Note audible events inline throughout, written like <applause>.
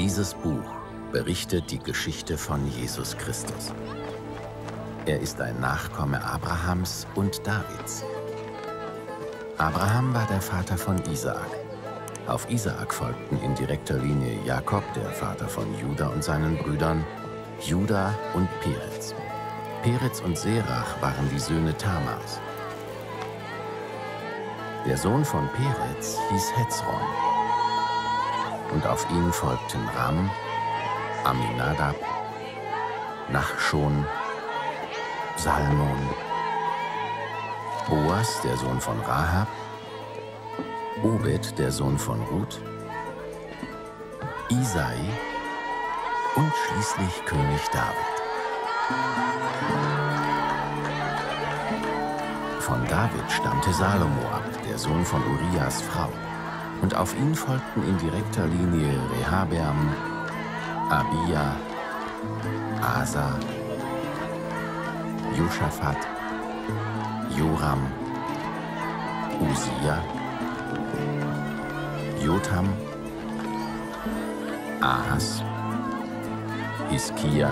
Dieses Buch berichtet die Geschichte von Jesus Christus. Er ist ein Nachkomme Abrahams und Davids. Abraham war der Vater von Isaak. Auf Isaak folgten in direkter Linie Jakob, der Vater von Juda und seinen Brüdern, Juda und Perez. Perez und Serach waren die Söhne Tamars. Der Sohn von Perez hieß Hezron. Und auf ihn folgten Ram, Aminadab, Nachschon, Salmon, Boas, der Sohn von Rahab, Obed, der Sohn von Ruth, Isai und schließlich König David. Von David stammte Salomo ab, der Sohn von Urias Frau. Und auf ihn folgten in direkter Linie Rehabeam, Abia, Asa, Josaphat, Joram, Usia, Jotam, Ahas, Hiskia,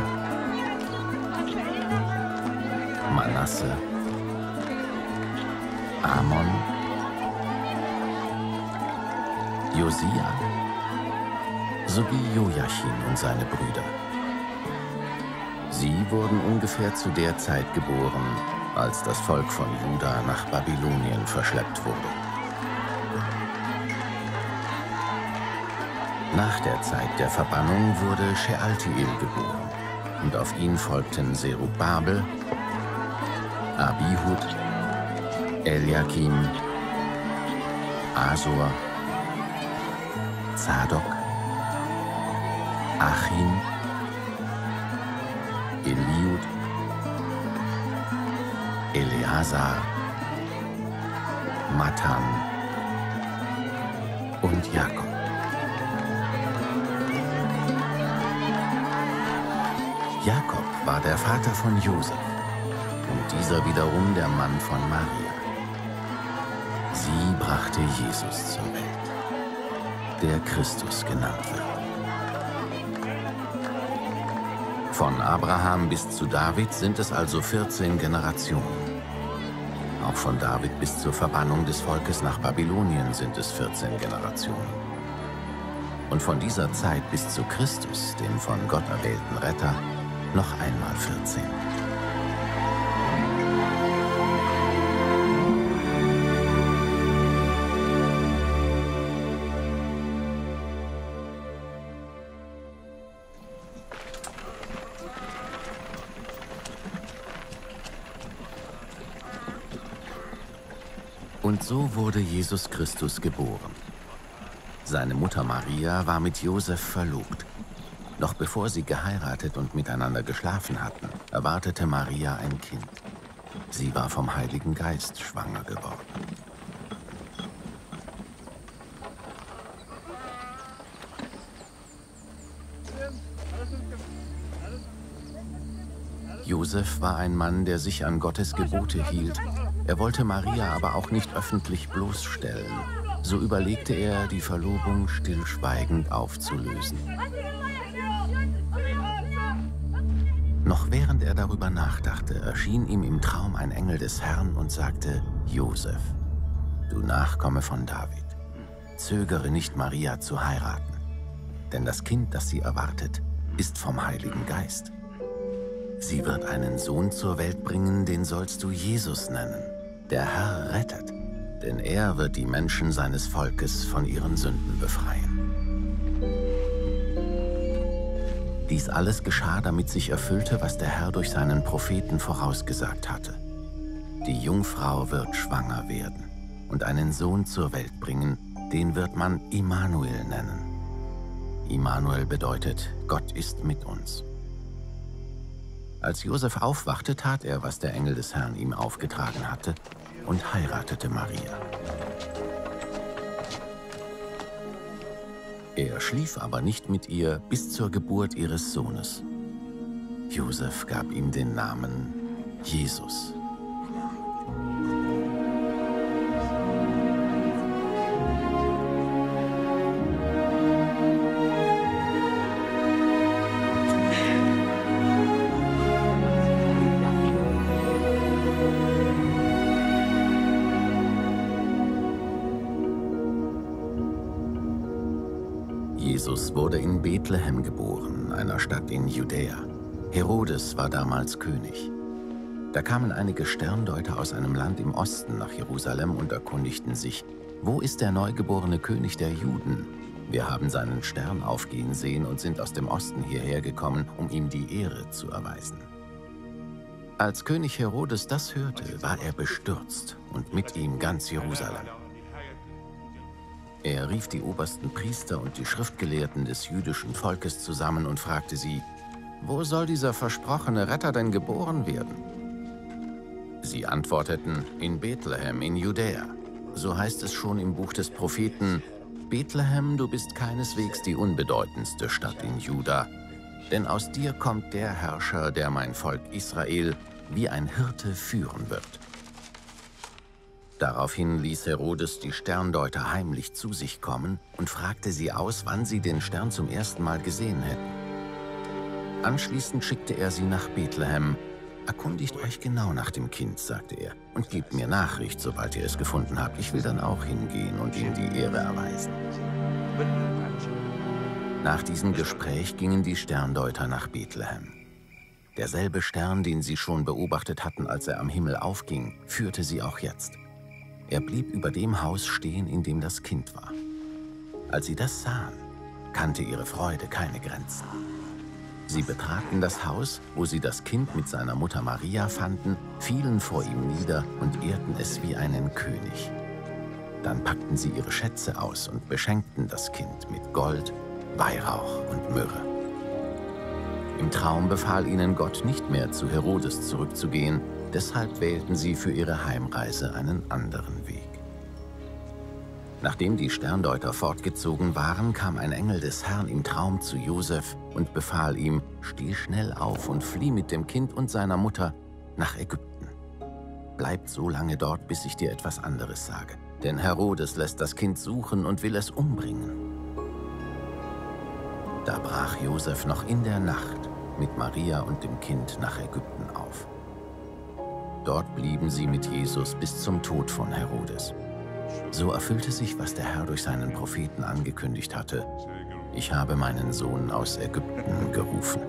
Manasse, Amon, Josia sowie Joachim und seine Brüder. Sie wurden ungefähr zu der Zeit geboren, als das Volk von Juda nach Babylonien verschleppt wurde. Nach der Zeit der Verbannung wurde Shealtiel geboren und auf ihn folgten Zerubabel, Abihud, Eliakim, Asor, Zadok, Achim, Eliud, Eleazar, Matan und Jakob. Jakob war der Vater von Josef und dieser wiederum der Mann von Maria. Sie brachte Jesus zur Welt, der Christus genannt wird. Von Abraham bis zu David sind es also 14 Generationen. Auch von David bis zur Verbannung des Volkes nach Babylonien sind es 14 Generationen. Und von dieser Zeit bis zu Christus, dem von Gott erwählten Retter, noch einmal 14. so wurde Jesus Christus geboren. Seine Mutter Maria war mit Josef verlobt. Noch bevor sie geheiratet und miteinander geschlafen hatten, erwartete Maria ein Kind. Sie war vom Heiligen Geist schwanger geworden. Josef war ein Mann, der sich an Gottes Gebote hielt. Er wollte Maria aber auch nicht öffentlich bloßstellen. So überlegte er, die Verlobung stillschweigend aufzulösen. Noch während er darüber nachdachte, erschien ihm im Traum ein Engel des Herrn und sagte, Josef, du Nachkomme von David, zögere nicht, Maria zu heiraten, denn das Kind, das sie erwartet, ist vom Heiligen Geist. Sie wird einen Sohn zur Welt bringen, den sollst du Jesus nennen. Der Herr rettet, denn er wird die Menschen seines Volkes von ihren Sünden befreien. Dies alles geschah, damit sich erfüllte, was der Herr durch seinen Propheten vorausgesagt hatte. Die Jungfrau wird schwanger werden und einen Sohn zur Welt bringen, den wird man Immanuel nennen. Immanuel bedeutet, Gott ist mit uns. Als Josef aufwachte, tat er, was der Engel des Herrn ihm aufgetragen hatte, und heiratete Maria. Er schlief aber nicht mit ihr bis zur Geburt ihres Sohnes. Josef gab ihm den Namen Jesus. Wurde in Bethlehem geboren, einer Stadt in Judäa. Herodes war damals König. Da kamen einige Sterndeuter aus einem Land im Osten nach Jerusalem und erkundigten sich, wo ist der neugeborene König der Juden? Wir haben seinen Stern aufgehen sehen und sind aus dem Osten hierher gekommen, um ihm die Ehre zu erweisen. Als König Herodes das hörte, war er bestürzt und mit ihm ganz Jerusalem. Er rief die obersten Priester und die Schriftgelehrten des jüdischen Volkes zusammen und fragte sie, wo soll dieser versprochene Retter denn geboren werden? Sie antworteten, in Bethlehem in Judäa. So heißt es schon im Buch des Propheten, Bethlehem, du bist keineswegs die unbedeutendste Stadt in Juda, denn aus dir kommt der Herrscher, der mein Volk Israel wie ein Hirte führen wird. Daraufhin ließ Herodes die Sterndeuter heimlich zu sich kommen und fragte sie aus, wann sie den Stern zum ersten Mal gesehen hätten. Anschließend schickte er sie nach Bethlehem. Erkundigt euch genau nach dem Kind, sagte er, und gebt mir Nachricht, sobald ihr es gefunden habt. Ich will dann auch hingehen und ihm die Ehre erweisen. Nach diesem Gespräch gingen die Sterndeuter nach Bethlehem. Derselbe Stern, den sie schon beobachtet hatten, als er am Himmel aufging, führte sie auch jetzt. Er blieb über dem Haus stehen, in dem das Kind war. Als sie das sahen, kannte ihre Freude keine Grenzen. Sie betraten das Haus, wo sie das Kind mit seiner Mutter Maria fanden, fielen vor ihm nieder und ehrten es wie einen König. Dann packten sie ihre Schätze aus und beschenkten das Kind mit Gold, Weihrauch und Myrrhe. Im Traum befahl ihnen Gott nicht mehr zu Herodes zurückzugehen, Deshalb wählten sie für ihre Heimreise einen anderen Weg. Nachdem die Sterndeuter fortgezogen waren, kam ein Engel des Herrn im Traum zu Josef und befahl ihm, steh schnell auf und flieh mit dem Kind und seiner Mutter nach Ägypten. Bleib so lange dort, bis ich dir etwas anderes sage. Denn Herodes lässt das Kind suchen und will es umbringen. Da brach Josef noch in der Nacht mit Maria und dem Kind nach Ägypten. Dort blieben sie mit Jesus bis zum Tod von Herodes. So erfüllte sich, was der Herr durch seinen Propheten angekündigt hatte. Ich habe meinen Sohn aus Ägypten <laughs> gerufen.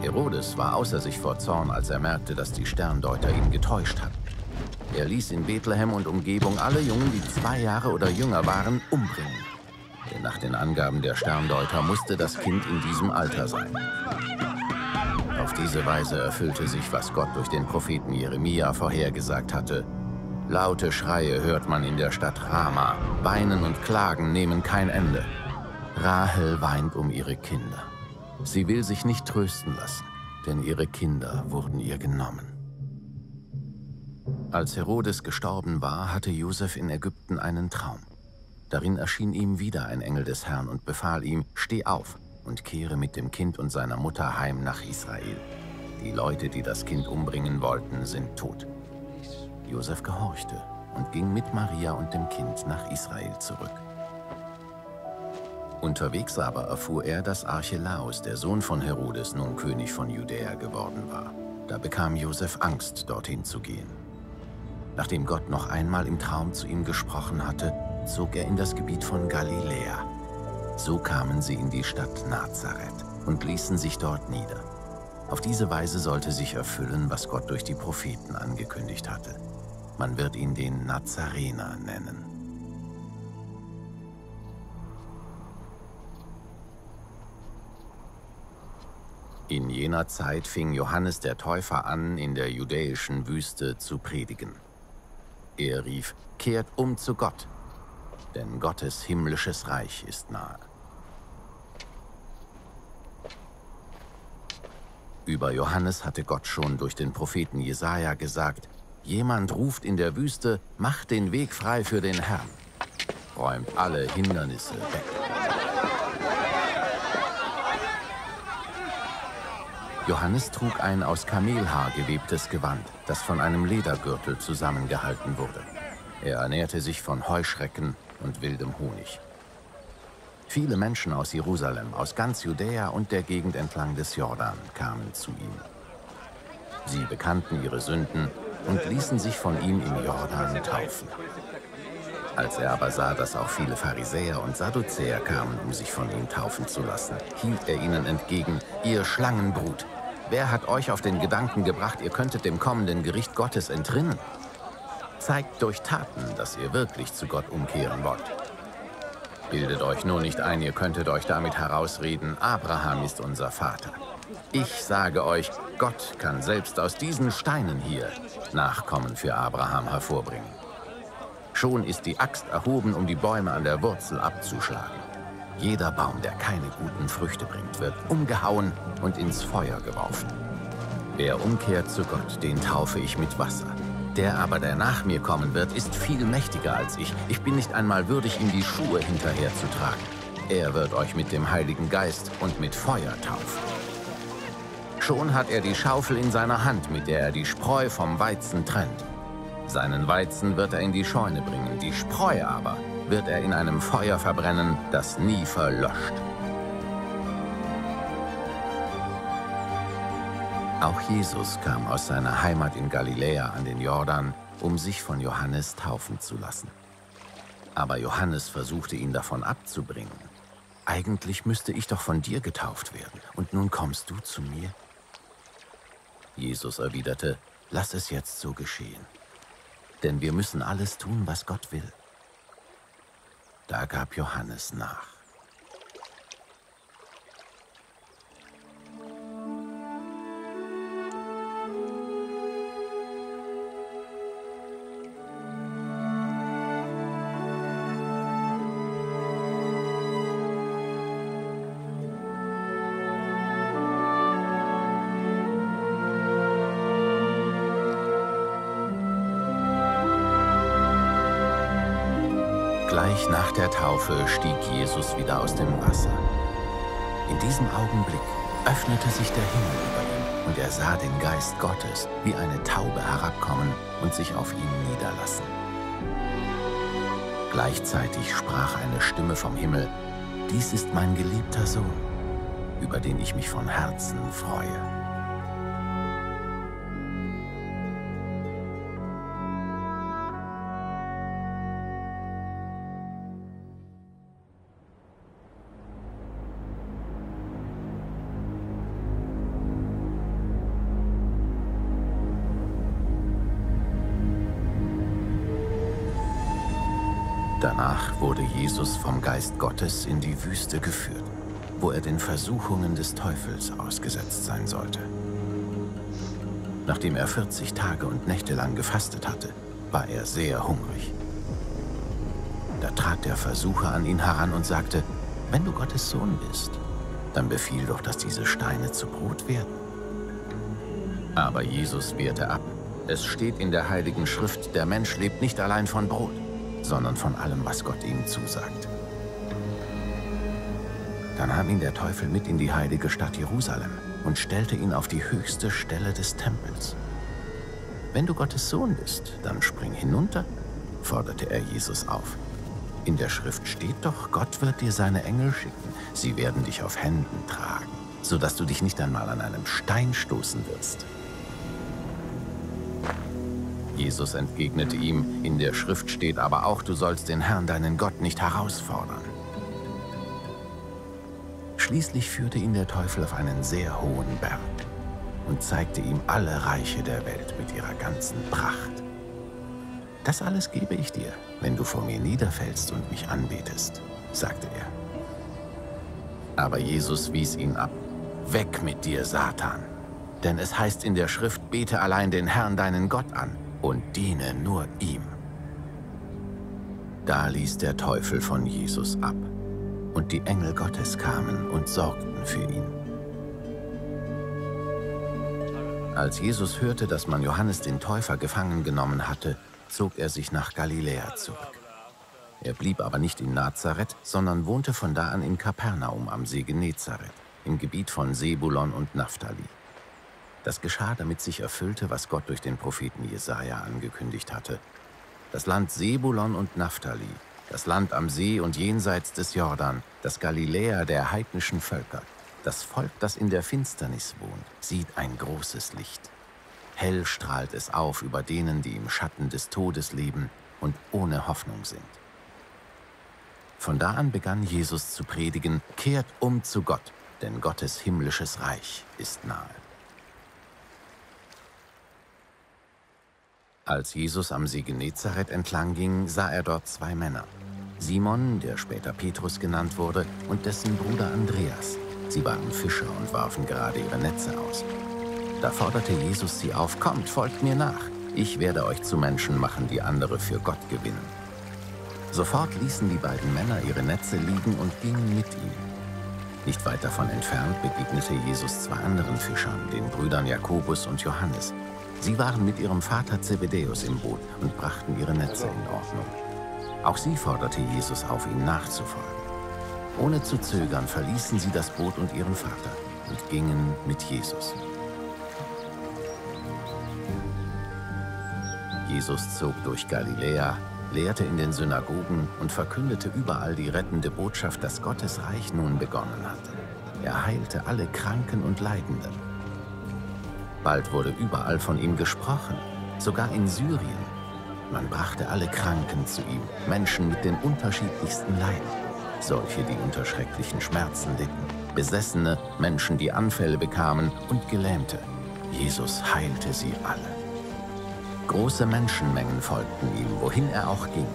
Herodes war außer sich vor Zorn, als er merkte, dass die Sterndeuter ihn getäuscht hatten. Er ließ in Bethlehem und Umgebung alle Jungen, die zwei Jahre oder jünger waren, umbringen. Denn nach den Angaben der Sterndeuter musste das Kind in diesem Alter sein. Auf diese Weise erfüllte sich, was Gott durch den Propheten Jeremia vorhergesagt hatte. Laute Schreie hört man in der Stadt Rama. Weinen und Klagen nehmen kein Ende. Rahel weint um ihre Kinder. Sie will sich nicht trösten lassen, denn ihre Kinder wurden ihr genommen. Als Herodes gestorben war, hatte Josef in Ägypten einen Traum. Darin erschien ihm wieder ein Engel des Herrn und befahl ihm, steh auf, und kehre mit dem Kind und seiner Mutter heim nach Israel. Die Leute, die das Kind umbringen wollten, sind tot. Josef gehorchte und ging mit Maria und dem Kind nach Israel zurück. Unterwegs aber erfuhr er, dass Archelaus, der Sohn von Herodes, nun König von Judäa geworden war. Da bekam Josef Angst, dorthin zu gehen. Nachdem Gott noch einmal im Traum zu ihm gesprochen hatte, zog er in das Gebiet von Galiläa so kamen sie in die Stadt Nazareth und ließen sich dort nieder. Auf diese Weise sollte sich erfüllen, was Gott durch die Propheten angekündigt hatte. Man wird ihn den Nazarener nennen. In jener Zeit fing Johannes der Täufer an, in der judäischen Wüste zu predigen. Er rief, kehrt um zu Gott, denn Gottes himmlisches Reich ist nahe. Über Johannes hatte Gott schon durch den Propheten Jesaja gesagt: Jemand ruft in der Wüste, macht den Weg frei für den Herrn, räumt alle Hindernisse weg. Johannes trug ein aus Kamelhaar gewebtes Gewand, das von einem Ledergürtel zusammengehalten wurde. Er ernährte sich von Heuschrecken und wildem Honig. Viele Menschen aus Jerusalem, aus ganz Judäa und der Gegend entlang des Jordan kamen zu ihm. Sie bekannten ihre Sünden und ließen sich von ihm im Jordan taufen. Als er aber sah, dass auch viele Pharisäer und Sadduzäer kamen, um sich von ihm taufen zu lassen, hielt er ihnen entgegen, ihr Schlangenbrut, wer hat euch auf den Gedanken gebracht, ihr könntet dem kommenden Gericht Gottes entrinnen? Zeigt durch Taten, dass ihr wirklich zu Gott umkehren wollt. Bildet euch nur nicht ein, ihr könntet euch damit herausreden, Abraham ist unser Vater. Ich sage euch, Gott kann selbst aus diesen Steinen hier Nachkommen für Abraham hervorbringen. Schon ist die Axt erhoben, um die Bäume an der Wurzel abzuschlagen. Jeder Baum, der keine guten Früchte bringt, wird umgehauen und ins Feuer geworfen. Wer umkehrt zu Gott, den taufe ich mit Wasser. Der aber, der nach mir kommen wird, ist viel mächtiger als ich. Ich bin nicht einmal würdig, ihm die Schuhe hinterher zu tragen. Er wird euch mit dem Heiligen Geist und mit Feuer taufen. Schon hat er die Schaufel in seiner Hand, mit der er die Spreu vom Weizen trennt. Seinen Weizen wird er in die Scheune bringen, die Spreu aber wird er in einem Feuer verbrennen, das nie verlöscht. Auch Jesus kam aus seiner Heimat in Galiläa an den Jordan, um sich von Johannes taufen zu lassen. Aber Johannes versuchte ihn davon abzubringen. Eigentlich müsste ich doch von dir getauft werden, und nun kommst du zu mir? Jesus erwiderte, lass es jetzt so geschehen denn wir müssen alles tun, was Gott will. Da gab Johannes nach. Taufe stieg Jesus wieder aus dem Wasser. In diesem Augenblick öffnete sich der Himmel über ihm und er sah den Geist Gottes wie eine Taube herabkommen und sich auf ihn niederlassen. Gleichzeitig sprach eine Stimme vom Himmel, dies ist mein geliebter Sohn, über den ich mich von Herzen freue. Jesus vom Geist Gottes in die Wüste geführt, wo er den Versuchungen des Teufels ausgesetzt sein sollte. Nachdem er 40 Tage und Nächte lang gefastet hatte, war er sehr hungrig. Da trat der Versucher an ihn heran und sagte, wenn du Gottes Sohn bist, dann befiehl doch, dass diese Steine zu Brot werden. Aber Jesus wehrte ab. Es steht in der Heiligen Schrift, der Mensch lebt nicht allein von Brot sondern von allem, was Gott ihm zusagt. Dann nahm ihn der Teufel mit in die heilige Stadt Jerusalem und stellte ihn auf die höchste Stelle des Tempels. Wenn du Gottes Sohn bist, dann spring hinunter, forderte er Jesus auf. In der Schrift steht doch, Gott wird dir seine Engel schicken. Sie werden dich auf Händen tragen, sodass du dich nicht einmal an einem Stein stoßen wirst. Jesus entgegnete ihm, in der Schrift steht aber auch, du sollst den Herrn, deinen Gott, nicht herausfordern. Schließlich führte ihn der Teufel auf einen sehr hohen Berg und zeigte ihm alle Reiche der Welt mit ihrer ganzen Pracht. Das alles gebe ich dir, wenn du vor mir niederfällst und mich anbetest, sagte er. Aber Jesus wies ihn ab. Weg mit dir, Satan! Denn es heißt in der Schrift, bete allein den Herrn, deinen Gott an und diene nur ihm. Da ließ der Teufel von Jesus ab, und die Engel Gottes kamen und sorgten für ihn. Als Jesus hörte, dass man Johannes den Täufer gefangen genommen hatte, zog er sich nach Galiläa zurück. Er blieb aber nicht in Nazareth, sondern wohnte von da an in Kapernaum am See Genezareth, im Gebiet von Sebulon und Naphtali. Das geschah, damit sich erfüllte, was Gott durch den Propheten Jesaja angekündigt hatte. Das Land Sebulon und Naphtali, das Land am See und jenseits des Jordan, das Galiläa der heidnischen Völker, das Volk, das in der Finsternis wohnt, sieht ein großes Licht. Hell strahlt es auf über denen, die im Schatten des Todes leben, und ohne Hoffnung sind. Von da an begann Jesus zu predigen, kehrt um zu Gott, denn Gottes himmlisches Reich ist nahe. Als Jesus am See Genezareth entlang ging, sah er dort zwei Männer. Simon, der später Petrus genannt wurde, und dessen Bruder Andreas. Sie waren Fischer und warfen gerade ihre Netze aus. Da forderte Jesus sie auf, kommt, folgt mir nach. Ich werde euch zu Menschen machen, die andere für Gott gewinnen. Sofort ließen die beiden Männer ihre Netze liegen und gingen mit ihm. Nicht weit davon entfernt begegnete Jesus zwei anderen Fischern, den Brüdern Jakobus und Johannes. Sie waren mit ihrem Vater Zebedäus im Boot und brachten ihre Netze in Ordnung. Auch sie forderte Jesus auf, ihm nachzufolgen. Ohne zu zögern verließen sie das Boot und ihren Vater und gingen mit Jesus. Jesus zog durch Galiläa, lehrte in den Synagogen und verkündete überall die rettende Botschaft, dass Gottes Reich nun begonnen hatte. Er heilte alle Kranken und Leidenden. Bald wurde überall von ihm gesprochen, sogar in Syrien. Man brachte alle Kranken zu ihm, Menschen mit den unterschiedlichsten Leiden. Solche, die unter schrecklichen Schmerzen litten, Besessene, Menschen, die Anfälle bekamen und Gelähmte. Jesus heilte sie alle. Große Menschenmengen folgten ihm, wohin er auch ging.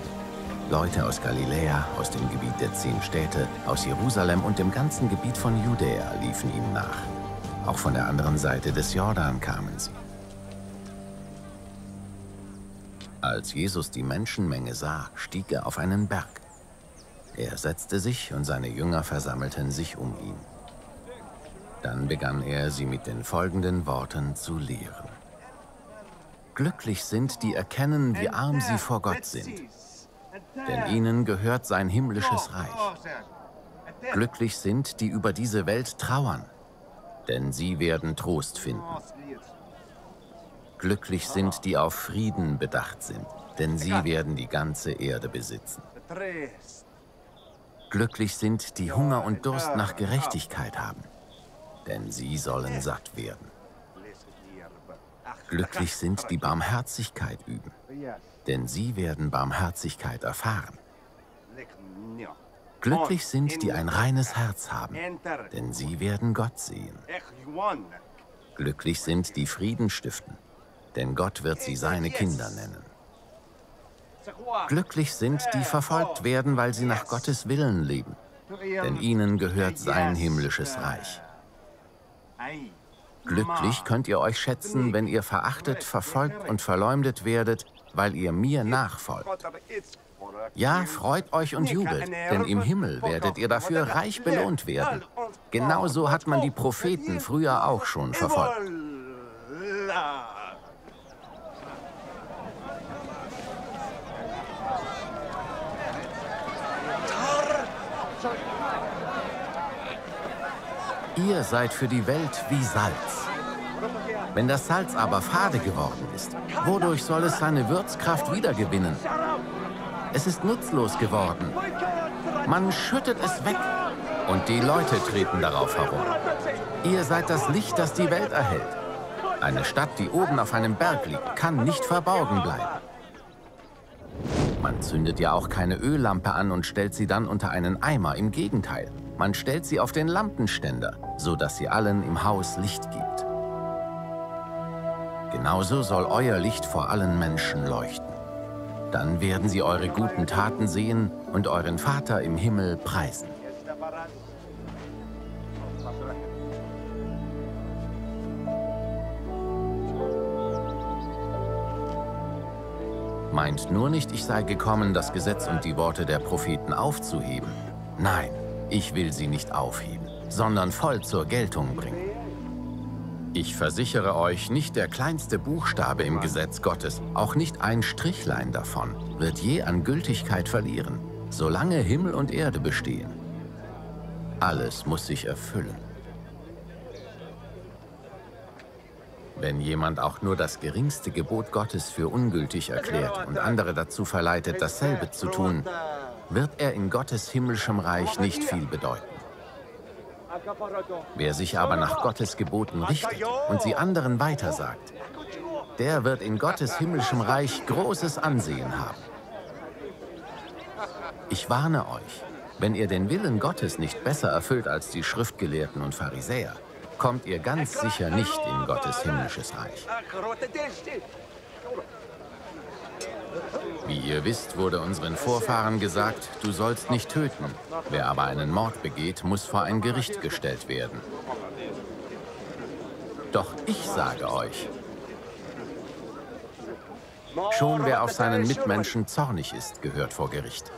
Leute aus Galiläa, aus dem Gebiet der zehn Städte, aus Jerusalem und dem ganzen Gebiet von Judäa liefen ihm nach. Auch von der anderen Seite des Jordan kamen sie. Als Jesus die Menschenmenge sah, stieg er auf einen Berg. Er setzte sich und seine Jünger versammelten sich um ihn. Dann begann er, sie mit den folgenden Worten zu lehren. Glücklich sind, die erkennen, wie arm sie vor Gott sind, denn ihnen gehört sein himmlisches Reich. Glücklich sind, die über diese Welt trauern, denn sie werden Trost finden. Glücklich sind, die auf Frieden bedacht sind, denn sie werden die ganze Erde besitzen. Glücklich sind, die Hunger und Durst nach Gerechtigkeit haben, denn sie sollen satt werden. Glücklich sind, die Barmherzigkeit üben, denn sie werden Barmherzigkeit erfahren. Glücklich sind, die ein reines Herz haben, denn sie werden Gott sehen. Glücklich sind, die Frieden stiften, denn Gott wird sie seine Kinder nennen. Glücklich sind, die verfolgt werden, weil sie nach Gottes Willen leben, denn ihnen gehört sein himmlisches Reich. Glücklich könnt ihr euch schätzen, wenn ihr verachtet, verfolgt und verleumdet werdet, weil ihr mir nachfolgt. Ja, freut euch und jubelt, denn im Himmel werdet ihr dafür reich belohnt werden. Genauso hat man die Propheten früher auch schon verfolgt. Ihr seid für die Welt wie Salz. Wenn das Salz aber fade geworden ist, wodurch soll es seine Würzkraft wiedergewinnen? Es ist nutzlos geworden. Man schüttet es weg und die Leute treten darauf herum. Ihr seid das Licht, das die Welt erhält. Eine Stadt, die oben auf einem Berg liegt, kann nicht verborgen bleiben. Man zündet ja auch keine Öllampe an und stellt sie dann unter einen Eimer. Im Gegenteil, man stellt sie auf den Lampenständer, so dass sie allen im Haus Licht gibt. Genauso soll euer Licht vor allen Menschen leuchten. Dann werden sie eure guten Taten sehen und euren Vater im Himmel preisen. Meint nur nicht, ich sei gekommen, das Gesetz und die Worte der Propheten aufzuheben. Nein, ich will sie nicht aufheben, sondern voll zur Geltung bringen. Ich versichere euch, nicht der kleinste Buchstabe im Gesetz Gottes, auch nicht ein Strichlein davon, wird je an Gültigkeit verlieren, solange Himmel und Erde bestehen. Alles muss sich erfüllen. Wenn jemand auch nur das geringste Gebot Gottes für ungültig erklärt und andere dazu verleitet, dasselbe zu tun, wird er in Gottes himmlischem Reich nicht viel bedeuten. Wer sich aber nach Gottes Geboten richtet und sie anderen weitersagt, der wird in Gottes himmlischem Reich großes Ansehen haben. Ich warne euch, wenn ihr den Willen Gottes nicht besser erfüllt als die Schriftgelehrten und Pharisäer, kommt ihr ganz sicher nicht in Gottes himmlisches Reich. Wie ihr wisst, wurde unseren Vorfahren gesagt, du sollst nicht töten. Wer aber einen Mord begeht, muss vor ein Gericht gestellt werden. Doch ich sage euch, schon wer auf seinen Mitmenschen zornig ist, gehört vor Gericht.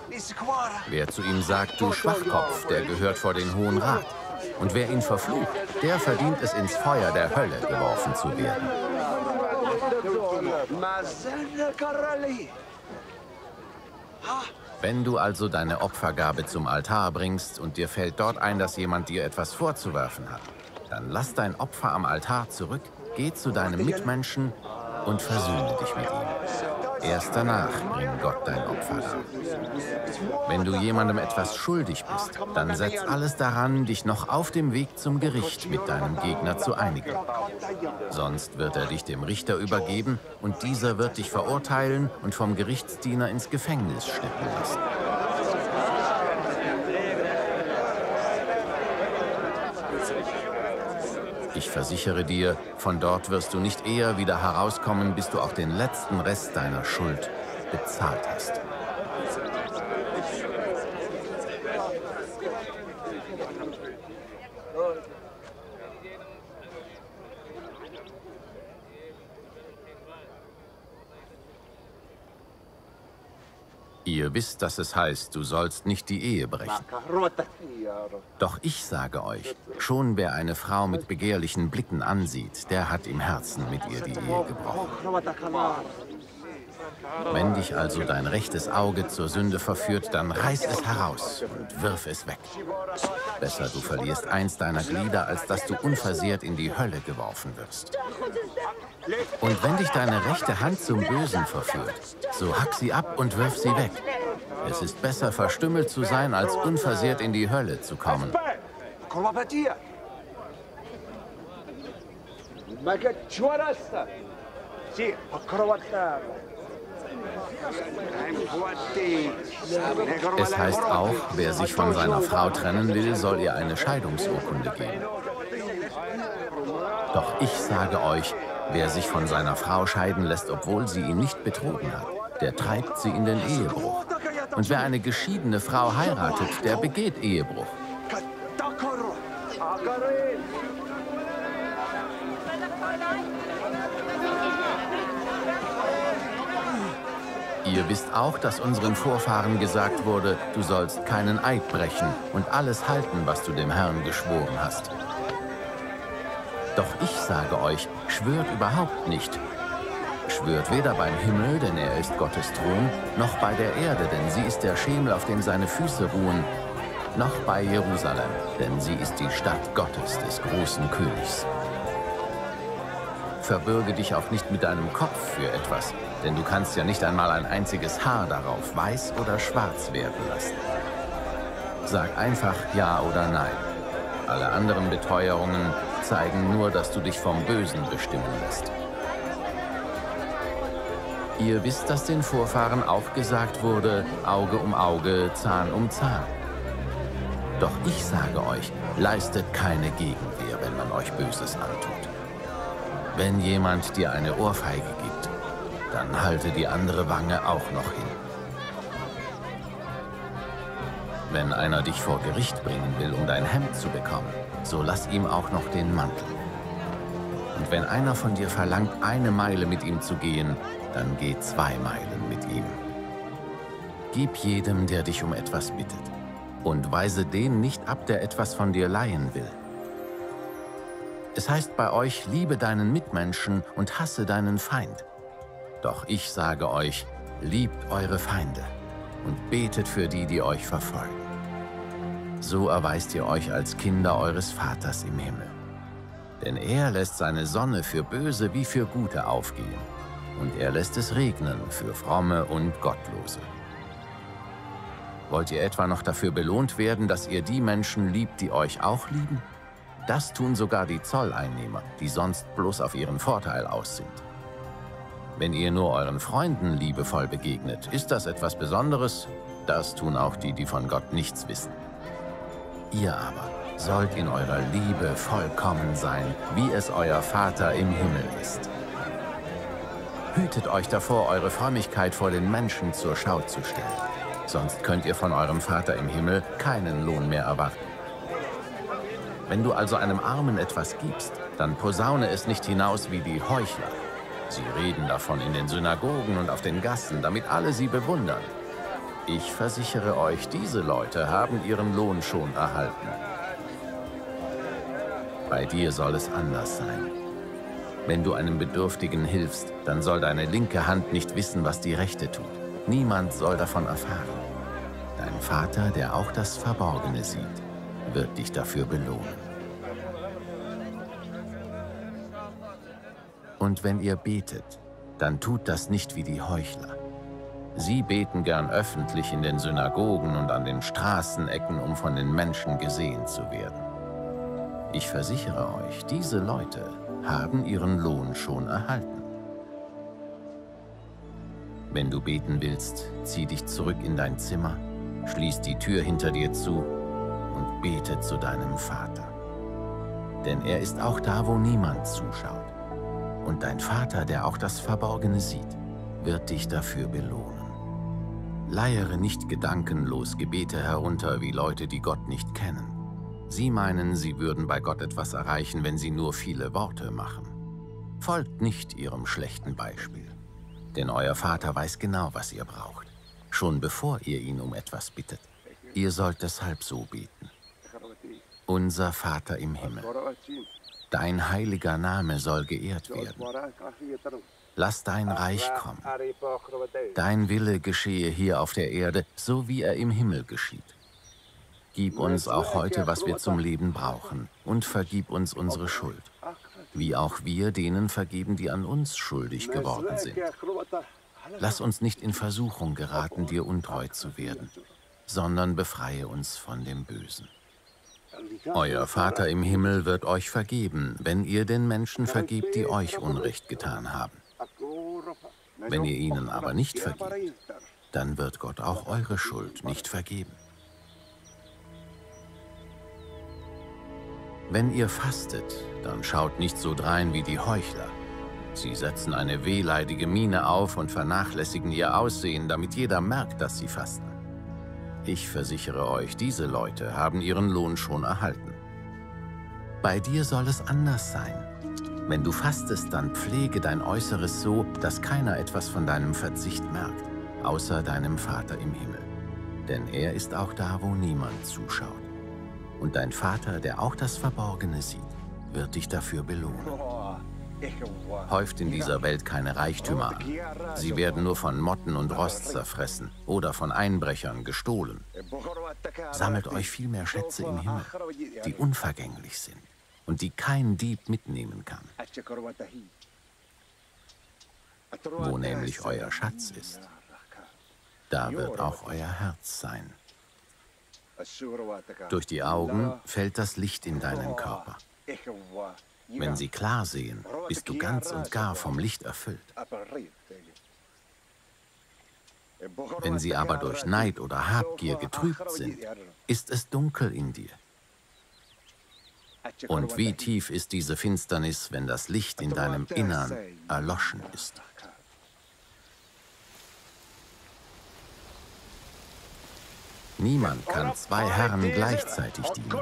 Wer zu ihm sagt, du Schwachkopf, der gehört vor den Hohen Rat. Und wer ihn verflucht, der verdient es, ins Feuer der Hölle geworfen zu werden. Wenn du also deine Opfergabe zum Altar bringst und dir fällt dort ein, dass jemand dir etwas vorzuwerfen hat, dann lass dein Opfer am Altar zurück, geh zu deinem Mitmenschen und versöhne dich mit ihm. Erst danach bring Gott dein Opfer dar. Wenn du jemandem etwas schuldig bist, dann setz alles daran, dich noch auf dem Weg zum Gericht mit deinem Gegner zu einigen. Sonst wird er dich dem Richter übergeben und dieser wird dich verurteilen und vom Gerichtsdiener ins Gefängnis stecken lassen. Ich versichere dir, von dort wirst du nicht eher wieder herauskommen, bis du auch den letzten Rest deiner Schuld bezahlt hast. Ihr wisst, dass es heißt, du sollst nicht die Ehe brechen. Doch ich sage euch, schon wer eine Frau mit begehrlichen Blicken ansieht, der hat im Herzen mit ihr die Ehe gebrochen. Wenn dich also dein rechtes Auge zur Sünde verführt, dann reiß es heraus und wirf es weg. Besser du verlierst eins deiner Glieder, als dass du unversehrt in die Hölle geworfen wirst. Und wenn dich deine rechte Hand zum Bösen verführt, so hack sie ab und wirf sie weg. Es ist besser, verstümmelt zu sein, als unversehrt in die Hölle zu kommen. Es heißt auch, wer sich von seiner Frau trennen will, soll ihr eine Scheidungsurkunde geben. Doch ich sage euch, wer sich von seiner Frau scheiden lässt, obwohl sie ihn nicht betrogen hat, der treibt sie in den Ehebruch. Und wer eine geschiedene Frau heiratet, der begeht Ehebruch. Ihr wisst auch, dass unseren Vorfahren gesagt wurde, du sollst keinen Eid brechen und alles halten, was du dem Herrn geschworen hast. Doch ich sage euch, schwört überhaupt nicht. Schwört weder beim Himmel, denn er ist Gottes Thron, noch bei der Erde, denn sie ist der Schemel, auf dem seine Füße ruhen, noch bei Jerusalem, denn sie ist die Stadt Gottes, des großen Königs. Verbürge dich auch nicht mit deinem Kopf für etwas, denn du kannst ja nicht einmal ein einziges Haar darauf weiß oder schwarz werden lassen. Sag einfach Ja oder Nein. Alle anderen Beteuerungen zeigen nur, dass du dich vom Bösen bestimmen lässt. Ihr wisst, dass den Vorfahren auch gesagt wurde, Auge um Auge, Zahn um Zahn. Doch ich sage euch, leistet keine Gegenwehr, wenn man euch Böses antut. Wenn jemand dir eine Ohrfeige gibt, dann halte die andere Wange auch noch hin. Wenn einer dich vor Gericht bringen will, um dein Hemd zu bekommen, so lass ihm auch noch den Mantel. Und wenn einer von dir verlangt, eine Meile mit ihm zu gehen, dann geh zwei Meilen mit ihm. Gib jedem, der dich um etwas bittet, und weise den nicht ab, der etwas von dir leihen will. Es heißt bei euch, liebe deinen Mitmenschen und hasse deinen Feind. Doch ich sage euch, liebt eure Feinde und betet für die, die euch verfolgen. So erweist ihr euch als Kinder eures Vaters im Himmel. Denn er lässt seine Sonne für Böse wie für Gute aufgehen, und er lässt es regnen für Fromme und Gottlose. Wollt ihr etwa noch dafür belohnt werden, dass ihr die Menschen liebt, die euch auch lieben? Das tun sogar die Zolleinnehmer, die sonst bloß auf ihren Vorteil aus sind. Wenn ihr nur euren Freunden liebevoll begegnet, ist das etwas Besonderes? Das tun auch die, die von Gott nichts wissen. Ihr aber sollt in eurer Liebe vollkommen sein, wie es euer Vater im Himmel ist. Hütet euch davor, eure Frömmigkeit vor den Menschen zur Schau zu stellen. Sonst könnt ihr von eurem Vater im Himmel keinen Lohn mehr erwarten. Wenn du also einem Armen etwas gibst, dann posaune es nicht hinaus wie die Heuchler. Sie reden davon in den Synagogen und auf den Gassen, damit alle sie bewundern. Ich versichere euch, diese Leute haben ihren Lohn schon erhalten. Bei dir soll es anders sein. Wenn du einem Bedürftigen hilfst, dann soll deine linke Hand nicht wissen, was die rechte tut. Niemand soll davon erfahren. Dein Vater, der auch das Verborgene sieht, wird dich dafür belohnen. Und wenn ihr betet, dann tut das nicht wie die Heuchler. Sie beten gern öffentlich in den Synagogen und an den Straßenecken, um von den Menschen gesehen zu werden. Ich versichere euch, diese Leute haben ihren Lohn schon erhalten. Wenn du beten willst, zieh dich zurück in dein Zimmer, schließ die Tür hinter dir zu und bete zu deinem Vater. Denn er ist auch da, wo niemand zuschaut. Und dein Vater, der auch das Verborgene sieht, wird dich dafür belohnen. Leiere nicht gedankenlos Gebete herunter wie Leute, die Gott nicht kennen. Sie meinen, sie würden bei Gott etwas erreichen, wenn sie nur viele Worte machen. Folgt nicht ihrem schlechten Beispiel. Denn euer Vater weiß genau, was ihr braucht, schon bevor ihr ihn um etwas bittet. Ihr sollt deshalb so beten. Unser Vater im Himmel, dein heiliger Name soll geehrt werden. Lass dein Reich kommen. Dein Wille geschehe hier auf der Erde, so wie er im Himmel geschieht. Gib uns auch heute, was wir zum Leben brauchen, und vergib uns unsere Schuld wie auch wir denen vergeben, die an uns schuldig geworden sind. Lass uns nicht in Versuchung geraten, dir untreu zu werden, sondern befreie uns von dem Bösen. Euer Vater im Himmel wird euch vergeben, wenn ihr den Menschen vergebt, die euch Unrecht getan haben. Wenn ihr ihnen aber nicht vergebt, dann wird Gott auch eure Schuld nicht vergeben. Wenn ihr fastet, dann schaut nicht so drein wie die Heuchler. Sie setzen eine wehleidige Miene auf und vernachlässigen ihr Aussehen, damit jeder merkt, dass sie fasten. Ich versichere euch, diese Leute haben ihren Lohn schon erhalten. Bei dir soll es anders sein. Wenn du fastest, dann pflege dein Äußeres so, dass keiner etwas von deinem Verzicht merkt, außer deinem Vater im Himmel. Denn er ist auch da, wo niemand zuschaut. Und dein Vater, der auch das Verborgene sieht, wird dich dafür belohnen. Häuft in dieser Welt keine Reichtümer an. Sie werden nur von Motten und Rost zerfressen oder von Einbrechern gestohlen. Sammelt euch vielmehr Schätze im Himmel, die unvergänglich sind und die kein Dieb mitnehmen kann. Wo nämlich euer Schatz ist, da wird auch euer Herz sein. Durch die Augen fällt das Licht in deinen Körper. Wenn sie klar sehen, bist du ganz und gar vom Licht erfüllt. Wenn sie aber durch Neid oder Habgier getrübt sind, ist es dunkel in dir. Und wie tief ist diese Finsternis, wenn das Licht in deinem Innern erloschen ist? Niemand kann zwei Herren gleichzeitig dienen.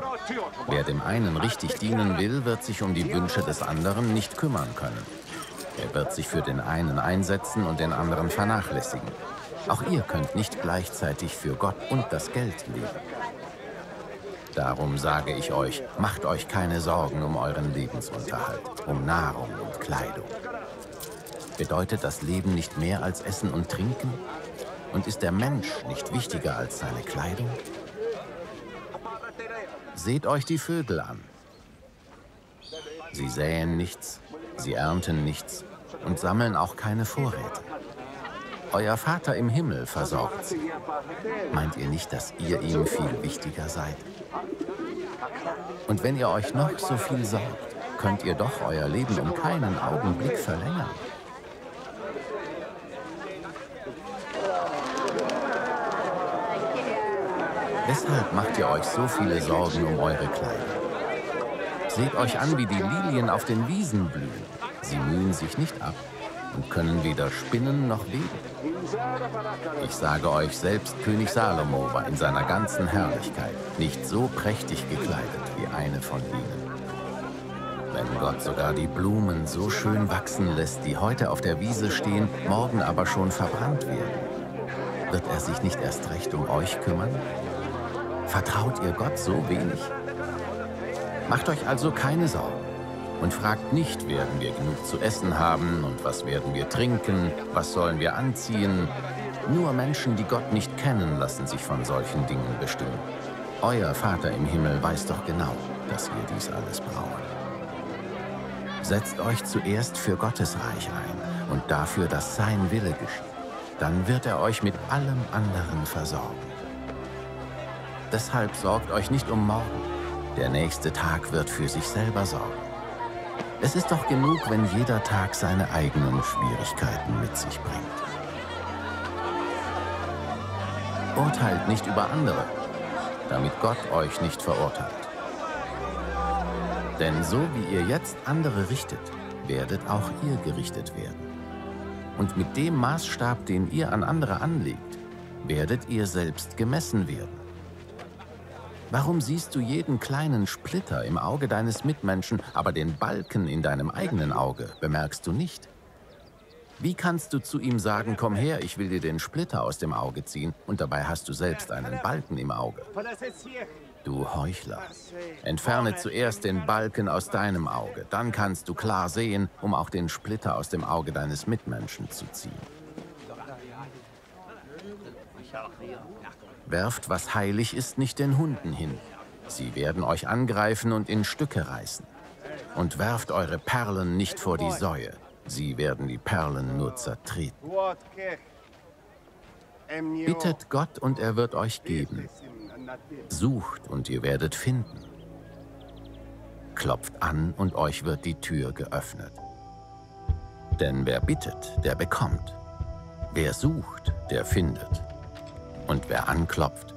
Wer dem einen richtig dienen will, wird sich um die Wünsche des anderen nicht kümmern können. Er wird sich für den einen einsetzen und den anderen vernachlässigen. Auch ihr könnt nicht gleichzeitig für Gott und das Geld leben. Darum sage ich euch, macht euch keine Sorgen um euren Lebensunterhalt, um Nahrung und Kleidung. Bedeutet das Leben nicht mehr als Essen und Trinken? Und ist der Mensch nicht wichtiger als seine Kleidung? Seht euch die Vögel an. Sie säen nichts, sie ernten nichts und sammeln auch keine Vorräte. Euer Vater im Himmel versorgt sie. Meint ihr nicht, dass ihr ihm viel wichtiger seid? Und wenn ihr euch noch so viel sorgt, könnt ihr doch euer Leben um keinen Augenblick verlängern. Weshalb macht ihr euch so viele Sorgen um eure Kleider? Seht euch an, wie die Lilien auf den Wiesen blühen. Sie mühen sich nicht ab und können weder spinnen noch weben. Ich sage euch, selbst König Salomo war in seiner ganzen Herrlichkeit nicht so prächtig gekleidet wie eine von ihnen. Wenn Gott sogar die Blumen so schön wachsen lässt, die heute auf der Wiese stehen, morgen aber schon verbrannt werden, wird er sich nicht erst recht um euch kümmern? Vertraut ihr Gott so wenig? Macht euch also keine Sorgen und fragt nicht, werden wir genug zu essen haben und was werden wir trinken, was sollen wir anziehen. Nur Menschen, die Gott nicht kennen, lassen sich von solchen Dingen bestimmen. Euer Vater im Himmel weiß doch genau, dass ihr dies alles braucht. Setzt euch zuerst für Gottes Reich ein und dafür, dass sein Wille geschieht. Dann wird er euch mit allem anderen versorgen. Deshalb sorgt euch nicht um morgen. Der nächste Tag wird für sich selber sorgen. Es ist doch genug, wenn jeder Tag seine eigenen Schwierigkeiten mit sich bringt. Urteilt nicht über andere, damit Gott euch nicht verurteilt. Denn so wie ihr jetzt andere richtet, werdet auch ihr gerichtet werden. Und mit dem Maßstab, den ihr an andere anlegt, werdet ihr selbst gemessen werden. Warum siehst du jeden kleinen Splitter im Auge deines Mitmenschen, aber den Balken in deinem eigenen Auge bemerkst du nicht? Wie kannst du zu ihm sagen, komm her, ich will dir den Splitter aus dem Auge ziehen, und dabei hast du selbst einen Balken im Auge? Du Heuchler, entferne zuerst den Balken aus deinem Auge, dann kannst du klar sehen, um auch den Splitter aus dem Auge deines Mitmenschen zu ziehen. Werft, was heilig ist, nicht den Hunden hin. Sie werden euch angreifen und in Stücke reißen. Und werft eure Perlen nicht vor die Säue. Sie werden die Perlen nur zertreten. Bittet Gott und er wird euch geben. Sucht und ihr werdet finden. Klopft an und euch wird die Tür geöffnet. Denn wer bittet, der bekommt. Wer sucht, der findet und wer anklopft,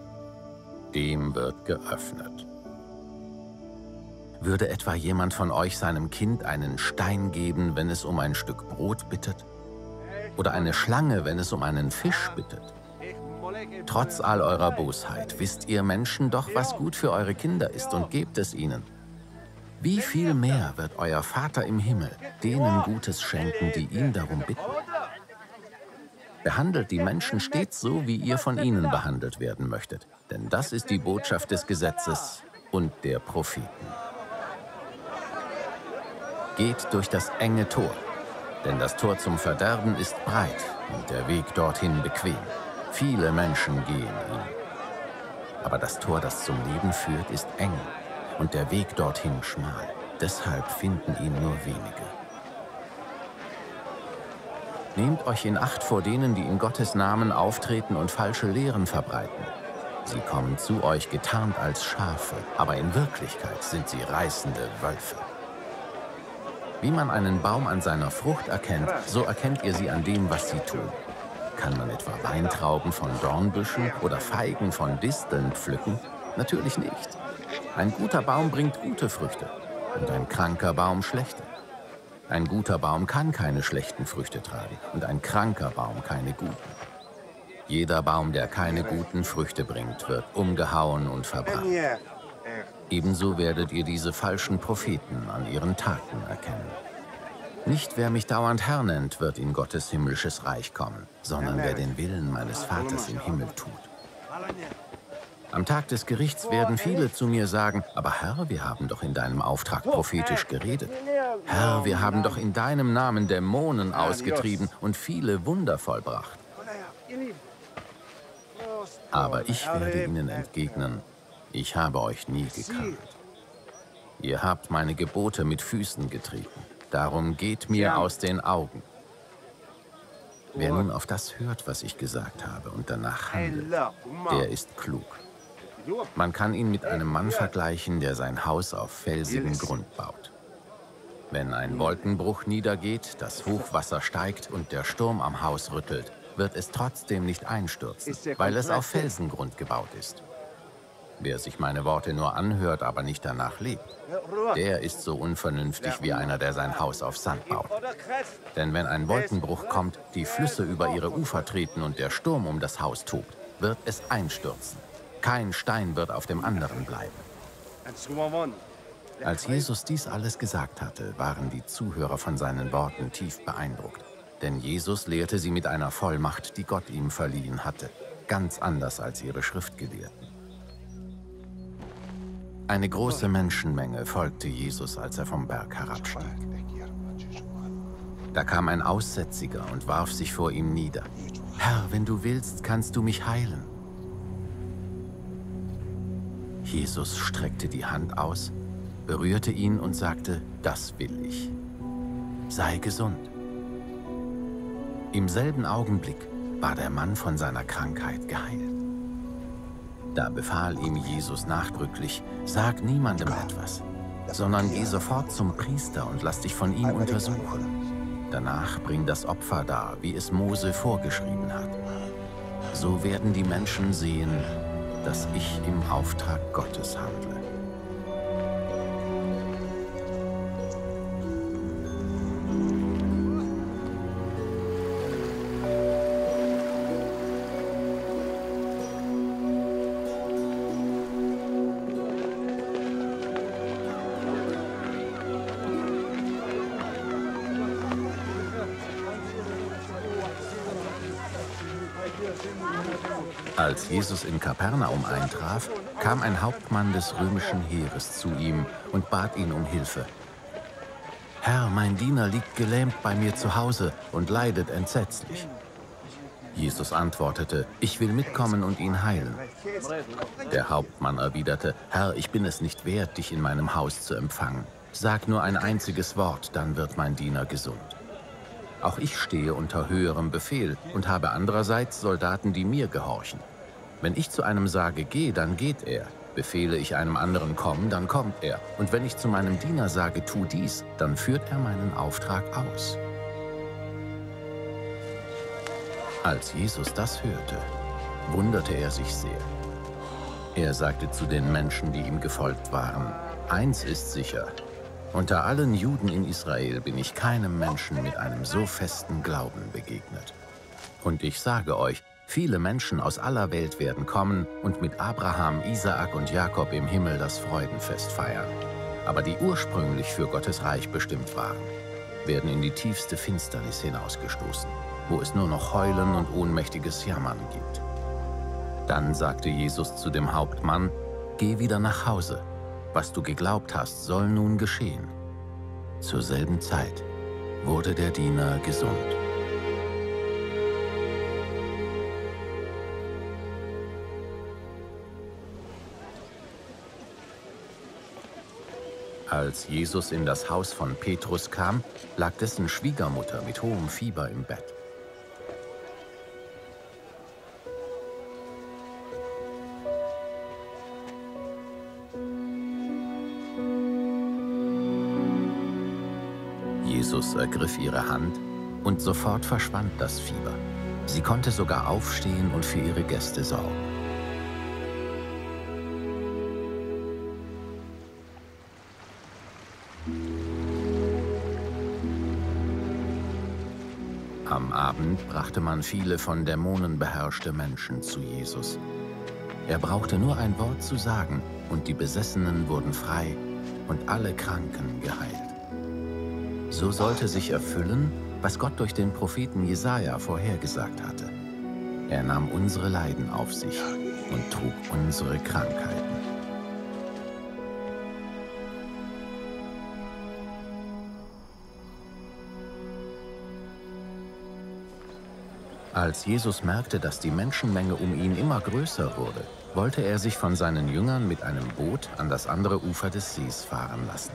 dem wird geöffnet. Würde etwa jemand von euch seinem Kind einen Stein geben, wenn es um ein Stück Brot bittet? Oder eine Schlange, wenn es um einen Fisch bittet? Trotz all eurer Bosheit wisst ihr Menschen doch, was gut für eure Kinder ist und gebt es ihnen. Wie viel mehr wird euer Vater im Himmel denen Gutes schenken, die ihn darum bitten? Behandelt die Menschen stets so, wie ihr von ihnen behandelt werden möchtet. Denn das ist die Botschaft des Gesetzes und der Propheten. Geht durch das enge Tor, denn das Tor zum Verderben ist breit und der Weg dorthin bequem. Viele Menschen gehen ihn. Aber das Tor, das zum Leben führt, ist eng und der Weg dorthin schmal. Deshalb finden ihn nur wenige. Nehmt euch in Acht vor denen, die in Gottes Namen auftreten und falsche Lehren verbreiten. Sie kommen zu euch getarnt als Schafe, aber in Wirklichkeit sind sie reißende Wölfe. Wie man einen Baum an seiner Frucht erkennt, so erkennt ihr sie an dem, was sie tun. Kann man etwa Weintrauben von Dornbüschen oder Feigen von Disteln pflücken? Natürlich nicht. Ein guter Baum bringt gute Früchte und ein kranker Baum schlechte. Ein guter Baum kann keine schlechten Früchte tragen und ein kranker Baum keine guten. Jeder Baum, der keine guten Früchte bringt, wird umgehauen und verbrannt. Ebenso werdet ihr diese falschen Propheten an ihren Taten erkennen. Nicht wer mich dauernd Herr nennt, wird in Gottes himmlisches Reich kommen, sondern wer den Willen meines Vaters im Himmel tut. Am Tag des Gerichts werden viele zu mir sagen, aber Herr, wir haben doch in deinem Auftrag prophetisch geredet. Herr, wir haben doch in deinem Namen Dämonen ausgetrieben und viele Wunder vollbracht. Aber ich werde ihnen entgegnen, ich habe euch nie gekannt. Ihr habt meine Gebote mit Füßen getreten. Darum geht mir aus den Augen. Wer nun auf das hört, was ich gesagt habe und danach handelt, der ist klug. Man kann ihn mit einem Mann vergleichen, der sein Haus auf felsigen Grund baut. Wenn ein Wolkenbruch niedergeht, das Hochwasser steigt und der Sturm am Haus rüttelt, wird es trotzdem nicht einstürzen, weil es auf Felsengrund gebaut ist. Wer sich meine Worte nur anhört, aber nicht danach lebt, der ist so unvernünftig wie einer, der sein Haus auf Sand baut. Denn wenn ein Wolkenbruch kommt, die Flüsse über ihre Ufer treten und der Sturm um das Haus tobt, wird es einstürzen. Kein Stein wird auf dem anderen bleiben. Als Jesus dies alles gesagt hatte, waren die Zuhörer von seinen Worten tief beeindruckt. Denn Jesus lehrte sie mit einer Vollmacht, die Gott ihm verliehen hatte, ganz anders als ihre Schriftgelehrten. Eine große Menschenmenge folgte Jesus, als er vom Berg herabstieg. Da kam ein Aussätziger und warf sich vor ihm nieder. Herr, wenn du willst, kannst du mich heilen. Jesus streckte die Hand aus, berührte ihn und sagte, das will ich. Sei gesund. Im selben Augenblick war der Mann von seiner Krankheit geheilt. Da befahl ihm Jesus nachdrücklich, sag niemandem etwas, sondern geh sofort zum Priester und lass dich von ihm untersuchen. Danach bring das Opfer dar, wie es Mose vorgeschrieben hat. So werden die Menschen sehen, dass ich im Auftrag Gottes handle. Jesus in Kapernaum eintraf, kam ein Hauptmann des römischen Heeres zu ihm und bat ihn um Hilfe. Herr, mein Diener liegt gelähmt bei mir zu Hause und leidet entsetzlich. Jesus antwortete, ich will mitkommen und ihn heilen. Der Hauptmann erwiderte, Herr, ich bin es nicht wert, dich in meinem Haus zu empfangen. Sag nur ein einziges Wort, dann wird mein Diener gesund. Auch ich stehe unter höherem Befehl und habe andererseits Soldaten, die mir gehorchen. Wenn ich zu einem sage, geh, dann geht er. Befehle ich einem anderen, komm, dann kommt er. Und wenn ich zu meinem Diener sage, tu dies, dann führt er meinen Auftrag aus. Als Jesus das hörte, wunderte er sich sehr. Er sagte zu den Menschen, die ihm gefolgt waren, eins ist sicher, unter allen Juden in Israel bin ich keinem Menschen mit einem so festen Glauben begegnet. Und ich sage euch, viele Menschen aus aller Welt werden kommen und mit Abraham, Isaak und Jakob im Himmel das Freudenfest feiern. Aber die ursprünglich für Gottes Reich bestimmt waren, werden in die tiefste Finsternis hinausgestoßen, wo es nur noch Heulen und ohnmächtiges Jammern gibt. Dann sagte Jesus zu dem Hauptmann, Geh wieder nach Hause was du geglaubt hast, soll nun geschehen. Zur selben Zeit wurde der Diener gesund. Als Jesus in das Haus von Petrus kam, lag dessen Schwiegermutter mit hohem Fieber im Bett. Jesus ergriff ihre Hand und sofort verschwand das Fieber. Sie konnte sogar aufstehen und für ihre Gäste sorgen. Am Abend brachte man viele von Dämonen beherrschte Menschen zu Jesus. Er brauchte nur ein Wort zu sagen, und die Besessenen wurden frei und alle Kranken geheilt. So sollte sich erfüllen, was Gott durch den Propheten Jesaja vorhergesagt hatte. Er nahm unsere Leiden auf sich und trug unsere Krankheiten. Als Jesus merkte, dass die Menschenmenge um ihn immer größer wurde, wollte er sich von seinen Jüngern mit einem Boot an das andere Ufer des Sees fahren lassen.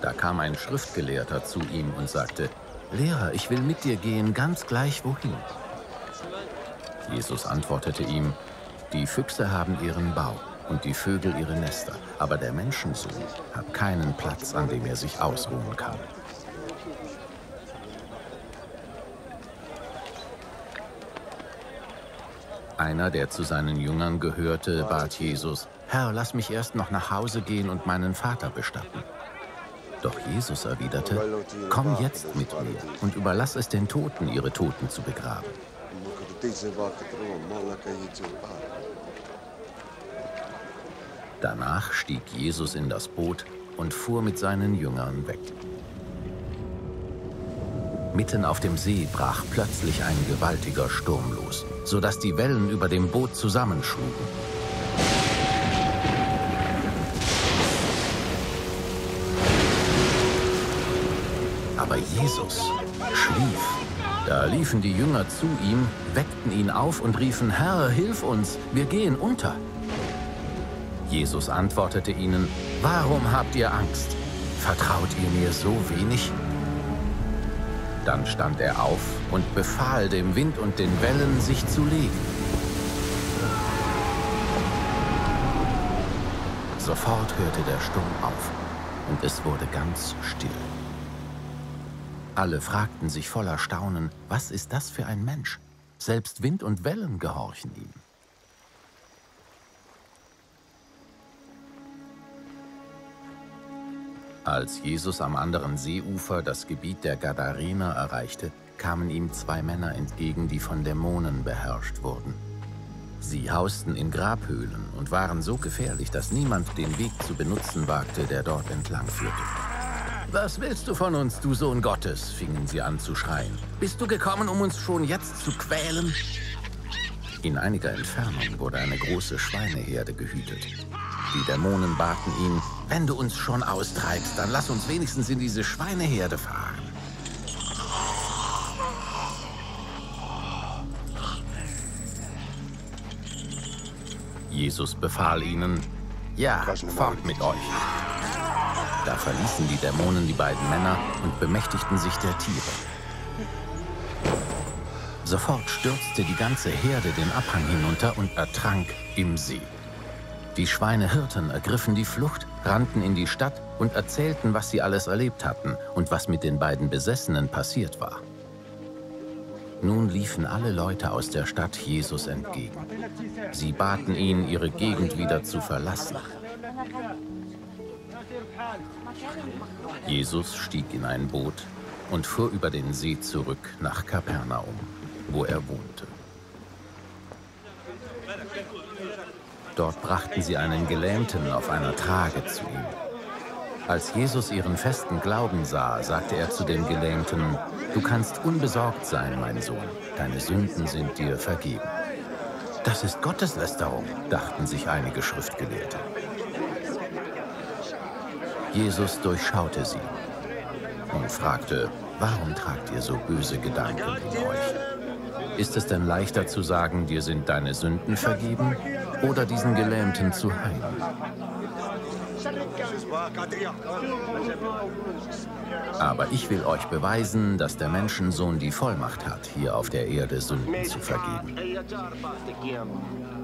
Da kam ein Schriftgelehrter zu ihm und sagte, Lehrer, ich will mit dir gehen, ganz gleich wohin. Jesus antwortete ihm, die Füchse haben ihren Bau und die Vögel ihre Nester, aber der Menschensohn hat keinen Platz, an dem er sich ausruhen kann. Einer, der zu seinen Jüngern gehörte, bat Jesus, Herr, lass mich erst noch nach Hause gehen und meinen Vater bestatten. Doch Jesus erwiderte, komm jetzt mit mir und überlass es den Toten, ihre Toten zu begraben. Danach stieg Jesus in das Boot und fuhr mit seinen Jüngern weg. Mitten auf dem See brach plötzlich ein gewaltiger Sturm los, sodass die Wellen über dem Boot zusammenschlugen. Aber Jesus schlief. Da liefen die Jünger zu ihm, weckten ihn auf und riefen, Herr, hilf uns, wir gehen unter. Jesus antwortete ihnen, warum habt ihr Angst? Vertraut ihr mir so wenig? Dann stand er auf und befahl dem Wind und den Wellen, sich zu legen. Sofort hörte der Sturm auf und es wurde ganz still. Alle fragten sich voller Staunen, was ist das für ein Mensch? Selbst Wind und Wellen gehorchen ihm. Als Jesus am anderen Seeufer das Gebiet der Gadarener erreichte, kamen ihm zwei Männer entgegen, die von Dämonen beherrscht wurden. Sie hausten in Grabhöhlen und waren so gefährlich, dass niemand den Weg zu benutzen wagte, der dort entlang führte. Was willst du von uns, du Sohn Gottes? fingen sie an zu schreien. Bist du gekommen, um uns schon jetzt zu quälen? In einiger Entfernung wurde eine große Schweineherde gehütet. Die Dämonen baten ihn, wenn du uns schon austreibst, dann lass uns wenigstens in diese Schweineherde fahren. Jesus befahl ihnen, ja, fort mit euch. Da verließen die Dämonen die beiden Männer und bemächtigten sich der Tiere. Sofort stürzte die ganze Herde den Abhang hinunter und ertrank im See. Die Schweinehirten ergriffen die Flucht, rannten in die Stadt und erzählten, was sie alles erlebt hatten und was mit den beiden Besessenen passiert war. Nun liefen alle Leute aus der Stadt Jesus entgegen. Sie baten ihn, ihre Gegend wieder zu verlassen. Jesus stieg in ein Boot und fuhr über den See zurück nach Kapernaum, wo er wohnte. Dort brachten sie einen Gelähmten auf einer Trage zu ihm. Als Jesus ihren festen Glauben sah, sagte er zu dem Gelähmten, Du kannst unbesorgt sein, mein Sohn, deine Sünden sind dir vergeben. Das ist Gotteslästerung, dachten sich einige Schriftgelehrte. Jesus durchschaute sie und fragte, warum tragt ihr so böse Gedanken in euch? Ist es denn leichter zu sagen, dir sind deine Sünden vergeben oder diesen Gelähmten zu heilen. Aber ich will euch beweisen, dass der Menschensohn die Vollmacht hat, hier auf der Erde Sünden zu vergeben.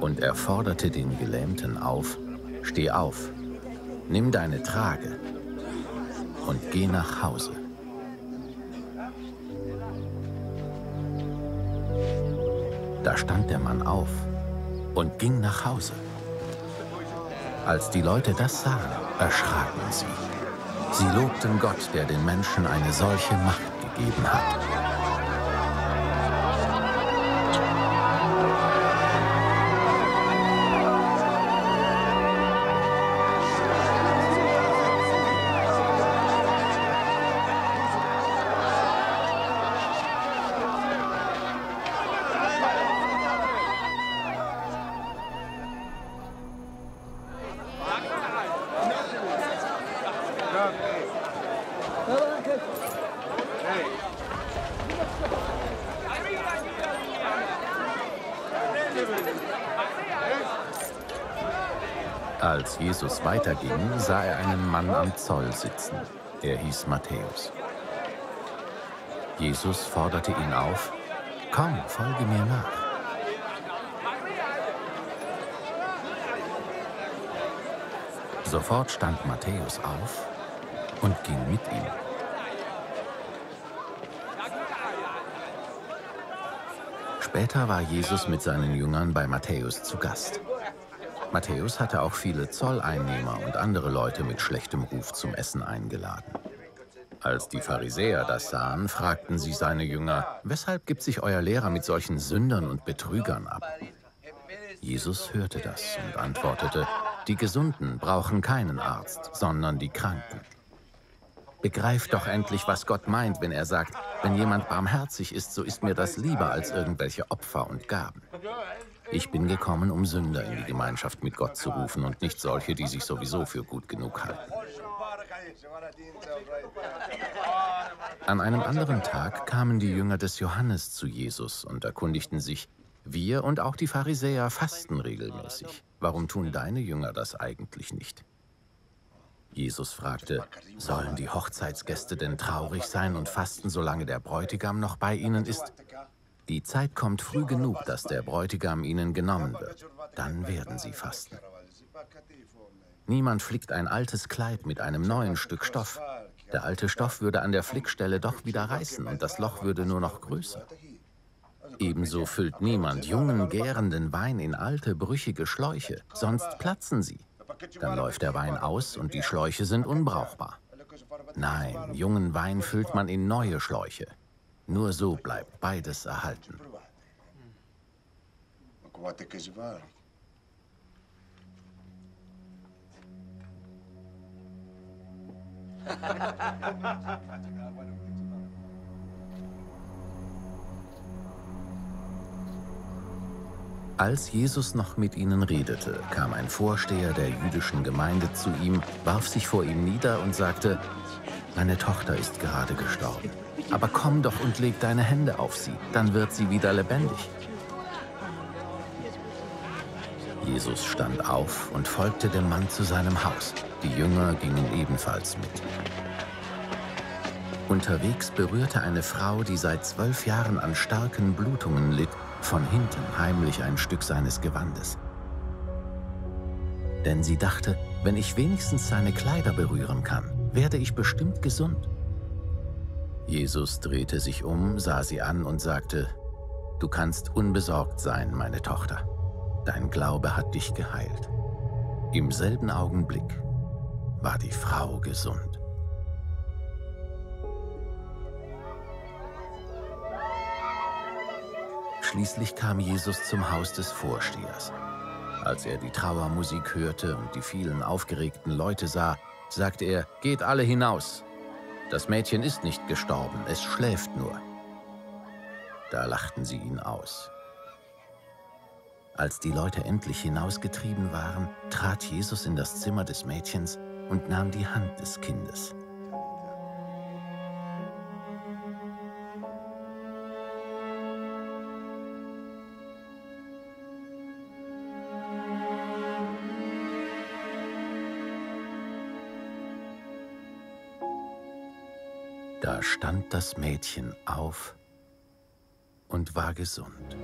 Und er forderte den Gelähmten auf, steh auf, nimm deine Trage und geh nach Hause. Da stand der Mann auf und ging nach Hause. Als die Leute das sahen, erschraken sie. Sie lobten Gott, der den Menschen eine solche Macht gegeben hat. Jesus weiterging, sah er einen Mann am Zoll sitzen. Er hieß Matthäus. Jesus forderte ihn auf, komm, folge mir nach. Sofort stand Matthäus auf und ging mit ihm. Später war Jesus mit seinen Jüngern bei Matthäus zu Gast. Matthäus hatte auch viele Zolleinnehmer und andere Leute mit schlechtem Ruf zum Essen eingeladen. Als die Pharisäer das sahen, fragten sie seine Jünger, weshalb gibt sich euer Lehrer mit solchen Sündern und Betrügern ab? Jesus hörte das und antwortete, die Gesunden brauchen keinen Arzt, sondern die Kranken. Begreift doch endlich, was Gott meint, wenn er sagt, wenn jemand barmherzig ist, so ist mir das lieber als irgendwelche Opfer und Gaben. Ich bin gekommen, um Sünder in die Gemeinschaft mit Gott zu rufen und nicht solche, die sich sowieso für gut genug halten. An einem anderen Tag kamen die Jünger des Johannes zu Jesus und erkundigten sich, wir und auch die Pharisäer fasten regelmäßig. Warum tun deine Jünger das eigentlich nicht? Jesus fragte, sollen die Hochzeitsgäste denn traurig sein und fasten, solange der Bräutigam noch bei ihnen ist? Die Zeit kommt früh genug, dass der Bräutigam ihnen genommen wird. Dann werden sie fasten. Niemand flickt ein altes Kleid mit einem neuen Stück Stoff. Der alte Stoff würde an der Flickstelle doch wieder reißen und das Loch würde nur noch größer. Ebenso füllt niemand jungen, gärenden Wein in alte, brüchige Schläuche, sonst platzen sie. Dann läuft der Wein aus und die Schläuche sind unbrauchbar. Nein, jungen Wein füllt man in neue Schläuche. Nur so bleibt beides erhalten. <laughs> Als Jesus noch mit ihnen redete, kam ein Vorsteher der jüdischen Gemeinde zu ihm, warf sich vor ihm nieder und sagte, Meine Tochter ist gerade gestorben, aber komm doch und leg deine Hände auf sie, dann wird sie wieder lebendig. Jesus stand auf und folgte dem Mann zu seinem Haus. Die Jünger gingen ebenfalls mit. Unterwegs berührte eine Frau, die seit zwölf Jahren an starken Blutungen litt, von hinten heimlich ein Stück seines Gewandes. Denn sie dachte, wenn ich wenigstens seine Kleider berühren kann, werde ich bestimmt gesund. Jesus drehte sich um, sah sie an und sagte, Du kannst unbesorgt sein, meine Tochter. Dein Glaube hat dich geheilt. Im selben Augenblick war die Frau gesund. Schließlich kam Jesus zum Haus des Vorstehers. Als er die Trauermusik hörte und die vielen aufgeregten Leute sah, sagte er, Geht alle hinaus. Das Mädchen ist nicht gestorben, es schläft nur. Da lachten sie ihn aus. Als die Leute endlich hinausgetrieben waren, trat Jesus in das Zimmer des Mädchens und nahm die Hand des Kindes. Stand das Mädchen auf und war gesund.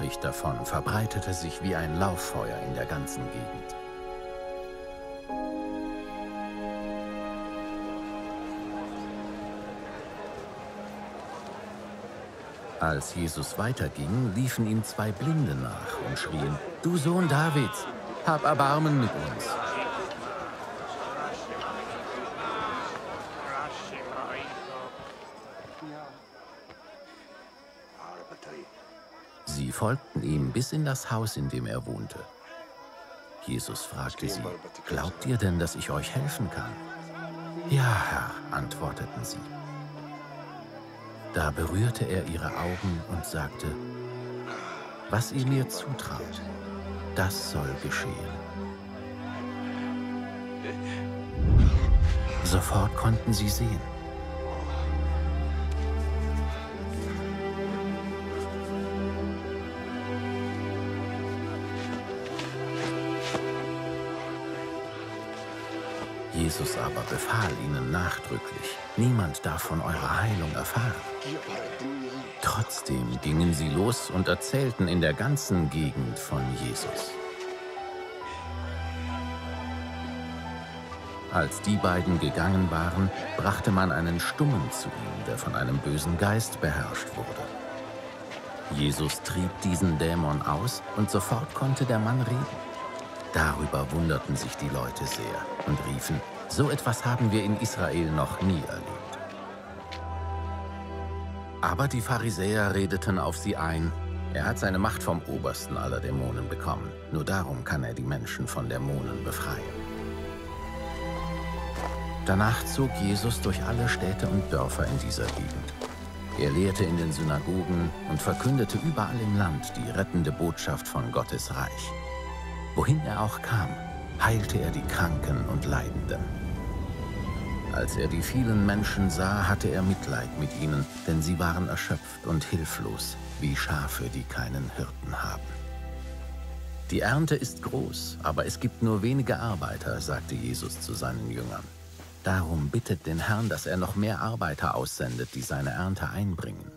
Nachricht davon verbreitete sich wie ein Lauffeuer in der ganzen Gegend. Als Jesus weiterging, liefen ihm zwei Blinde nach und schrien, Du Sohn Davids, hab Erbarmen mit uns. Sie folgten ihm bis in das Haus, in dem er wohnte. Jesus fragte sie, Glaubt ihr denn, dass ich euch helfen kann? Ja, Herr, antworteten sie. Da berührte er ihre Augen und sagte, was ihr mir zutraut, das soll geschehen. Sofort konnten sie sehen. Jesus aber befahl ihnen nachdrücklich, niemand darf von eurer Heilung erfahren. Trotzdem gingen sie los und erzählten in der ganzen Gegend von Jesus. Als die beiden gegangen waren, brachte man einen Stummen zu ihm, der von einem bösen Geist beherrscht wurde. Jesus trieb diesen Dämon aus und sofort konnte der Mann reden. Darüber wunderten sich die Leute sehr und riefen, so etwas haben wir in Israel noch nie erlebt. Aber die Pharisäer redeten auf sie ein, er hat seine Macht vom obersten aller Dämonen bekommen. Nur darum kann er die Menschen von Dämonen befreien. Danach zog Jesus durch alle Städte und Dörfer in dieser Gegend. Er lehrte in den Synagogen und verkündete überall im Land die rettende Botschaft von Gottes Reich. Wohin er auch kam, heilte er die Kranken und Leidenden. Als er die vielen Menschen sah, hatte er Mitleid mit ihnen, denn sie waren erschöpft und hilflos, wie Schafe, die keinen Hirten haben. Die Ernte ist groß, aber es gibt nur wenige Arbeiter, sagte Jesus zu seinen Jüngern. Darum bittet den Herrn, dass er noch mehr Arbeiter aussendet, die seine Ernte einbringen.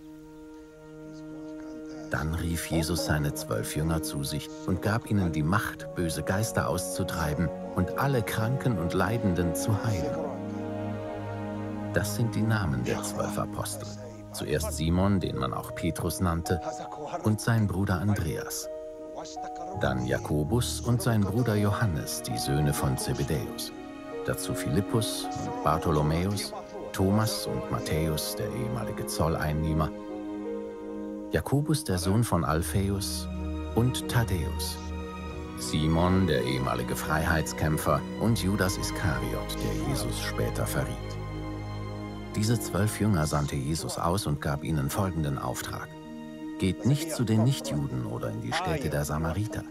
Dann rief Jesus seine zwölf Jünger zu sich und gab ihnen die Macht, böse Geister auszutreiben und alle Kranken und Leidenden zu heilen. Das sind die Namen der zwölf Apostel. Zuerst Simon, den man auch Petrus nannte, und sein Bruder Andreas. Dann Jakobus und sein Bruder Johannes, die Söhne von Zebedäus. Dazu Philippus und Bartholomäus, Thomas und Matthäus, der ehemalige Zolleinnehmer, Jakobus, der Sohn von Alphaeus, und Thaddäus. Simon, der ehemalige Freiheitskämpfer, und Judas Iskariot, der Jesus später verriet. Diese zwölf Jünger sandte Jesus aus und gab ihnen folgenden Auftrag. Geht nicht zu den Nichtjuden oder in die Städte der Samariter,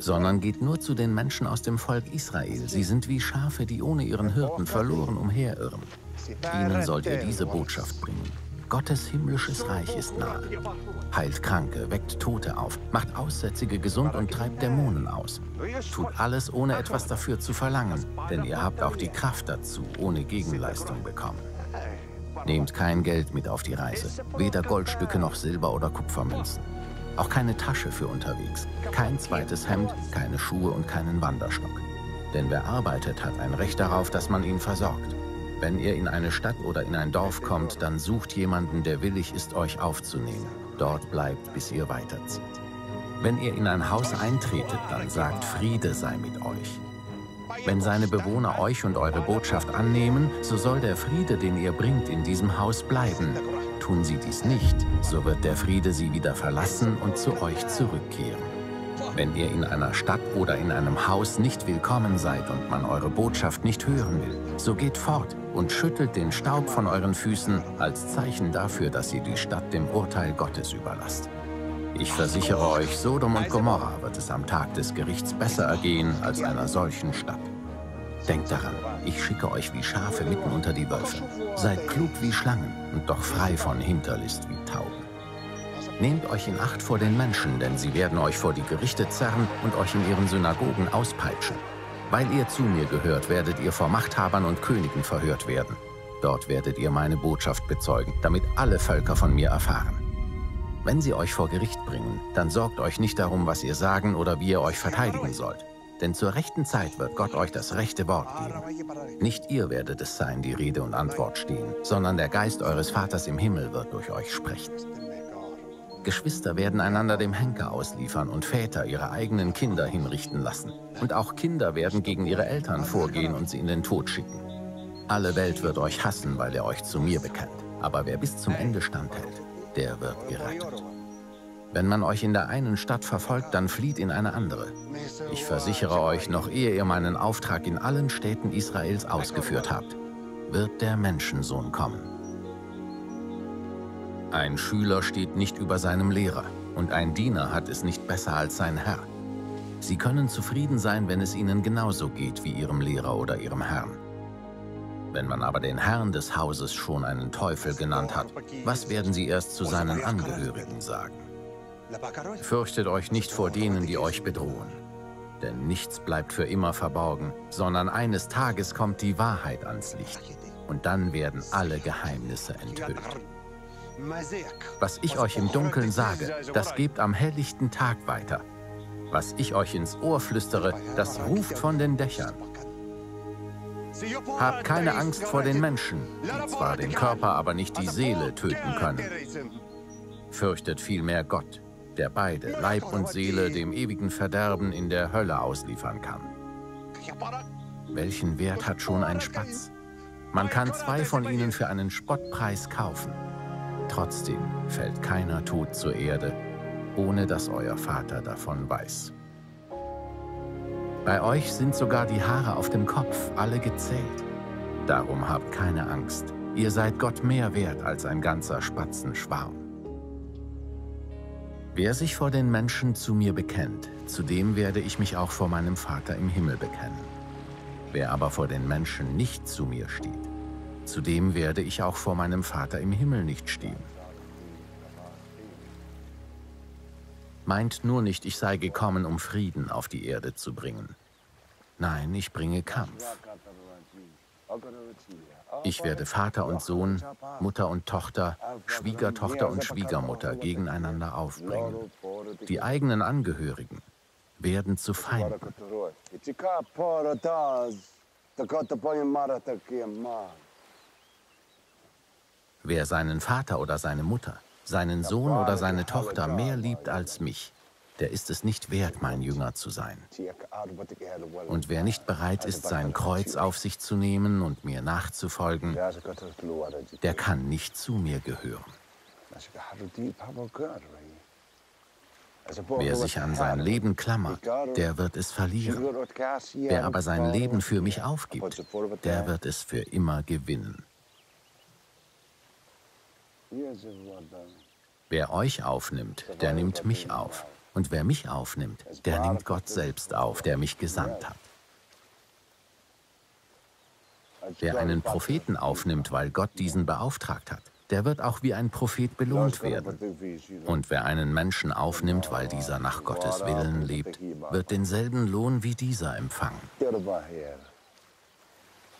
sondern geht nur zu den Menschen aus dem Volk Israel. Sie sind wie Schafe, die ohne ihren Hirten verloren umherirren. Ihnen sollt ihr diese Botschaft bringen. Gottes himmlisches Reich ist nahe. Heilt Kranke, weckt Tote auf, macht Aussätzige gesund und treibt Dämonen aus. Tut alles, ohne etwas dafür zu verlangen, denn ihr habt auch die Kraft dazu, ohne Gegenleistung bekommen. Nehmt kein Geld mit auf die Reise, weder Goldstücke noch Silber- oder Kupfermünzen. Auch keine Tasche für unterwegs, kein zweites Hemd, keine Schuhe und keinen Wanderstock. Denn wer arbeitet, hat ein Recht darauf, dass man ihn versorgt. Wenn ihr in eine Stadt oder in ein Dorf kommt, dann sucht jemanden, der willig ist, euch aufzunehmen. Dort bleibt, bis ihr weiterzieht. Wenn ihr in ein Haus eintretet, dann sagt, Friede sei mit euch. Wenn seine Bewohner euch und eure Botschaft annehmen, so soll der Friede, den ihr bringt, in diesem Haus bleiben. Tun sie dies nicht, so wird der Friede sie wieder verlassen und zu euch zurückkehren. Wenn ihr in einer Stadt oder in einem Haus nicht willkommen seid und man eure Botschaft nicht hören will, so geht fort und schüttelt den Staub von euren Füßen als Zeichen dafür, dass ihr die Stadt dem Urteil Gottes überlasst. Ich versichere euch, Sodom und Gomorra wird es am Tag des Gerichts besser ergehen als einer solchen Stadt. Denkt daran, ich schicke euch wie Schafe mitten unter die Wölfe. Seid klug wie Schlangen und doch frei von Hinterlist wie Tauben. Nehmt euch in Acht vor den Menschen, denn sie werden euch vor die Gerichte zerren und euch in ihren Synagogen auspeitschen. Weil ihr zu mir gehört, werdet ihr vor Machthabern und Königen verhört werden. Dort werdet ihr meine Botschaft bezeugen, damit alle Völker von mir erfahren. Wenn sie euch vor Gericht bringen, dann sorgt euch nicht darum, was ihr sagen oder wie ihr euch verteidigen sollt. Denn zur rechten Zeit wird Gott euch das rechte Wort geben. Nicht ihr werdet es sein, die Rede und Antwort stehen, sondern der Geist eures Vaters im Himmel wird durch euch sprechen. Geschwister werden einander dem Henker ausliefern und Väter ihre eigenen Kinder hinrichten lassen. Und auch Kinder werden gegen ihre Eltern vorgehen und sie in den Tod schicken. Alle Welt wird euch hassen, weil ihr euch zu mir bekennt. Aber wer bis zum Ende standhält, der wird gerettet. Wenn man euch in der einen Stadt verfolgt, dann flieht in eine andere. Ich versichere euch, noch ehe ihr meinen Auftrag in allen Städten Israels ausgeführt habt, wird der Menschensohn kommen. Ein Schüler steht nicht über seinem Lehrer. und ein Diener hat es nicht besser als sein Herr. Sie können zufrieden sein, wenn es ihnen genauso geht wie ihrem Lehrer oder ihrem Herrn. Wenn man aber den Herrn des Hauses schon einen Teufel genannt hat, was werden sie erst zu seinen Angehörigen sagen? Fürchtet euch nicht vor denen, die euch bedrohen. Denn nichts bleibt für immer verborgen, sondern eines Tages kommt die Wahrheit ans Licht. Und dann werden alle Geheimnisse enthüllt. Was ich euch im Dunkeln sage, das gebt am helllichten Tag weiter. Was ich euch ins Ohr flüstere, das ruft von den Dächern. Habt keine Angst vor den Menschen, die zwar den Körper, aber nicht die Seele töten können. Fürchtet vielmehr Gott, der beide, Leib und Seele, dem ewigen Verderben in der Hölle ausliefern kann. Welchen Wert hat schon ein Spatz? Man kann zwei von ihnen für einen Spottpreis kaufen. Trotzdem fällt keiner tot zur Erde, ohne dass euer Vater davon weiß. Bei euch sind sogar die Haare auf dem Kopf alle gezählt. Darum habt keine Angst. Ihr seid Gott mehr wert als ein ganzer Spatzenschwarm. Wer sich vor den Menschen zu mir bekennt, zu dem werde ich mich auch vor meinem Vater im Himmel bekennen. Wer aber vor den Menschen nicht zu mir steht, zu dem werde ich auch vor meinem Vater im Himmel nicht stehen. Meint nur nicht, ich sei gekommen, um Frieden auf die Erde zu bringen. Nein, ich bringe Kampf. Ich werde Vater und Sohn, Mutter und Tochter, Schwiegertochter und Schwiegermutter gegeneinander aufbringen. Die eigenen Angehörigen werden zu Feinden. Wer seinen Vater oder seine Mutter, seinen Sohn oder seine Tochter mehr liebt als mich, der ist es nicht wert, mein Jünger zu sein. Und wer nicht bereit ist, sein Kreuz auf sich zu nehmen und mir nachzufolgen, der kann nicht zu mir gehören. Wer sich an sein Leben klammert, der wird es verlieren. Wer aber sein Leben für mich aufgibt, der wird es für immer gewinnen. Wer euch aufnimmt, der nimmt mich auf. Und wer mich aufnimmt, der nimmt Gott selbst auf, der mich gesandt hat. Wer einen Propheten aufnimmt, weil Gott diesen beauftragt hat, der wird auch wie ein Prophet belohnt werden. Und wer einen Menschen aufnimmt, weil dieser nach Gottes Willen lebt, wird denselben Lohn wie dieser empfangen.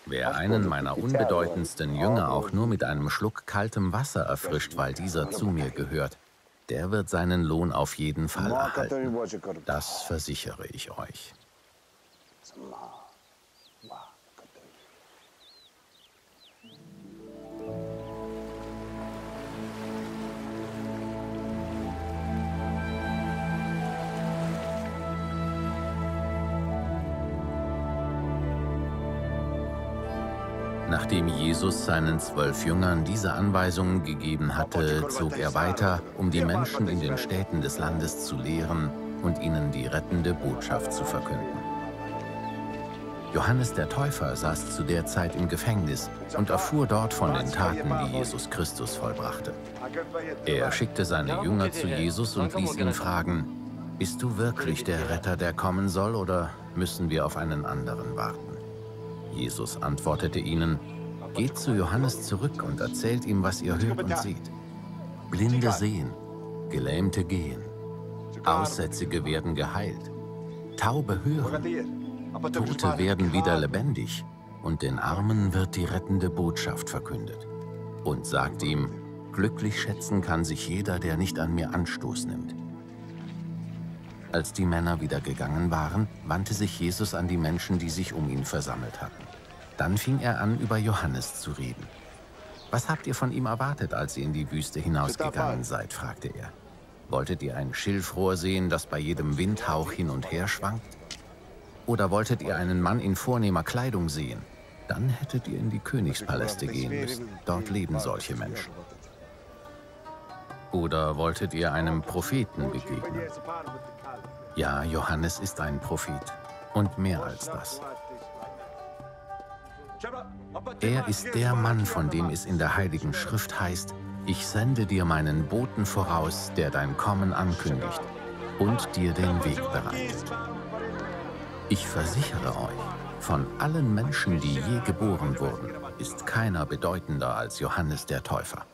Wer einen meiner unbedeutendsten Jünger auch nur mit einem Schluck kaltem Wasser erfrischt, weil dieser zu mir gehört, der wird seinen Lohn auf jeden Fall erhalten. Das versichere ich euch. Nachdem Jesus seinen zwölf Jüngern diese Anweisungen gegeben hatte, zog er weiter, um die Menschen in den Städten des Landes zu lehren und ihnen die rettende Botschaft zu verkünden. Johannes der Täufer saß zu der Zeit im Gefängnis und erfuhr dort von den Taten, die Jesus Christus vollbrachte. Er schickte seine Jünger zu Jesus und ließ ihn fragen, bist du wirklich der Retter, der kommen soll, oder müssen wir auf einen anderen warten? Jesus antwortete ihnen, Geht zu Johannes zurück und erzählt ihm, was ihr hört und seht. Blinde sehen, Gelähmte gehen, Aussätzige werden geheilt, Taube hören, Tote werden wieder lebendig und den Armen wird die rettende Botschaft verkündet. Und sagt ihm, glücklich schätzen kann sich jeder, der nicht an mir Anstoß nimmt. Als die Männer wieder gegangen waren, wandte sich Jesus an die Menschen, die sich um ihn versammelt hatten. Dann fing er an, über Johannes zu reden. Was habt ihr von ihm erwartet, als ihr in die Wüste hinausgegangen seid? fragte er. Wolltet ihr ein Schilfrohr sehen, das bei jedem Windhauch hin und her schwankt? Oder wolltet ihr einen Mann in vornehmer Kleidung sehen? Dann hättet ihr in die Königspaläste gehen müssen. Dort leben solche Menschen. Oder wolltet ihr einem Propheten begegnen? Ja, Johannes ist ein Prophet und mehr als das. Er ist der Mann, von dem es in der Heiligen Schrift heißt, Ich sende dir meinen Boten voraus, der dein Kommen ankündigt und dir den Weg bereitet. Ich versichere euch, von allen Menschen, die je geboren wurden, ist keiner bedeutender als Johannes der Täufer.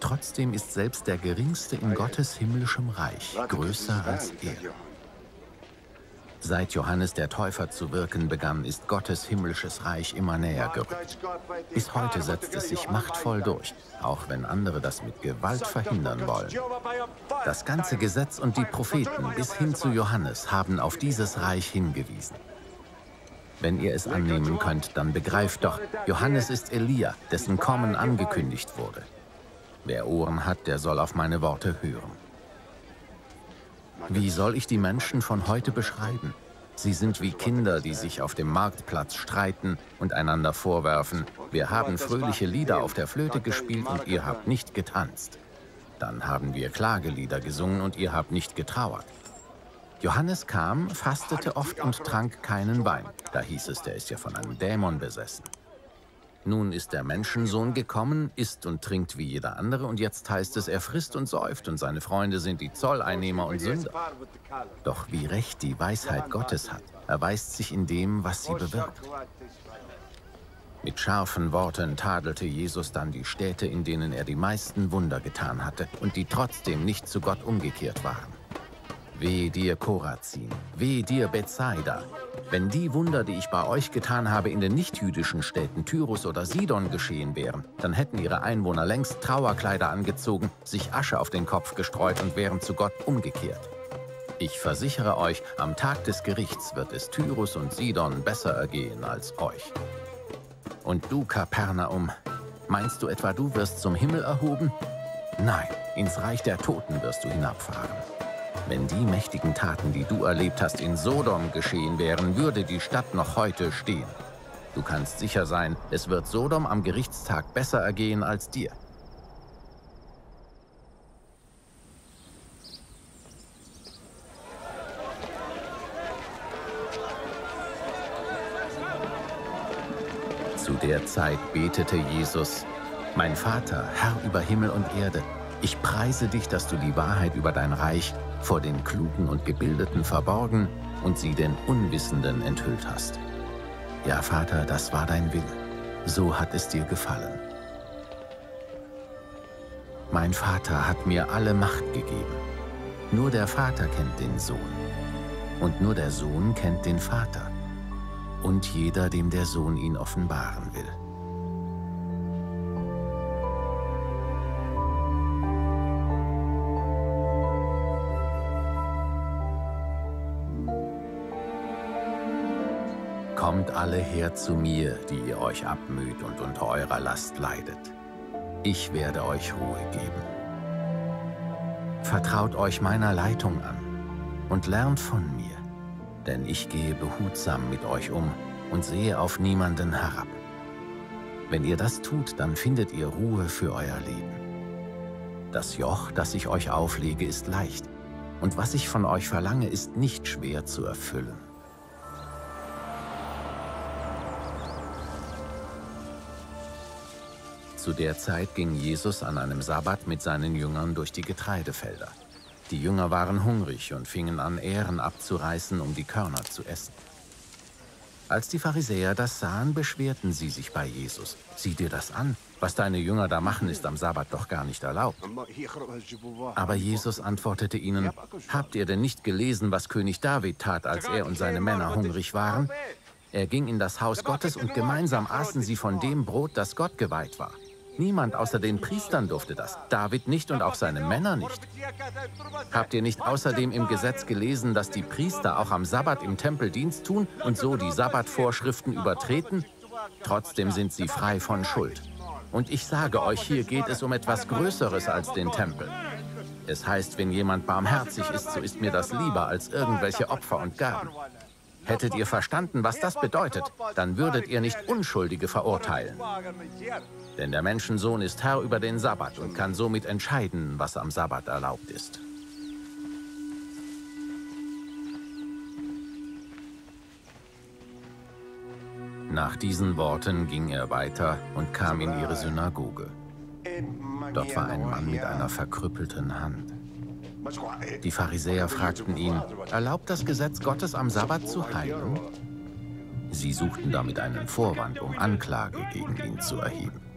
Trotzdem ist selbst der Geringste in Gottes himmlischem Reich größer als er. Seit Johannes der Täufer zu wirken begann, ist Gottes himmlisches Reich immer näher gerückt. Bis heute setzt es sich machtvoll durch, auch wenn andere das mit Gewalt verhindern wollen. Das ganze Gesetz und die Propheten bis hin zu Johannes haben auf dieses Reich hingewiesen. Wenn ihr es annehmen könnt, dann begreift doch, Johannes ist Elia, dessen Kommen angekündigt wurde. Wer Ohren hat, der soll auf meine Worte hören. Wie soll ich die Menschen von heute beschreiben? Sie sind wie Kinder, die sich auf dem Marktplatz streiten und einander vorwerfen, wir haben fröhliche Lieder auf der Flöte gespielt und ihr habt nicht getanzt. Dann haben wir Klagelieder gesungen und ihr habt nicht getrauert. Johannes kam, fastete oft und trank keinen Wein. Da hieß es, der ist ja von einem Dämon besessen. Nun ist der Menschensohn gekommen, isst und trinkt wie jeder andere und jetzt heißt es, er frisst und säuft und seine Freunde sind die Zolleinnehmer und Sünder. Doch wie recht die Weisheit Gottes hat, erweist sich in dem, was sie bewirkt. Mit scharfen Worten tadelte Jesus dann die Städte, in denen er die meisten Wunder getan hatte und die trotzdem nicht zu Gott umgekehrt waren. Weh dir, Korazin, weh dir, Bethsaida. Wenn die Wunder, die ich bei euch getan habe, in den nichtjüdischen Städten Tyrus oder Sidon geschehen wären, dann hätten ihre Einwohner längst Trauerkleider angezogen, sich Asche auf den Kopf gestreut und wären zu Gott umgekehrt. Ich versichere euch, am Tag des Gerichts wird es Tyrus und Sidon besser ergehen als euch. Und du, Kapernaum, meinst du etwa, du wirst zum Himmel erhoben? Nein, ins Reich der Toten wirst du hinabfahren. Wenn die mächtigen Taten, die du erlebt hast, in Sodom geschehen wären, würde die Stadt noch heute stehen. Du kannst sicher sein, es wird Sodom am Gerichtstag besser ergehen als dir. Zu der Zeit betete Jesus, Mein Vater, Herr über Himmel und Erde, ich preise dich, dass du die Wahrheit über dein Reich vor den Klugen und Gebildeten verborgen und sie den Unwissenden enthüllt hast. Ja, Vater, das war dein Wille. So hat es dir gefallen. Mein Vater hat mir alle Macht gegeben. Nur der Vater kennt den Sohn. Und nur der Sohn kennt den Vater. Und jeder, dem der Sohn ihn offenbaren will. Kommt alle her zu mir, die ihr euch abmüht und unter eurer Last leidet. Ich werde euch Ruhe geben. Vertraut euch meiner Leitung an und lernt von mir, denn ich gehe behutsam mit euch um und sehe auf niemanden herab. Wenn ihr das tut, dann findet ihr Ruhe für euer Leben. Das Joch, das ich euch auflege, ist leicht, und was ich von euch verlange, ist nicht schwer zu erfüllen. Zu der Zeit ging Jesus an einem Sabbat mit seinen Jüngern durch die Getreidefelder. Die Jünger waren hungrig und fingen an, Ähren abzureißen, um die Körner zu essen. Als die Pharisäer das sahen, beschwerten sie sich bei Jesus. Sieh dir das an. Was deine Jünger da machen, ist am Sabbat doch gar nicht erlaubt. Aber Jesus antwortete ihnen, Habt ihr denn nicht gelesen, was König David tat, als er und seine Männer hungrig waren? Er ging in das Haus Gottes und gemeinsam aßen sie von dem Brot, das Gott geweiht war. Niemand außer den Priestern durfte das. David nicht und auch seine Männer nicht. Habt ihr nicht außerdem im Gesetz gelesen, dass die Priester auch am Sabbat im Tempel Dienst tun und so die Sabbatvorschriften übertreten? Trotzdem sind sie frei von Schuld. Und ich sage euch, hier geht es um etwas Größeres als den Tempel. Es heißt, wenn jemand barmherzig ist, so ist mir das lieber als irgendwelche Opfer und Gaben. Hättet ihr verstanden, was das bedeutet, dann würdet ihr nicht Unschuldige verurteilen. Denn der Menschensohn ist Herr über den Sabbat und kann somit entscheiden, was am Sabbat erlaubt ist. Nach diesen Worten ging er weiter und kam in ihre Synagoge. Dort war ein Mann mit einer verkrüppelten Hand. Die Pharisäer fragten ihn, erlaubt das Gesetz Gottes am Sabbat zu heilen? Sie suchten damit einen Vorwand, um Anklage gegen ihn zu erheben.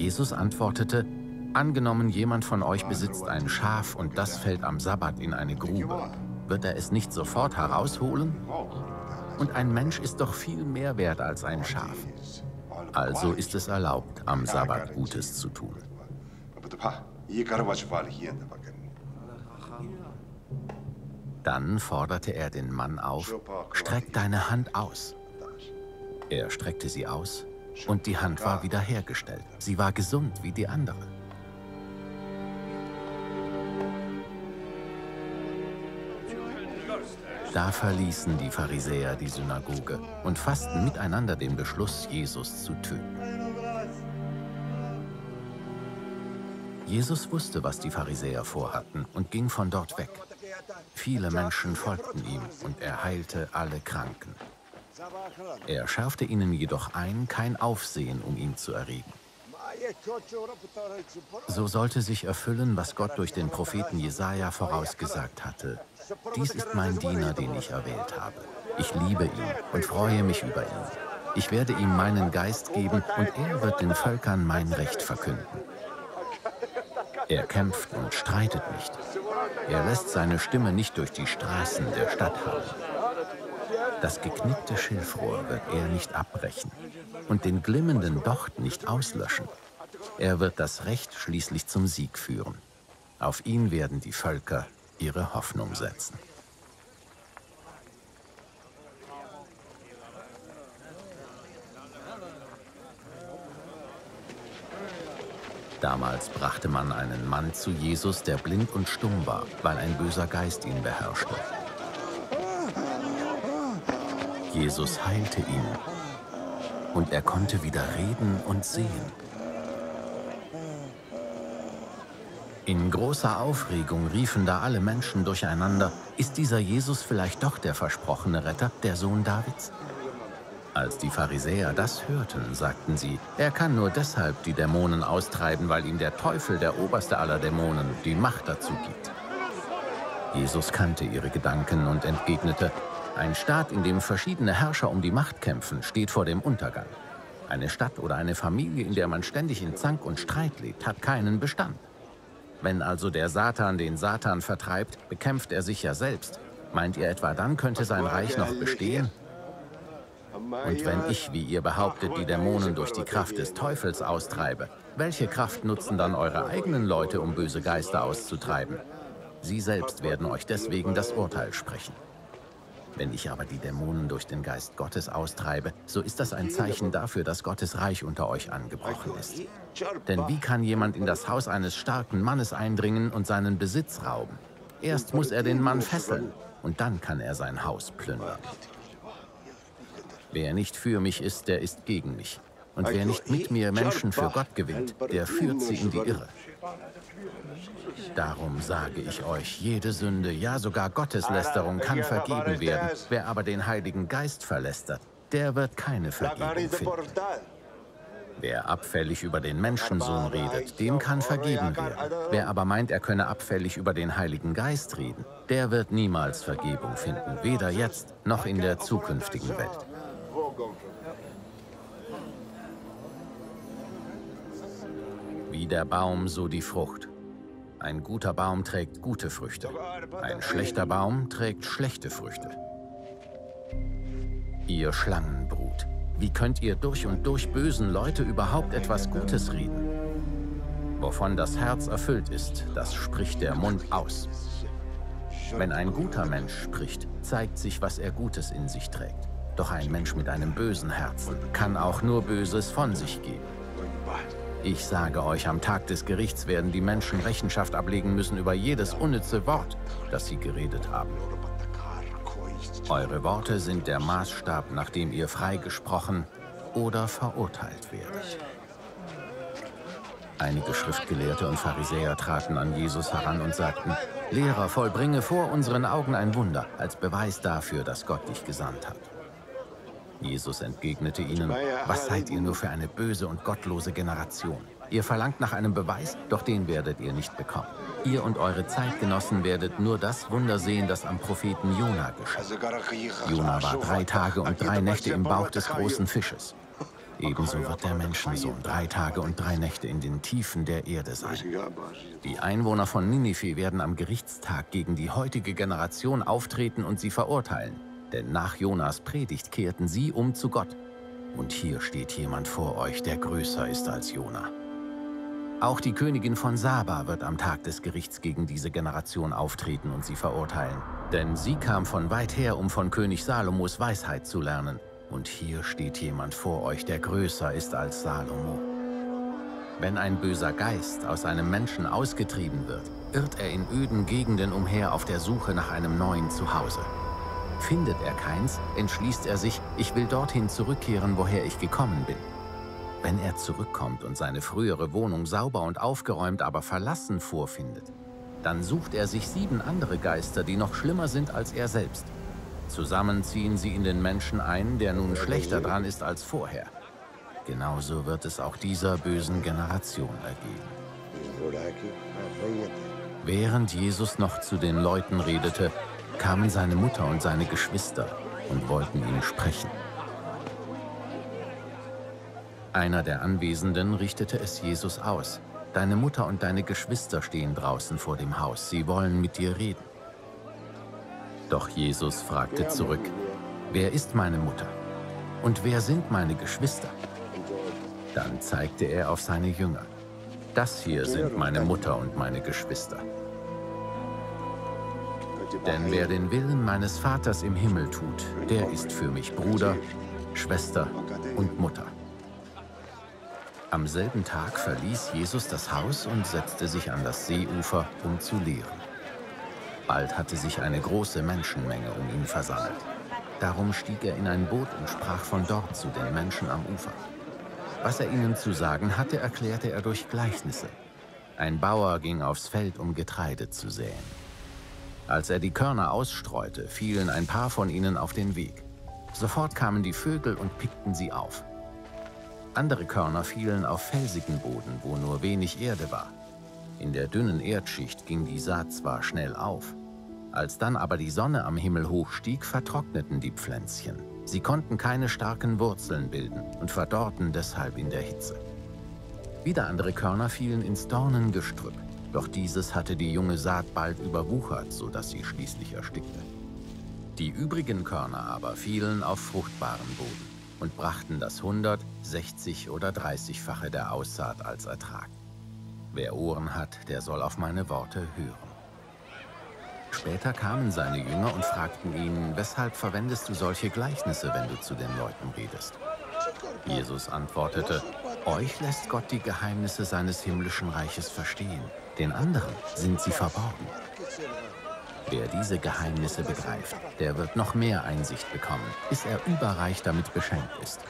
Jesus antwortete, angenommen jemand von euch besitzt ein Schaf und das fällt am Sabbat in eine Grube, wird er es nicht sofort herausholen? Und ein Mensch ist doch viel mehr wert als ein Schaf. Also ist es erlaubt, am Sabbat Gutes zu tun. Dann forderte er den Mann auf, streck deine Hand aus. Er streckte sie aus und die Hand war wiederhergestellt. Sie war gesund wie die andere. Da verließen die Pharisäer die Synagoge und fassten miteinander den Beschluss, Jesus zu töten. Jesus wusste, was die Pharisäer vorhatten und ging von dort weg. Viele Menschen folgten ihm und er heilte alle Kranken. Er schärfte ihnen jedoch ein, kein Aufsehen um ihn zu erregen. So sollte sich erfüllen, was Gott durch den Propheten Jesaja vorausgesagt hatte. Dies ist mein Diener, den ich erwählt habe. Ich liebe ihn und freue mich über ihn. Ich werde ihm meinen Geist geben und er wird den Völkern mein Recht verkünden. Er kämpft und streitet nicht. Er lässt seine Stimme nicht durch die Straßen der Stadt hallen. Das geknickte Schilfrohr wird er nicht abbrechen und den glimmenden Docht nicht auslöschen. Er wird das Recht schließlich zum Sieg führen. Auf ihn werden die Völker ihre Hoffnung setzen. Damals brachte man einen Mann zu Jesus, der blind und stumm war, weil ein böser Geist ihn beherrschte. Jesus heilte ihn und er konnte wieder reden und sehen. In großer Aufregung riefen da alle Menschen durcheinander, ist dieser Jesus vielleicht doch der versprochene Retter, der Sohn Davids? Als die Pharisäer das hörten, sagten sie, er kann nur deshalb die Dämonen austreiben, weil ihm der Teufel, der oberste aller Dämonen, die Macht dazu gibt. Jesus kannte ihre Gedanken und entgegnete, ein Staat, in dem verschiedene Herrscher um die Macht kämpfen, steht vor dem Untergang. Eine Stadt oder eine Familie, in der man ständig in Zank und Streit lebt, hat keinen Bestand. Wenn also der Satan den Satan vertreibt, bekämpft er sich ja selbst. Meint ihr etwa, dann könnte sein Reich noch bestehen? Und wenn ich, wie ihr behauptet, die Dämonen durch die Kraft des Teufels austreibe, welche Kraft nutzen dann eure eigenen Leute, um böse Geister auszutreiben? Sie selbst werden euch deswegen das Urteil sprechen. Wenn ich aber die Dämonen durch den Geist Gottes austreibe, so ist das ein Zeichen dafür, dass Gottes Reich unter euch angebrochen ist. Denn wie kann jemand in das Haus eines starken Mannes eindringen und seinen Besitz rauben? Erst muss er den Mann fesseln und dann kann er sein Haus plündern. Wer nicht für mich ist, der ist gegen mich. Und wer nicht mit mir Menschen für Gott gewinnt, der führt sie in die Irre. Darum sage ich euch, jede Sünde, ja sogar Gotteslästerung kann vergeben werden. Wer aber den Heiligen Geist verlästert, der wird keine Vergebung finden. Wer abfällig über den Menschensohn redet, dem kann vergeben werden. Wer aber meint, er könne abfällig über den Heiligen Geist reden, der wird niemals Vergebung finden, weder jetzt noch in der zukünftigen Welt. Wie der Baum, so die Frucht. Ein guter Baum trägt gute Früchte. Ein schlechter Baum trägt schlechte Früchte. Ihr Schlangenbrut, wie könnt ihr durch und durch bösen Leute überhaupt etwas Gutes reden? Wovon das Herz erfüllt ist, das spricht der Mund aus. Wenn ein guter Mensch spricht, zeigt sich, was er Gutes in sich trägt. Doch ein Mensch mit einem bösen Herzen kann auch nur Böses von sich geben. Ich sage euch, am Tag des Gerichts werden die Menschen Rechenschaft ablegen müssen über jedes unnütze Wort, das sie geredet haben. Eure Worte sind der Maßstab, nach dem ihr freigesprochen oder verurteilt werdet. Einige Schriftgelehrte und Pharisäer traten an Jesus heran und sagten, Lehrer, vollbringe vor unseren Augen ein Wunder, als Beweis dafür, dass Gott dich gesandt hat. Jesus entgegnete ihnen, was seid ihr nur für eine böse und gottlose Generation? Ihr verlangt nach einem Beweis, doch den werdet ihr nicht bekommen. Ihr und eure Zeitgenossen werdet nur das Wunder sehen, das am Propheten Jona geschah. Jona war drei Tage und drei Nächte im Bauch des großen Fisches. Ebenso wird der Menschensohn drei Tage und drei Nächte in den Tiefen der Erde sein. Die Einwohner von Ninive werden am Gerichtstag gegen die heutige Generation auftreten und sie verurteilen. Denn nach Jonas Predigt kehrten sie um zu Gott. Und hier steht jemand vor euch, der größer ist als Jona. Auch die Königin von Saba wird am Tag des Gerichts gegen diese Generation auftreten und sie verurteilen. Denn sie kam von weit her, um von König Salomos Weisheit zu lernen. Und hier steht jemand vor euch, der größer ist als Salomo. Wenn ein böser Geist aus einem Menschen ausgetrieben wird, irrt er in öden Gegenden umher auf der Suche nach einem neuen Zuhause. Findet er keins, entschließt er sich, ich will dorthin zurückkehren, woher ich gekommen bin. Wenn er zurückkommt und seine frühere Wohnung sauber und aufgeräumt, aber verlassen vorfindet, dann sucht er sich sieben andere Geister, die noch schlimmer sind als er selbst. Zusammen ziehen sie in den Menschen ein, der nun schlechter dran ist als vorher. Genauso wird es auch dieser bösen Generation ergehen. Während Jesus noch zu den Leuten redete, kamen seine Mutter und seine Geschwister und wollten ihn sprechen. Einer der Anwesenden richtete es Jesus aus. Deine Mutter und deine Geschwister stehen draußen vor dem Haus. Sie wollen mit dir reden. Doch Jesus fragte zurück, wer ist meine Mutter? Und wer sind meine Geschwister? Dann zeigte er auf seine Jünger. Das hier sind meine Mutter und meine Geschwister. Denn wer den Willen meines Vaters im Himmel tut, der ist für mich Bruder, Schwester und Mutter. Am selben Tag verließ Jesus das Haus und setzte sich an das Seeufer, um zu lehren. Bald hatte sich eine große Menschenmenge um ihn versammelt. Darum stieg er in ein Boot und sprach von dort zu den Menschen am Ufer. Was er ihnen zu sagen hatte, erklärte er durch Gleichnisse. Ein Bauer ging aufs Feld, um Getreide zu säen. Als er die Körner ausstreute, fielen ein paar von ihnen auf den Weg. Sofort kamen die Vögel und pickten sie auf. Andere Körner fielen auf felsigen Boden, wo nur wenig Erde war. In der dünnen Erdschicht ging die Saat zwar schnell auf, als dann aber die Sonne am Himmel hochstieg, vertrockneten die Pflänzchen. Sie konnten keine starken Wurzeln bilden und verdorrten deshalb in der Hitze. Wieder andere Körner fielen ins Dornengestrüpp, doch dieses hatte die junge Saat bald überwuchert, sodass sie schließlich erstickte. Die übrigen Körner aber fielen auf fruchtbaren Boden und brachten das 100, 60 oder 30-fache der Aussaat als Ertrag. Wer Ohren hat, der soll auf meine Worte hören. Später kamen seine Jünger und fragten ihn, weshalb verwendest du solche Gleichnisse, wenn du zu den Leuten redest? Jesus antwortete, euch lässt Gott die Geheimnisse seines himmlischen Reiches verstehen, den anderen sind sie verborgen. Wer diese Geheimnisse begreift, der wird noch mehr Einsicht bekommen, bis er überreich damit beschenkt ist.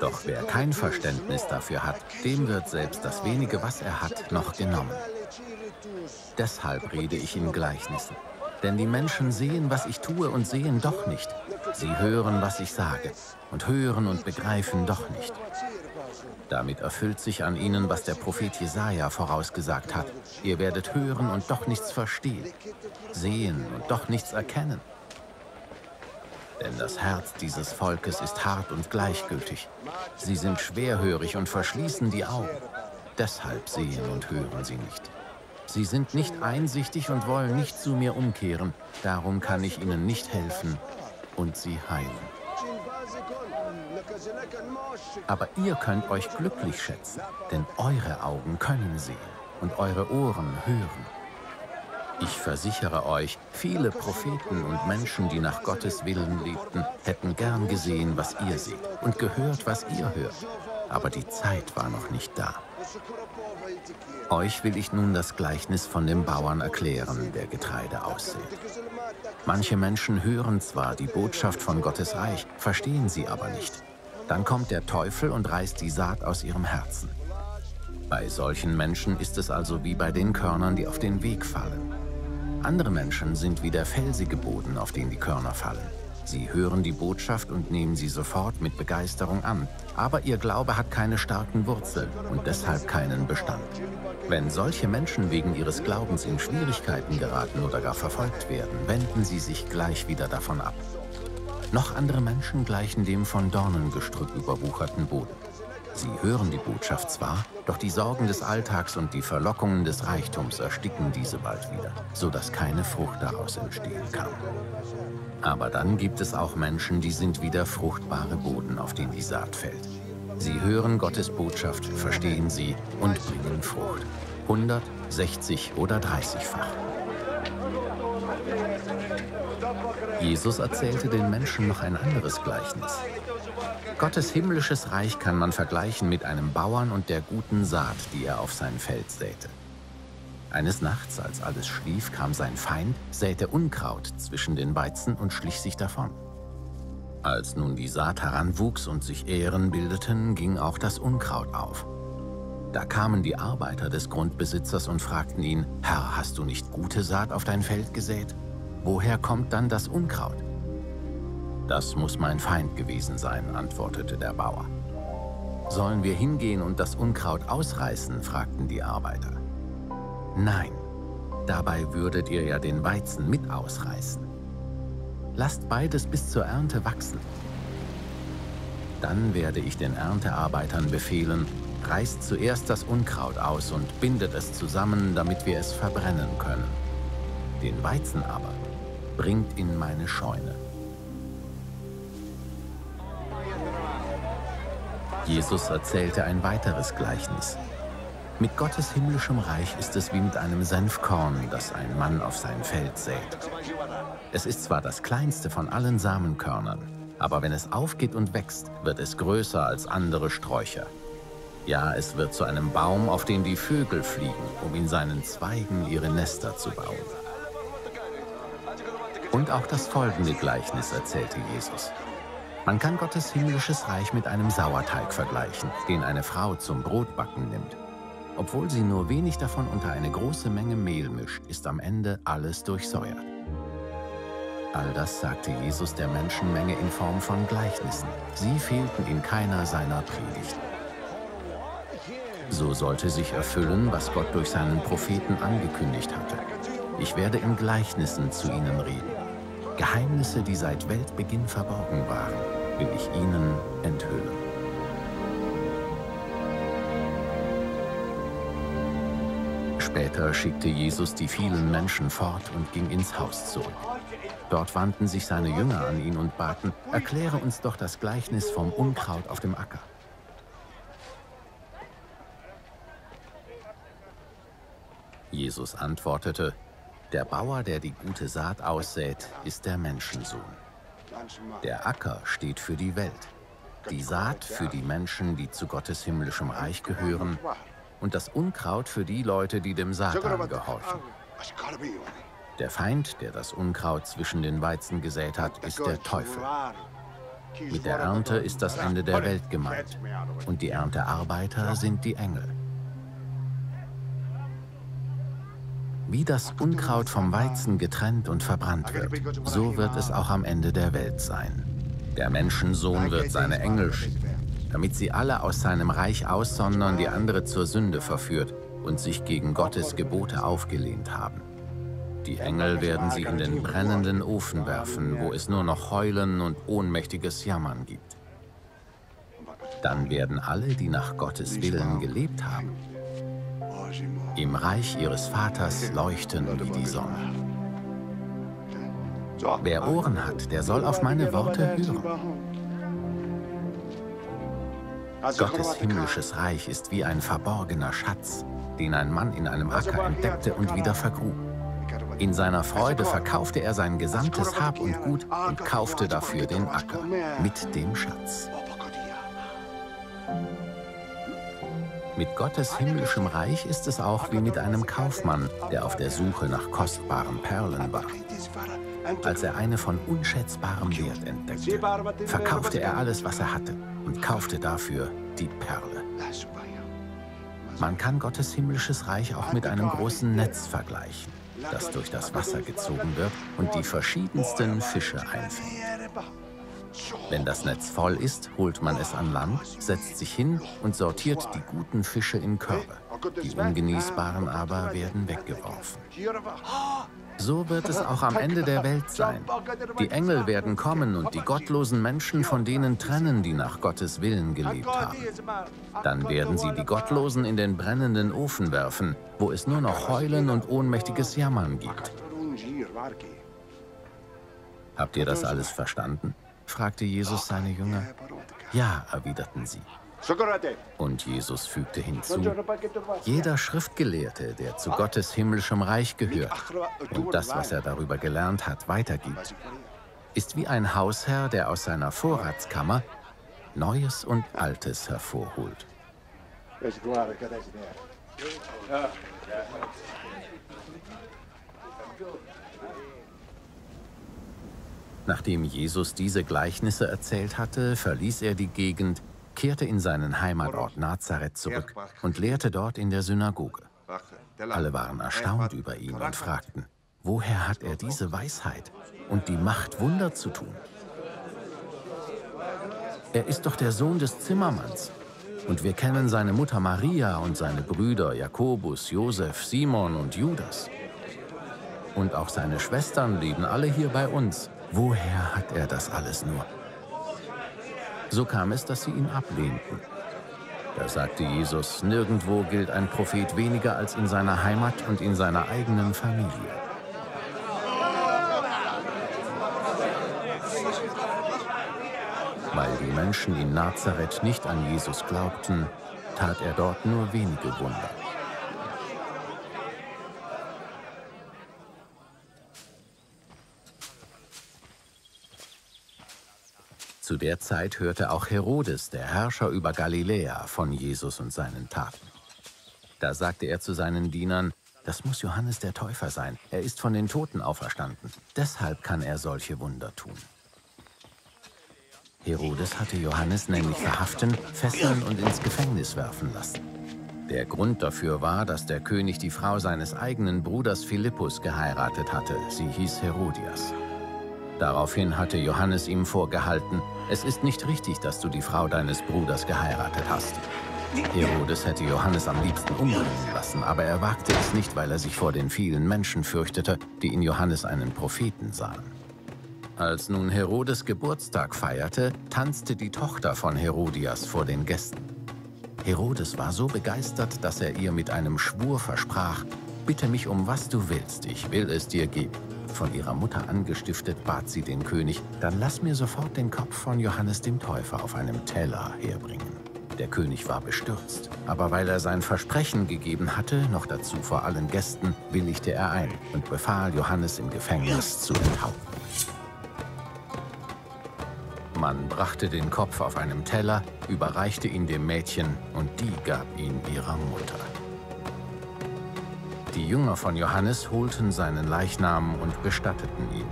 Doch wer kein Verständnis dafür hat, dem wird selbst das wenige, was er hat, noch genommen. Deshalb rede ich in Gleichnissen. Denn die Menschen sehen, was ich tue und sehen doch nicht. Sie hören, was ich sage und hören und begreifen doch nicht. Damit erfüllt sich an ihnen, was der Prophet Jesaja vorausgesagt hat. Ihr werdet hören und doch nichts verstehen, sehen und doch nichts erkennen. Denn das Herz dieses Volkes ist hart und gleichgültig. Sie sind schwerhörig und verschließen die Augen. Deshalb sehen und hören sie nicht. Sie sind nicht einsichtig und wollen nicht zu mir umkehren. Darum kann ich ihnen nicht helfen und sie heilen. Aber ihr könnt euch glücklich schätzen, denn eure Augen können sehen und eure Ohren hören. Ich versichere euch, viele Propheten und Menschen, die nach Gottes Willen lebten, hätten gern gesehen, was ihr seht und gehört, was ihr hört. Aber die Zeit war noch nicht da. Euch will ich nun das Gleichnis von dem Bauern erklären, der Getreide aussät. Manche Menschen hören zwar die Botschaft von Gottes Reich, verstehen sie aber nicht. Dann kommt der Teufel und reißt die Saat aus ihrem Herzen. Bei solchen Menschen ist es also wie bei den Körnern, die auf den Weg fallen. Andere Menschen sind wie der felsige Boden, auf den die Körner fallen. Sie hören die Botschaft und nehmen sie sofort mit Begeisterung an. Aber ihr Glaube hat keine starken Wurzeln und deshalb keinen Bestand. Wenn solche Menschen wegen ihres Glaubens in Schwierigkeiten geraten oder gar verfolgt werden, wenden sie sich gleich wieder davon ab. Noch andere Menschen gleichen dem von Dornengestrüpp überwucherten Boden. Sie hören die Botschaft zwar, doch die Sorgen des Alltags und die Verlockungen des Reichtums ersticken diese bald wieder, sodass keine Frucht daraus entstehen kann. Aber dann gibt es auch Menschen, die sind wie der fruchtbare Boden, auf den die Saat fällt. Sie hören Gottes Botschaft, verstehen sie und bringen Frucht. 100, 60 oder 30-fach. Jesus erzählte den Menschen noch ein anderes Gleichnis. Gottes himmlisches Reich kann man vergleichen mit einem Bauern und der guten Saat, die er auf sein Feld säte. Eines Nachts, als alles schlief, kam sein Feind, säte Unkraut zwischen den Weizen und schlich sich davon. Als nun die Saat heranwuchs und sich Ähren bildeten, ging auch das Unkraut auf. Da kamen die Arbeiter des Grundbesitzers und fragten ihn, Herr, hast du nicht gute Saat auf dein Feld gesät? Woher kommt dann das Unkraut? Das muss mein Feind gewesen sein, antwortete der Bauer. Sollen wir hingehen und das Unkraut ausreißen? fragten die Arbeiter. Nein, dabei würdet ihr ja den Weizen mit ausreißen. Lasst beides bis zur Ernte wachsen. Dann werde ich den Erntearbeitern befehlen, reißt zuerst das Unkraut aus und bindet es zusammen, damit wir es verbrennen können. Den Weizen aber bringt in meine Scheune. Jesus erzählte ein weiteres Gleichnis. Mit Gottes himmlischem Reich ist es wie mit einem Senfkorn, das ein Mann auf sein Feld sät. Es ist zwar das kleinste von allen Samenkörnern, aber wenn es aufgeht und wächst, wird es größer als andere Sträucher. Ja, es wird zu einem Baum, auf den die Vögel fliegen, um in seinen Zweigen ihre Nester zu bauen. Und auch das folgende Gleichnis erzählte Jesus. Man kann Gottes himmlisches Reich mit einem Sauerteig vergleichen, den eine Frau zum Brotbacken nimmt. Obwohl sie nur wenig davon unter eine große Menge Mehl mischt, ist am Ende alles durchsäuert. All das sagte Jesus der Menschenmenge in Form von Gleichnissen. Sie fehlten in keiner seiner Predigten. So sollte sich erfüllen, was Gott durch seinen Propheten angekündigt hatte. Ich werde in Gleichnissen zu ihnen reden. Geheimnisse, die seit Weltbeginn verborgen waren, will ich ihnen enthüllen. Später schickte Jesus die vielen Menschen fort und ging ins Haus zurück. Dort wandten sich seine Jünger an ihn und baten, erkläre uns doch das Gleichnis vom Unkraut auf dem Acker. Jesus antwortete, der Bauer, der die gute Saat aussät, ist der Menschensohn. Der Acker steht für die Welt, die Saat für die Menschen, die zu Gottes himmlischem Reich gehören und das Unkraut für die Leute, die dem Satan gehorchen. Der Feind, der das Unkraut zwischen den Weizen gesät hat, ist der Teufel. Mit der Ernte ist das Ende der Welt gemeint und die Erntearbeiter sind die Engel. Wie das Unkraut vom Weizen getrennt und verbrannt wird, so wird es auch am Ende der Welt sein. Der Menschensohn wird seine Engel schicken, damit sie alle aus seinem Reich aussondern, die andere zur Sünde verführt und sich gegen Gottes Gebote aufgelehnt haben. Die Engel werden sie in den brennenden Ofen werfen, wo es nur noch Heulen und ohnmächtiges Jammern gibt. Dann werden alle, die nach Gottes Willen gelebt haben, im Reich ihres Vaters leuchten wie die Sonne. Wer Ohren hat, der soll auf meine Worte hören. Gottes himmlisches Reich ist wie ein verborgener Schatz, den ein Mann in einem Acker entdeckte und wieder vergrub. In seiner Freude verkaufte er sein gesamtes Hab und Gut und kaufte dafür den Acker mit dem Schatz. Mit Gottes himmlischem Reich ist es auch wie mit einem Kaufmann, der auf der Suche nach kostbaren Perlen war. Als er eine von unschätzbarem Wert entdeckte, verkaufte er alles, was er hatte und kaufte dafür die Perle. Man kann Gottes himmlisches Reich auch mit einem großen Netz vergleichen. das durch das Wasser gezogen wird und die verschiedensten Fische einfängt. Wenn das Netz voll ist, holt man es an Land, setzt sich hin und sortiert die guten Fische in Körbe. Die ungenießbaren aber werden weggeworfen. So wird es auch am Ende der Welt sein. Die Engel werden kommen und die gottlosen Menschen von denen trennen, die nach Gottes Willen gelebt haben. Dann werden sie die Gottlosen in den brennenden Ofen werfen, wo es nur noch Heulen und ohnmächtiges Jammern gibt. Habt ihr das alles verstanden? Fragte Jesus seine Jünger. Ja, erwiderten sie. Und Jesus fügte hinzu, jeder Schriftgelehrte, der zu Gottes himmlischem Reich gehört und das, was er darüber gelernt hat, weitergibt, ist wie ein Hausherr, der aus seiner Vorratskammer Neues und Altes hervorholt. Nachdem Jesus diese Gleichnisse erzählt hatte, verließ er die Gegend, kehrte in seinen Heimatort Nazareth zurück und lehrte dort in der Synagoge. Alle waren erstaunt über ihn und fragten, woher hat er diese Weisheit und die Macht, Wunder zu tun? Er ist doch der Sohn des Zimmermanns. Und wir kennen seine Mutter Maria und seine Brüder Jakobus, Josef, Simon und Judas. Und auch seine Schwestern leben alle hier bei uns. Woher hat er das alles nur? So kam es, dass sie ihn ablehnten. Da sagte Jesus, nirgendwo gilt ein Prophet weniger als in seiner Heimat und in seiner eigenen Familie. Weil die Menschen in Nazareth nicht an Jesus glaubten, tat er dort nur wenige Wunder. Zu der Zeit hörte auch Herodes, der Herrscher über Galiläa, von Jesus und seinen Taten. Da sagte er zu seinen Dienern, das muss Johannes der Täufer sein. Er ist von den Toten auferstanden. Deshalb kann er solche Wunder tun. Herodes hatte Johannes nämlich verhaften, fesseln und ins Gefängnis werfen lassen. Der Grund dafür war, dass der König die Frau seines eigenen Bruders Philippus geheiratet hatte. Sie hieß Herodias. Daraufhin hatte Johannes ihm vorgehalten, es ist nicht richtig, dass du die Frau deines Bruders geheiratet hast. Herodes hätte Johannes am liebsten umbringen lassen, aber er wagte es nicht, weil er sich vor den vielen Menschen fürchtete, die in Johannes einen Propheten sahen. Als nun Herodes Geburtstag feierte, tanzte die Tochter von Herodias vor den Gästen. Herodes war so begeistert, dass er ihr mit einem Schwur versprach, Bitte mich um was du willst, ich will es dir geben. Von ihrer Mutter angestiftet bat sie den König, dann lass mir sofort den Kopf von Johannes dem Täufer auf einem Teller herbringen. Der König war bestürzt, aber weil er sein Versprechen gegeben hatte, noch dazu vor allen Gästen, willigte er ein und befahl, Johannes im Gefängnis zu enthaupten. Man brachte den Kopf auf einem Teller, überreichte ihn dem Mädchen und die gab ihn ihrer Mutter. Die Jünger von Johannes holten seinen Leichnam und bestatteten ihn.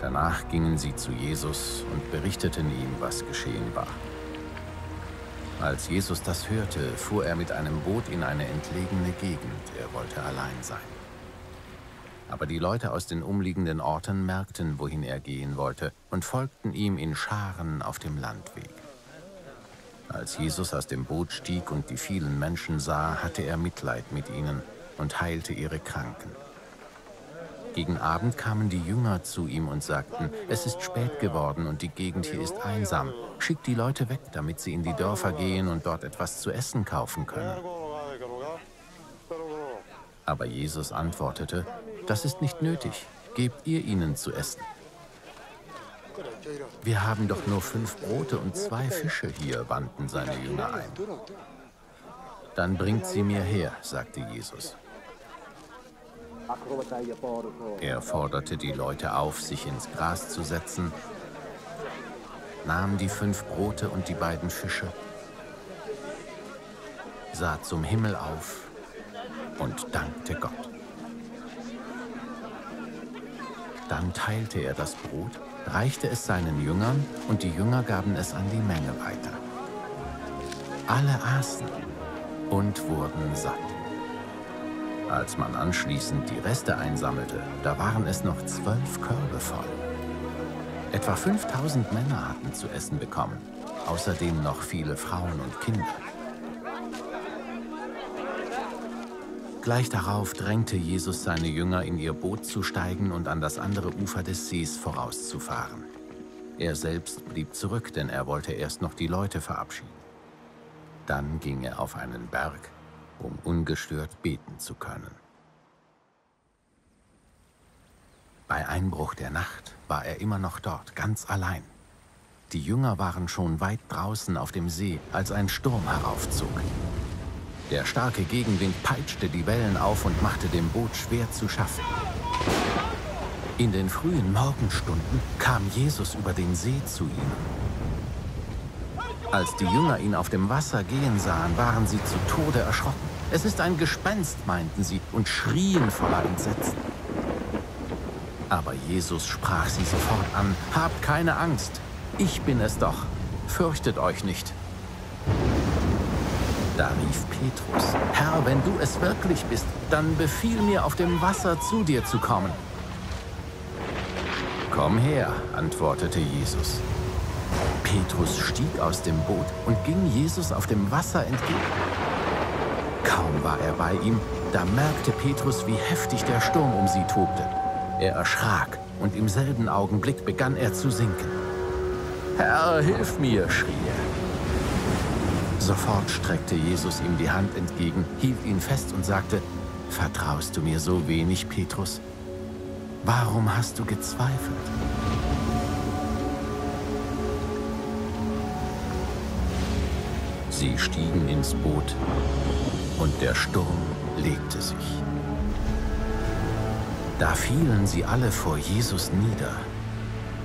Danach gingen sie zu Jesus und berichteten ihm, was geschehen war. Als Jesus das hörte, fuhr er mit einem Boot in eine entlegene Gegend. Er wollte allein sein. Aber die Leute aus den umliegenden Orten merkten, wohin er gehen wollte, und folgten ihm in Scharen auf dem Landweg. Als Jesus aus dem Boot stieg und die vielen Menschen sah, hatte er Mitleid mit ihnen und heilte ihre Kranken. Gegen Abend kamen die Jünger zu ihm und sagten, es ist spät geworden und die Gegend hier ist einsam. Schickt die Leute weg, damit sie in die Dörfer gehen und dort etwas zu essen kaufen können. Aber Jesus antwortete, das ist nicht nötig, gebt ihr ihnen zu essen. Wir haben doch nur fünf Brote und zwei Fische hier, wandten seine Jünger ein. Dann bringt sie mir her, sagte Jesus. Er forderte die Leute auf, sich ins Gras zu setzen, nahm die fünf Brote und die beiden Fische, sah zum Himmel auf und dankte Gott. Dann teilte er das Brot, reichte es seinen Jüngern und die Jünger gaben es an die Menge weiter. Alle aßen und wurden satt. Als man anschließend die Reste einsammelte, da waren es noch zwölf Körbe voll. Etwa 5000 Männer hatten zu essen bekommen, außerdem noch viele Frauen und Kinder. Gleich darauf drängte Jesus seine Jünger, in ihr Boot zu steigen und an das andere Ufer des Sees vorauszufahren. Er selbst blieb zurück, denn er wollte erst noch die Leute verabschieden. Dann ging er auf einen Berg, um ungestört beten zu können. Bei Einbruch der Nacht war er immer noch dort, ganz allein. Die Jünger waren schon weit draußen auf dem See, als ein Sturm heraufzog. Der starke Gegenwind peitschte die Wellen auf und machte dem Boot schwer zu schaffen. In den frühen Morgenstunden kam Jesus über den See zu ihnen. Als die Jünger ihn auf dem Wasser gehen sahen, waren sie zu Tode erschrocken. Es ist ein Gespenst, meinten sie, und schrien voller Entsetzen. Aber Jesus sprach sie sofort an, Habt keine Angst, ich bin es doch, fürchtet euch nicht. Da rief Petrus, Herr, wenn du es wirklich bist, dann befiehl mir, auf dem Wasser zu dir zu kommen. Komm her, antwortete Jesus. Petrus stieg aus dem Boot und ging Jesus auf dem Wasser entgegen. Kaum war er bei ihm, da merkte Petrus, wie heftig der Sturm um sie tobte. Er erschrak und im selben Augenblick begann er zu sinken. Herr, hilf mir, schrie er. Sofort streckte Jesus ihm die Hand entgegen, hielt ihn fest und sagte, Vertraust du mir so wenig, Petrus? Warum hast du gezweifelt? Sie stiegen ins Boot und der Sturm legte sich. Da fielen sie alle vor Jesus nieder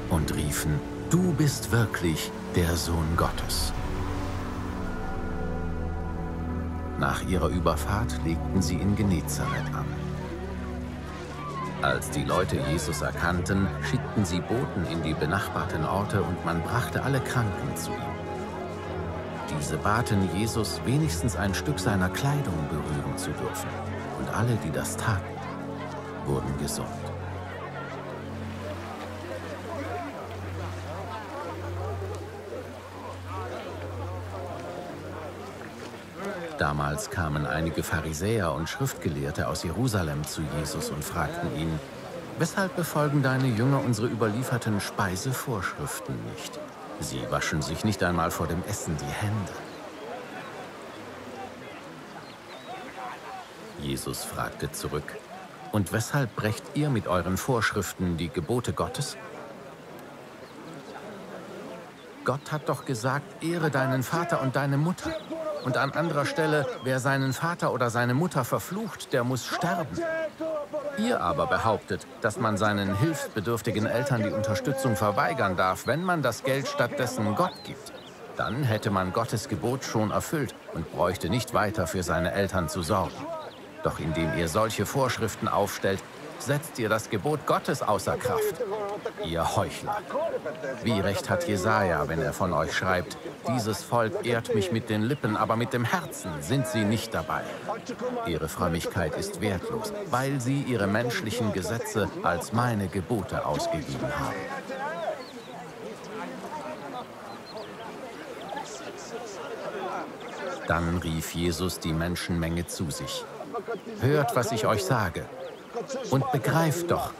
und riefen, Du bist wirklich der Sohn Gottes. Nach ihrer Überfahrt legten sie in Genezareth an. Als die Leute Jesus erkannten, schickten sie Boten in die benachbarten Orte und man brachte alle Kranken zu ihm. Diese baten Jesus, wenigstens ein Stück seiner Kleidung berühren zu dürfen. Und alle, die das taten, wurden gesund. Damals kamen einige Pharisäer und Schriftgelehrte aus Jerusalem zu Jesus und fragten ihn, Weshalb befolgen deine Jünger unsere überlieferten Speisevorschriften nicht? Sie waschen sich nicht einmal vor dem Essen die Hände. Jesus fragte zurück, Und weshalb brecht ihr mit euren Vorschriften die Gebote Gottes? Gott hat doch gesagt, ehre deinen Vater und deine Mutter. Und an anderer Stelle, wer seinen Vater oder seine Mutter verflucht, der muss sterben. Ihr aber behauptet, dass man seinen hilfsbedürftigen Eltern die Unterstützung verweigern darf, wenn man das Geld stattdessen Gott gibt. Dann hätte man Gottes Gebot schon erfüllt und bräuchte nicht weiter für seine Eltern zu sorgen. Doch indem ihr solche Vorschriften aufstellt, setzt ihr das Gebot Gottes außer Kraft. Ihr Heuchler. Wie recht hat Jesaja, wenn er von euch schreibt, dieses Volk ehrt mich mit den Lippen, aber mit dem Herzen sind sie nicht dabei. Ihre Frömmigkeit ist wertlos, weil sie ihre menschlichen Gesetze als meine Gebote ausgegeben haben. Dann rief Jesus die Menschenmenge zu sich. Hört, was ich euch sage. Und begreift doch,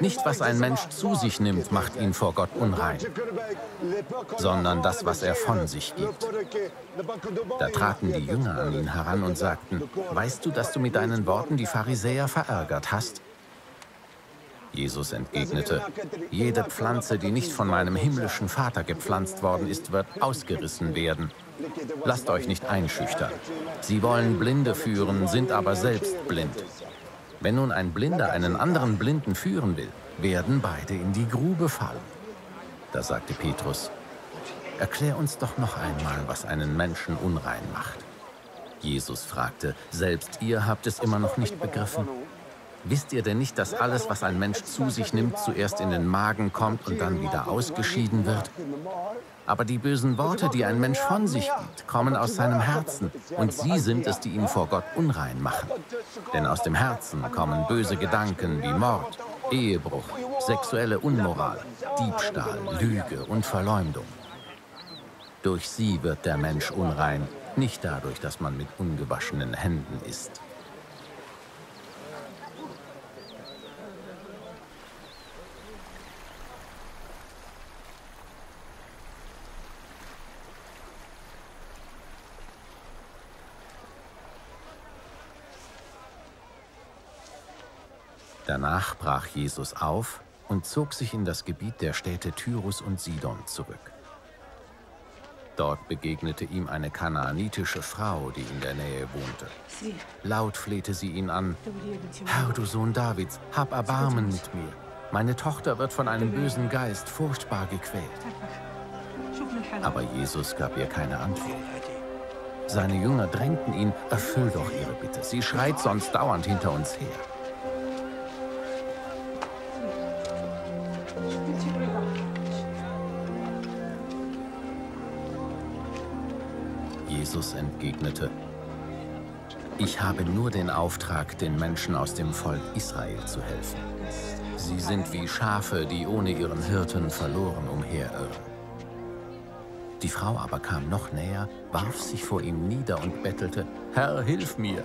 nicht was ein Mensch zu sich nimmt, macht ihn vor Gott unrein, sondern das, was er von sich gibt. Da traten die Jünger an ihn heran und sagten, weißt du, dass du mit deinen Worten die Pharisäer verärgert hast? Jesus entgegnete, jede Pflanze, die nicht von meinem himmlischen Vater gepflanzt worden ist, wird ausgerissen werden. Lasst euch nicht einschüchtern. Sie wollen Blinde führen, sind aber selbst blind. Wenn nun ein Blinder einen anderen Blinden führen will, werden beide in die Grube fallen. Da sagte Petrus, Erklär uns doch noch einmal, was einen Menschen unrein macht. Jesus fragte, selbst ihr habt es immer noch nicht begriffen? Wisst ihr denn nicht, dass alles, was ein Mensch zu sich nimmt, zuerst in den Magen kommt und dann wieder ausgeschieden wird? Aber die bösen Worte, die ein Mensch von sich gibt, kommen aus seinem Herzen. Und sie sind es, die ihn vor Gott unrein machen. Denn aus dem Herzen kommen böse Gedanken wie Mord, Ehebruch, sexuelle Unmoral, Diebstahl, Lüge und Verleumdung. Durch sie wird der Mensch unrein, nicht dadurch, dass man mit ungewaschenen Händen isst. Danach brach Jesus auf und zog sich in das Gebiet der Städte Tyrus und Sidon zurück. Dort begegnete ihm eine kanaanitische Frau, die in der Nähe wohnte. Laut flehte sie ihn an, Herr, du Sohn Davids, hab Erbarmen mit mir. Meine Tochter wird von einem bösen Geist furchtbar gequält. Aber Jesus gab ihr keine Antwort. Seine Jünger drängten ihn, erfüll doch ihre Bitte. Sie schreit sonst dauernd hinter uns her. Jesus entgegnete, ich habe nur den Auftrag, den Menschen aus dem Volk Israel zu helfen. Sie sind wie Schafe, die ohne ihren Hirten verloren umherirren. Die Frau aber kam noch näher, warf sich vor ihm nieder und bettelte, Herr, hilf mir!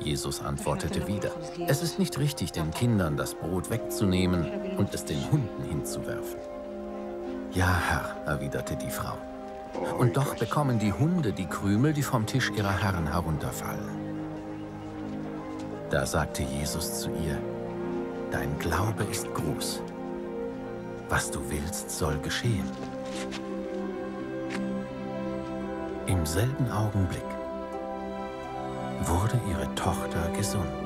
Jesus antwortete wieder, es ist nicht richtig, den Kindern das Brot wegzunehmen und es den Hunden hinzuwerfen. Ja, Herr, erwiderte die Frau. Und doch bekommen die Hunde die Krümel, die vom Tisch ihrer Herren herunterfallen. Da sagte Jesus zu ihr, Dein Glaube ist groß. Was du willst, soll geschehen. Im selben Augenblick wurde ihre Tochter gesund.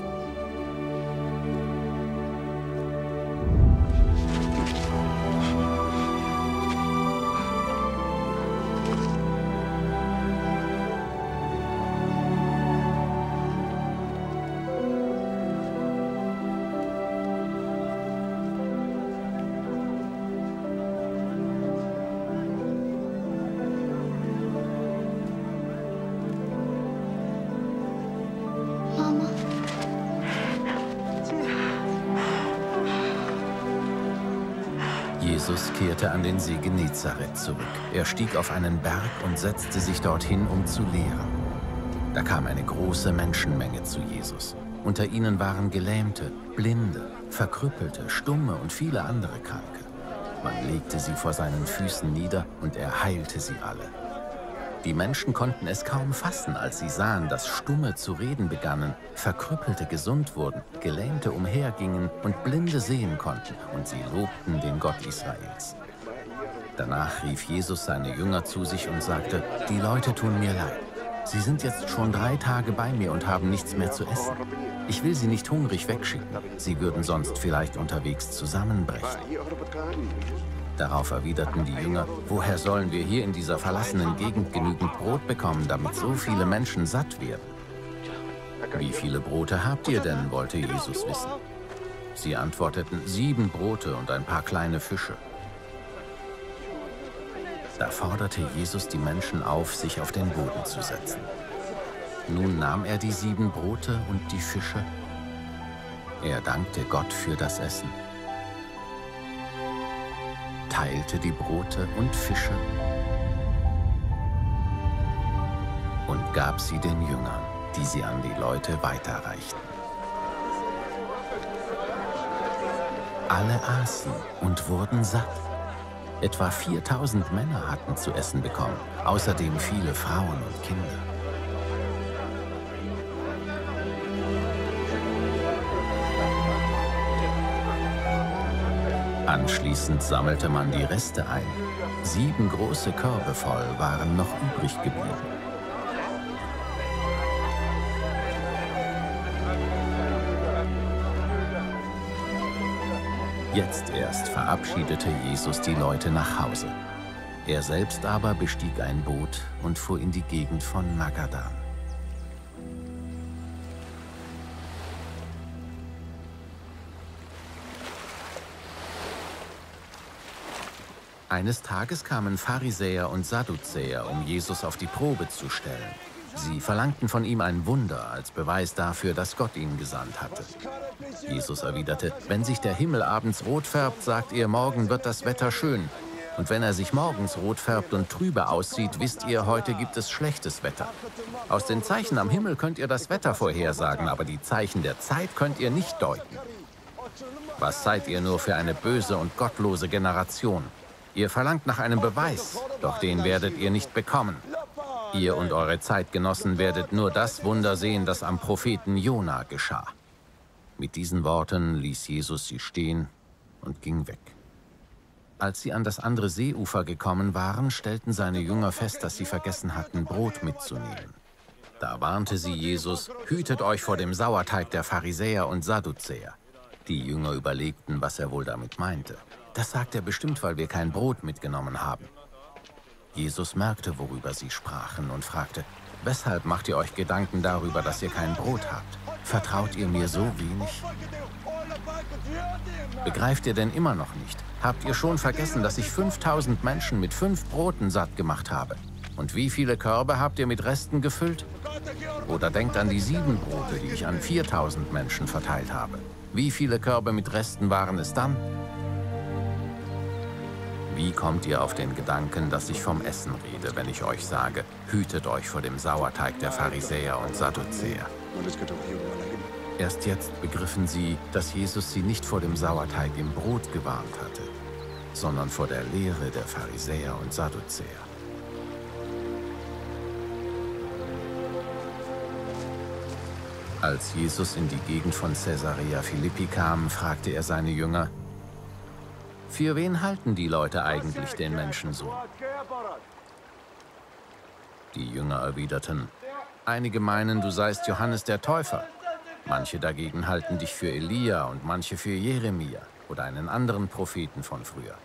An den See Genezareth zurück. Er stieg auf einen Berg und setzte sich dorthin, um zu lehren. Da kam eine große Menschenmenge zu Jesus. Unter ihnen waren Gelähmte, Blinde, Verkrüppelte, Stumme und viele andere Kranke. Man legte sie vor seinen Füßen nieder und er heilte sie alle. Die Menschen konnten es kaum fassen, als sie sahen, dass Stumme zu reden begannen, Verkrüppelte gesund wurden, Gelähmte umhergingen und Blinde sehen konnten, und sie lobten den Gott Israels. Danach rief Jesus seine Jünger zu sich und sagte, die Leute tun mir leid. Sie sind jetzt schon drei Tage bei mir und haben nichts mehr zu essen. Ich will sie nicht hungrig wegschicken. Sie würden sonst vielleicht unterwegs zusammenbrechen. Darauf erwiderten die Jünger, woher sollen wir hier in dieser verlassenen Gegend genügend Brot bekommen, damit so viele Menschen satt werden? Wie viele Brote habt ihr denn, wollte Jesus wissen. Sie antworteten, sieben Brote und ein paar kleine Fische. Da forderte Jesus die Menschen auf, sich auf den Boden zu setzen. Nun nahm er die sieben Brote und die Fische. Er dankte Gott für das Essen teilte die Brote und Fische und gab sie den Jüngern, die sie an die Leute weiterreichten. Alle aßen und wurden satt. Etwa 4000 Männer hatten zu essen bekommen, außerdem viele Frauen und Kinder. Anschließend sammelte man die Reste ein. Sieben große Körbe voll waren noch übrig geblieben. Jetzt erst verabschiedete Jesus die Leute nach Hause. Er selbst aber bestieg ein Boot und fuhr in die Gegend von Magadan. Eines Tages kamen Pharisäer und Sadduzäer, um Jesus auf die Probe zu stellen. Sie verlangten von ihm ein Wunder als Beweis dafür, dass Gott ihn gesandt hatte. Jesus erwiderte, wenn sich der Himmel abends rot färbt, sagt ihr, morgen wird das Wetter schön. Und wenn er sich morgens rot färbt und trübe aussieht, wisst ihr, heute gibt es schlechtes Wetter. Aus den Zeichen am Himmel könnt ihr das Wetter vorhersagen, aber die Zeichen der Zeit könnt ihr nicht deuten. Was seid ihr nur für eine böse und gottlose Generation? Ihr verlangt nach einem Beweis, doch den werdet ihr nicht bekommen. Ihr und eure Zeitgenossen werdet nur das Wunder sehen, das am Propheten Jona geschah. Mit diesen Worten ließ Jesus sie stehen und ging weg. Als sie an das andere Seeufer gekommen waren, stellten seine Jünger fest, dass sie vergessen hatten, Brot mitzunehmen. Da warnte sie Jesus, hütet euch vor dem Sauerteig der Pharisäer und Sadduzäer. Die Jünger überlegten, was er wohl damit meinte. Das sagt er bestimmt, weil wir kein Brot mitgenommen haben. Jesus merkte, worüber sie sprachen und fragte, weshalb macht ihr euch Gedanken darüber, dass ihr kein Brot habt? Vertraut ihr mir so wenig? Begreift ihr denn immer noch nicht? Habt ihr schon vergessen, dass ich 5000 Menschen mit fünf Broten satt gemacht habe? Und wie viele Körbe habt ihr mit Resten gefüllt? Oder denkt an die sieben Brote, die ich an 4000 Menschen verteilt habe. Wie viele Körbe mit Resten waren es dann? Wie kommt ihr auf den Gedanken, dass ich vom Essen rede, wenn ich euch sage, hütet euch vor dem Sauerteig der Pharisäer und Sadduzäer? Erst jetzt begriffen sie, dass Jesus sie nicht vor dem Sauerteig im Brot gewarnt hatte, sondern vor der Lehre der Pharisäer und Sadduzäer. Als Jesus in die Gegend von Caesarea Philippi kam, fragte er seine Jünger, für wen halten die Leute eigentlich den Menschensohn? Die Jünger erwiderten, einige meinen, du seist Johannes der Täufer. Manche dagegen halten dich für Elia und manche für Jeremia oder einen anderen Propheten von früher.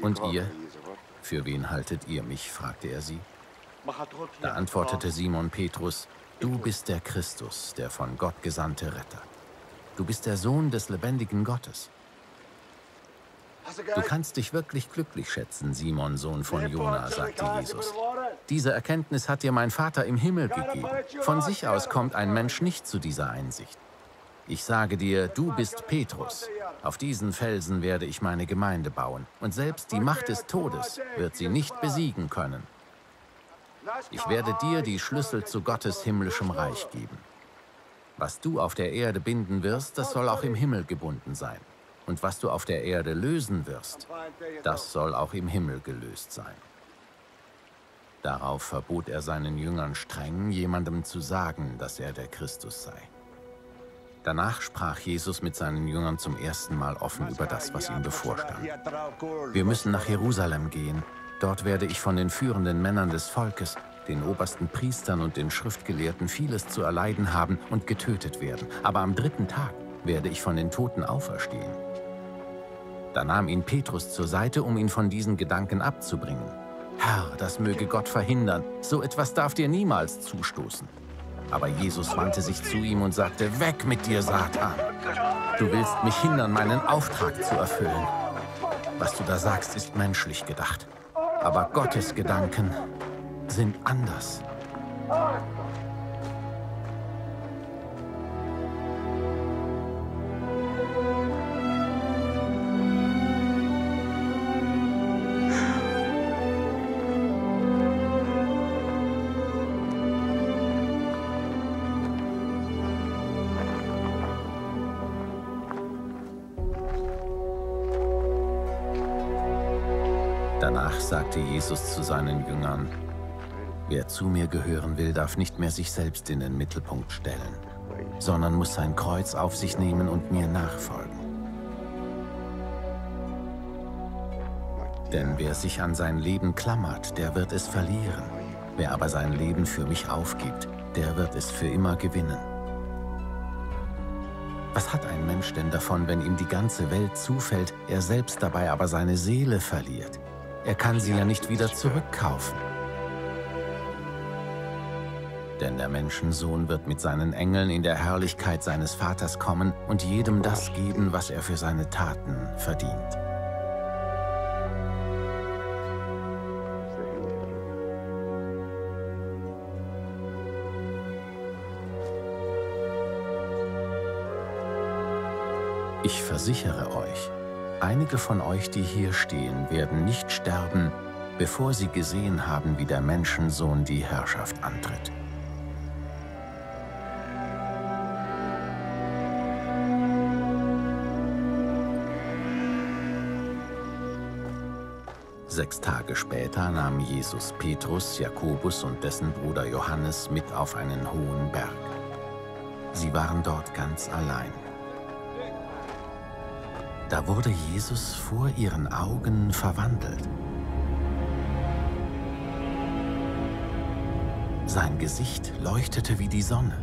Und ihr? Für wen haltet ihr mich? fragte er sie. Da antwortete Simon Petrus, du bist der Christus, der von Gott gesandte Retter. Du bist der Sohn des lebendigen Gottes. Du kannst dich wirklich glücklich schätzen, Simon, Sohn von Jona, sagte Jesus. Diese Erkenntnis hat dir mein Vater im Himmel gegeben. Von sich aus kommt ein Mensch nicht zu dieser Einsicht. Ich sage dir, du bist Petrus. Auf diesen Felsen werde ich meine Gemeinde bauen. Und selbst die Macht des Todes wird sie nicht besiegen können. Ich werde dir die Schlüssel zu Gottes himmlischem Reich geben. Was du auf der Erde binden wirst, das soll auch im Himmel gebunden sein. Und was du auf der Erde lösen wirst, das soll auch im Himmel gelöst sein. Darauf verbot er seinen Jüngern streng, jemandem zu sagen, dass er der Christus sei. Danach sprach Jesus mit seinen Jüngern zum ersten Mal offen über das, was ihm bevorstand. Wir müssen nach Jerusalem gehen. Dort werde ich von den führenden Männern des Volkes den obersten Priestern und den Schriftgelehrten vieles zu erleiden haben und getötet werden. Aber am dritten Tag werde ich von den Toten auferstehen. Da nahm ihn Petrus zur Seite, um ihn von diesen Gedanken abzubringen. Herr, das möge Gott verhindern. So etwas darf dir niemals zustoßen. Aber Jesus wandte sich zu ihm und sagte, Weg mit dir, Satan! Du willst mich hindern, meinen Auftrag zu erfüllen. Was du da sagst, ist menschlich gedacht. Aber Gottes Gedanken sind anders. Danach sagte Jesus zu seinen Jüngern, Wer zu mir gehören will, darf nicht mehr sich selbst in den Mittelpunkt stellen, sondern muss sein Kreuz auf sich nehmen und mir nachfolgen. Denn wer sich an sein Leben klammert, der wird es verlieren. Wer aber sein Leben für mich aufgibt, der wird es für immer gewinnen. Was hat ein Mensch denn davon, wenn ihm die ganze Welt zufällt, er selbst dabei aber seine Seele verliert? Er kann sie ja nicht wieder zurückkaufen. Denn der Menschensohn wird mit seinen Engeln in der Herrlichkeit seines Vaters kommen und jedem das geben, was er für seine Taten verdient. Ich versichere euch, einige von euch, die hier stehen, werden nicht sterben, bevor sie gesehen haben, wie der Menschensohn die Herrschaft antritt. Sechs Tage später nahm Jesus Petrus, Jakobus und dessen Bruder Johannes mit auf einen hohen Berg. Sie waren dort ganz allein. Da wurde Jesus vor ihren Augen verwandelt. Sein Gesicht leuchtete wie die Sonne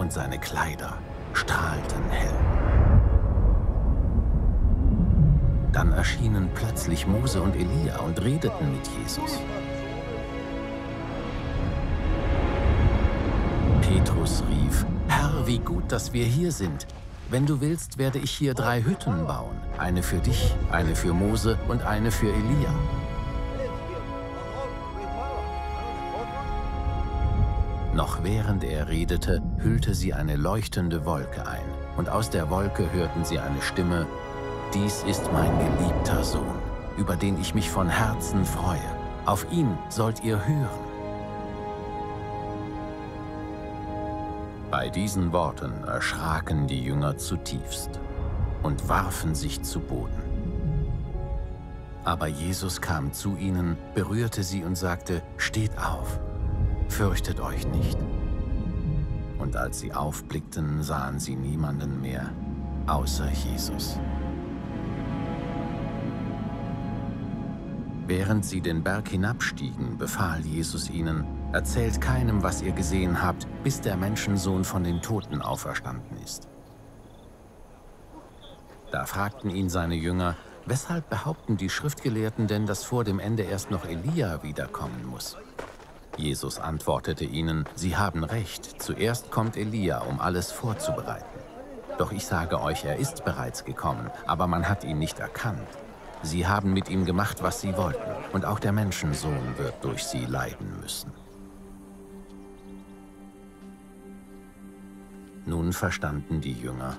und seine Kleider strahlten hell. Dann erschienen plötzlich Mose und Elia und redeten mit Jesus. Petrus rief, Herr, wie gut, dass wir hier sind. Wenn du willst, werde ich hier drei Hütten bauen. Eine für dich, eine für Mose und eine für Elia. Noch während er redete, hüllte sie eine leuchtende Wolke ein, und aus der Wolke hörten sie eine Stimme, Dies ist mein geliebter Sohn, über den ich mich von Herzen freue. Auf ihn sollt ihr hören. Bei diesen Worten erschraken die Jünger zutiefst und warfen sich zu Boden. Aber Jesus kam zu ihnen, berührte sie und sagte, Steht auf, fürchtet euch nicht. Und als sie aufblickten, sahen sie niemanden mehr, außer Jesus. Während sie den Berg hinabstiegen, befahl Jesus ihnen, Erzählt keinem, was ihr gesehen habt, bis der Menschensohn von den Toten auferstanden ist. Da fragten ihn seine Jünger, weshalb behaupten die Schriftgelehrten denn, dass vor dem Ende erst noch Elia wiederkommen muss? Jesus antwortete ihnen, sie haben recht, zuerst kommt Elia, um alles vorzubereiten. Doch ich sage euch, er ist bereits gekommen, aber man hat ihn nicht erkannt. Sie haben mit ihm gemacht, was sie wollten, und auch der Menschensohn wird durch sie leiden müssen. Nun verstanden die Jünger,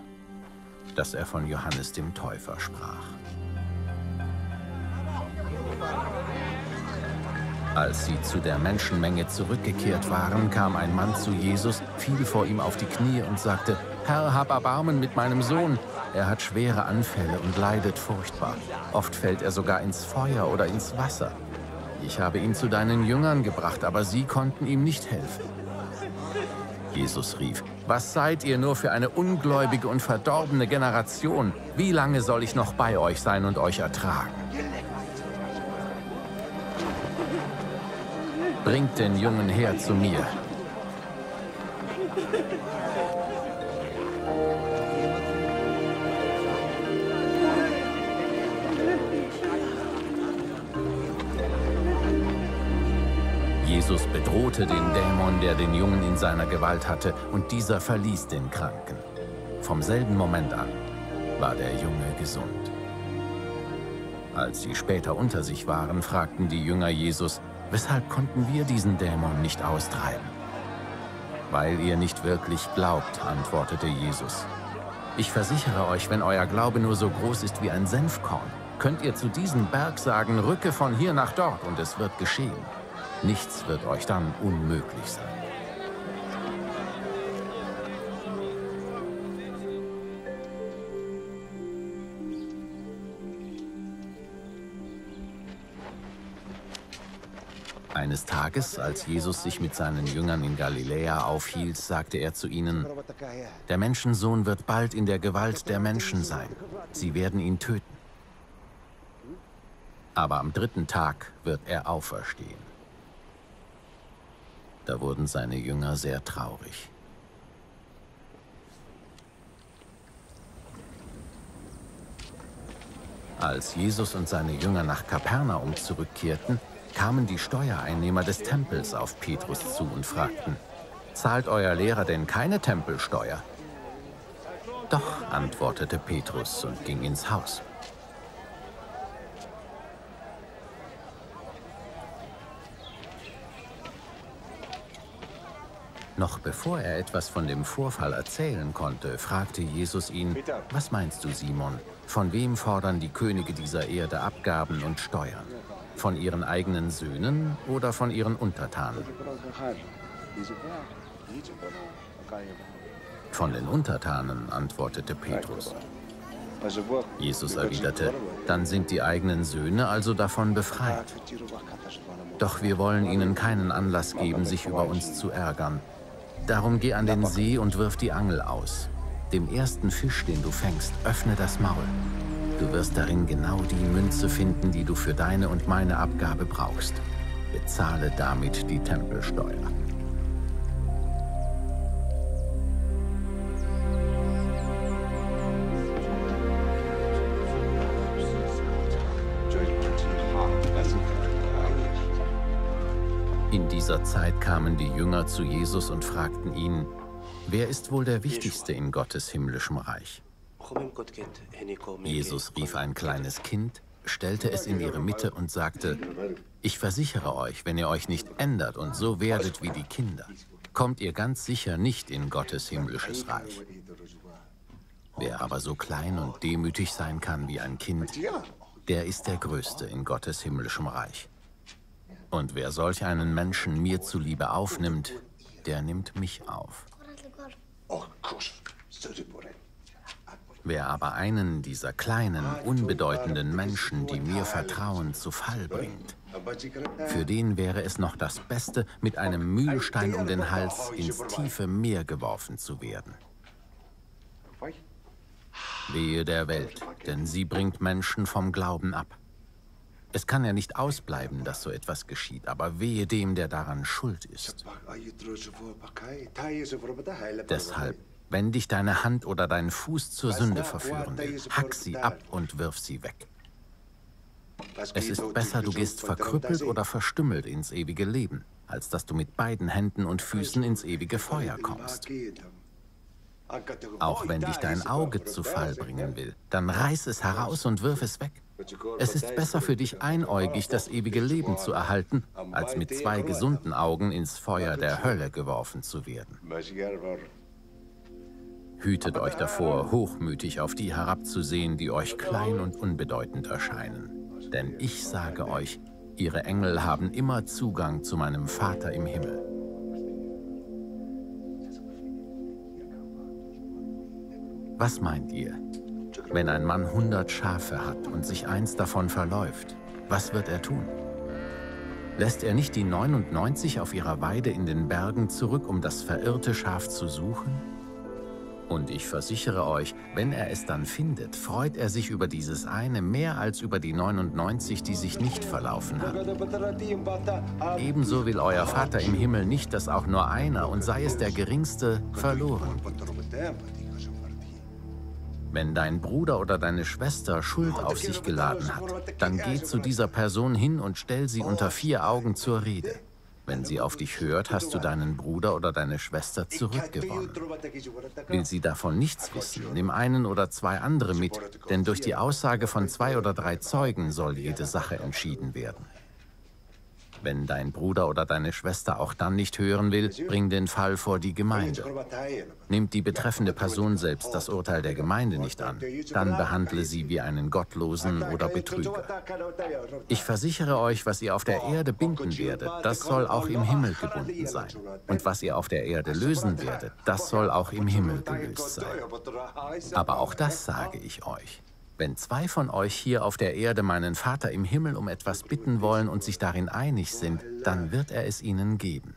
dass er von Johannes dem Täufer sprach. Als sie zu der Menschenmenge zurückgekehrt waren, kam ein Mann zu Jesus, fiel vor ihm auf die Knie und sagte, Herr, hab Erbarmen mit meinem Sohn. Er hat schwere Anfälle und leidet furchtbar. Oft fällt er sogar ins Feuer oder ins Wasser. Ich habe ihn zu deinen Jüngern gebracht, aber sie konnten ihm nicht helfen. Jesus rief, was seid ihr nur für eine ungläubige und verdorbene Generation? Wie lange soll ich noch bei euch sein und euch ertragen? Bringt den Jungen her zu mir. Jesus bedrohte den Dämon, der den Jungen in seiner Gewalt hatte, und dieser verließ den Kranken. Vom selben Moment an war der Junge gesund. Als sie später unter sich waren, fragten die Jünger Jesus, weshalb konnten wir diesen Dämon nicht austreiben? Weil ihr nicht wirklich glaubt, antwortete Jesus. Ich versichere euch, wenn euer Glaube nur so groß ist wie ein Senfkorn, könnt ihr zu diesem Berg sagen, rücke von hier nach dort und es wird geschehen. Nichts wird euch dann unmöglich sein. Eines Tages, als Jesus sich mit seinen Jüngern in Galiläa aufhielt, sagte er zu ihnen, der Menschensohn wird bald in der Gewalt der Menschen sein. Sie werden ihn töten. Aber am dritten Tag wird er auferstehen. Da wurden seine Jünger sehr traurig. Als Jesus und seine Jünger nach Kapernaum zurückkehrten, kamen die Steuereinnehmer des Tempels auf Petrus zu und fragten, Zahlt euer Lehrer denn keine Tempelsteuer? Doch, antwortete Petrus und ging ins Haus. Noch bevor er etwas von dem Vorfall erzählen konnte, fragte Jesus ihn, was meinst du, Simon? Von wem fordern die Könige dieser Erde Abgaben und Steuern? Von ihren eigenen Söhnen oder von ihren Untertanen? Von den Untertanen, antwortete Petrus. Jesus erwiderte, dann sind die eigenen Söhne also davon befreit. Doch wir wollen ihnen keinen Anlass geben, sich über uns zu ärgern. Darum geh an den See und wirf die Angel aus. Dem ersten Fisch, den du fängst, öffne das Maul. Du wirst darin genau die Münze finden, die du für deine und meine Abgabe brauchst. Bezahle damit die Tempelsteuer. Dieser Zeit kamen die Jünger zu Jesus und fragten ihn, wer ist wohl der Wichtigste in Gottes himmlischem Reich? Jesus rief ein kleines Kind, stellte es in ihre Mitte und sagte, ich versichere euch, wenn ihr euch nicht ändert und so werdet wie die Kinder, kommt ihr ganz sicher nicht in Gottes himmlisches Reich. Wer aber so klein und demütig sein kann wie ein Kind, der ist der Größte in Gottes himmlischem Reich. Und wer solch einen Menschen mir zuliebe aufnimmt, der nimmt mich auf. Wer aber einen dieser kleinen, unbedeutenden Menschen, die mir vertrauen, zu Fall bringt, für den wäre es noch das Beste, mit einem Mühlstein um den Hals ins tiefe Meer geworfen zu werden. Wehe der Welt, denn sie bringt Menschen vom Glauben ab. Es kann ja nicht ausbleiben, dass so etwas geschieht, aber wehe dem, der daran schuld ist. Deshalb, wenn dich deine Hand oder dein Fuß zur Sünde verführen will, hack sie ab und wirf sie weg. Es ist besser, du gehst verkrüppelt oder verstümmelt ins ewige Leben, als dass du mit beiden Händen und Füßen ins ewige Feuer kommst. Auch wenn dich dein Auge zu Fall bringen will, dann reiß es heraus und wirf es weg. Es ist besser für dich einäugig das ewige Leben zu erhalten, als mit zwei gesunden Augen ins Feuer der Hölle geworfen zu werden. Hütet euch davor, hochmütig auf die herabzusehen, die euch klein und unbedeutend erscheinen. Denn ich sage euch, ihre Engel haben immer Zugang zu meinem Vater im Himmel. Was meint ihr? Wenn ein Mann 100 Schafe hat und sich eins davon verläuft, was wird er tun? Lässt er nicht die 99 auf ihrer Weide in den Bergen zurück, um das verirrte Schaf zu suchen? Und ich versichere euch, wenn er es dann findet, freut er sich über dieses eine mehr als über die 99, die sich nicht verlaufen haben. Ebenso will euer Vater im Himmel nicht, dass auch nur einer, und sei es der geringste, verloren geht. Wenn dein Bruder oder deine Schwester Schuld auf sich geladen hat, dann geh zu dieser Person hin und stell sie unter vier Augen zur Rede. Wenn sie auf dich hört, hast du deinen Bruder oder deine Schwester zurückgewonnen. Will sie davon nichts wissen, nimm einen oder zwei andere mit, denn durch die Aussage von zwei oder drei Zeugen soll jede Sache entschieden werden. Wenn dein Bruder oder deine Schwester auch dann nicht hören will, bring den Fall vor die Gemeinde. Nimmt die betreffende Person selbst das Urteil der Gemeinde nicht an, dann behandle sie wie einen Gottlosen oder Betrüger. Ich versichere euch, was ihr auf der Erde binden werdet, das soll auch im Himmel gebunden sein. Und was ihr auf der Erde lösen werdet, das soll auch im Himmel gelöst sein. Aber auch das sage ich euch. Wenn zwei von euch hier auf der Erde meinen Vater im Himmel um etwas bitten wollen und sich darin einig sind, dann wird er es ihnen geben.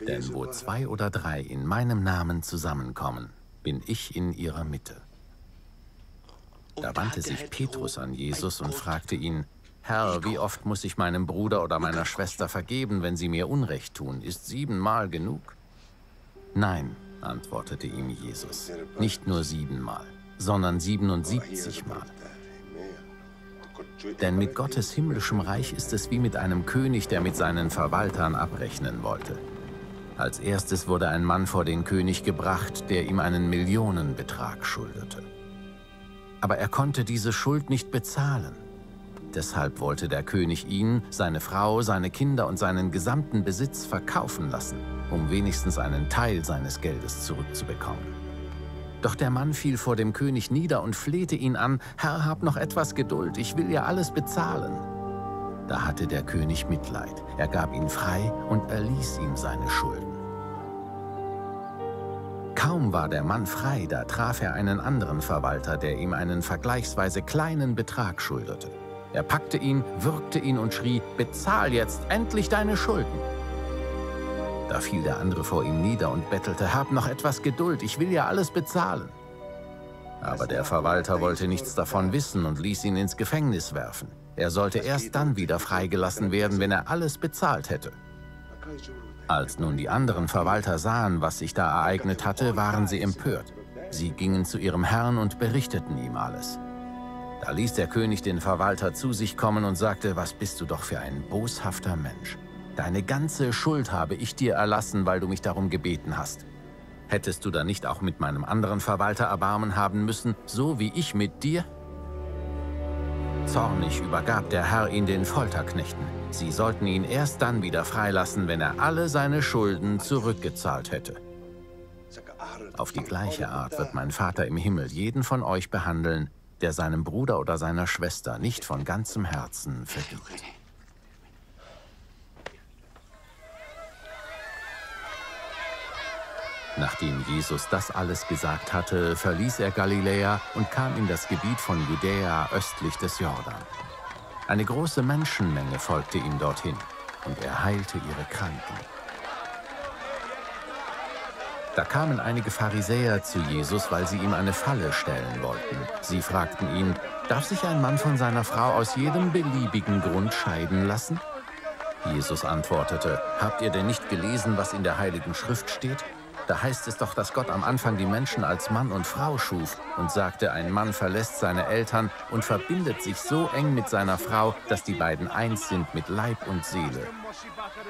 Denn wo zwei oder drei in meinem Namen zusammenkommen, bin ich in ihrer Mitte. Da wandte sich Petrus an Jesus und fragte ihn, Herr, wie oft muss ich meinem Bruder oder meiner Schwester vergeben, wenn sie mir Unrecht tun? Ist siebenmal genug? Nein, antwortete ihm Jesus, nicht nur siebenmal sondern 77 Mal. Denn mit Gottes himmlischem Reich ist es wie mit einem König, der mit seinen Verwaltern abrechnen wollte. Als erstes wurde ein Mann vor den König gebracht, der ihm einen Millionenbetrag schuldete. Aber er konnte diese Schuld nicht bezahlen. Deshalb wollte der König ihn, seine Frau, seine Kinder und seinen gesamten Besitz verkaufen lassen, um wenigstens einen Teil seines Geldes zurückzubekommen. Doch der Mann fiel vor dem König nieder und flehte ihn an, Herr, hab noch etwas Geduld, ich will ja alles bezahlen. Da hatte der König Mitleid, er gab ihn frei und erließ ihm seine Schulden. Kaum war der Mann frei, da traf er einen anderen Verwalter, der ihm einen vergleichsweise kleinen Betrag schuldete. Er packte ihn, würgte ihn und schrie, bezahl jetzt endlich deine Schulden. Da fiel der andere vor ihm nieder und bettelte, hab noch etwas Geduld, ich will ja alles bezahlen. Aber der Verwalter wollte nichts davon wissen und ließ ihn ins Gefängnis werfen. Er sollte erst dann wieder freigelassen werden, wenn er alles bezahlt hätte. Als nun die anderen Verwalter sahen, was sich da ereignet hatte, waren sie empört. Sie gingen zu ihrem Herrn und berichteten ihm alles. Da ließ der König den Verwalter zu sich kommen und sagte, was bist du doch für ein boshafter Mensch. Deine ganze Schuld habe ich dir erlassen, weil du mich darum gebeten hast. Hättest du da nicht auch mit meinem anderen Verwalter Erbarmen haben müssen, so wie ich mit dir? Zornig übergab der Herr ihn den Folterknechten. Sie sollten ihn erst dann wieder freilassen, wenn er alle seine Schulden zurückgezahlt hätte. Auf die gleiche Art wird mein Vater im Himmel jeden von euch behandeln, der seinem Bruder oder seiner Schwester nicht von ganzem Herzen vergibt. Nachdem Jesus das alles gesagt hatte, verließ er Galiläa und kam in das Gebiet von Judäa östlich des Jordan. Eine große Menschenmenge folgte ihm dorthin und er heilte ihre Kranken. Da kamen einige Pharisäer zu Jesus, weil sie ihm eine Falle stellen wollten. Sie fragten ihn, darf sich ein Mann von seiner Frau aus jedem beliebigen Grund scheiden lassen? Jesus antwortete, habt ihr denn nicht gelesen, was in der Heiligen Schrift steht? Da heißt es doch, dass Gott am Anfang die Menschen als Mann und Frau schuf und sagte, ein Mann verlässt seine Eltern und verbindet sich so eng mit seiner Frau, dass die beiden eins sind mit Leib und Seele.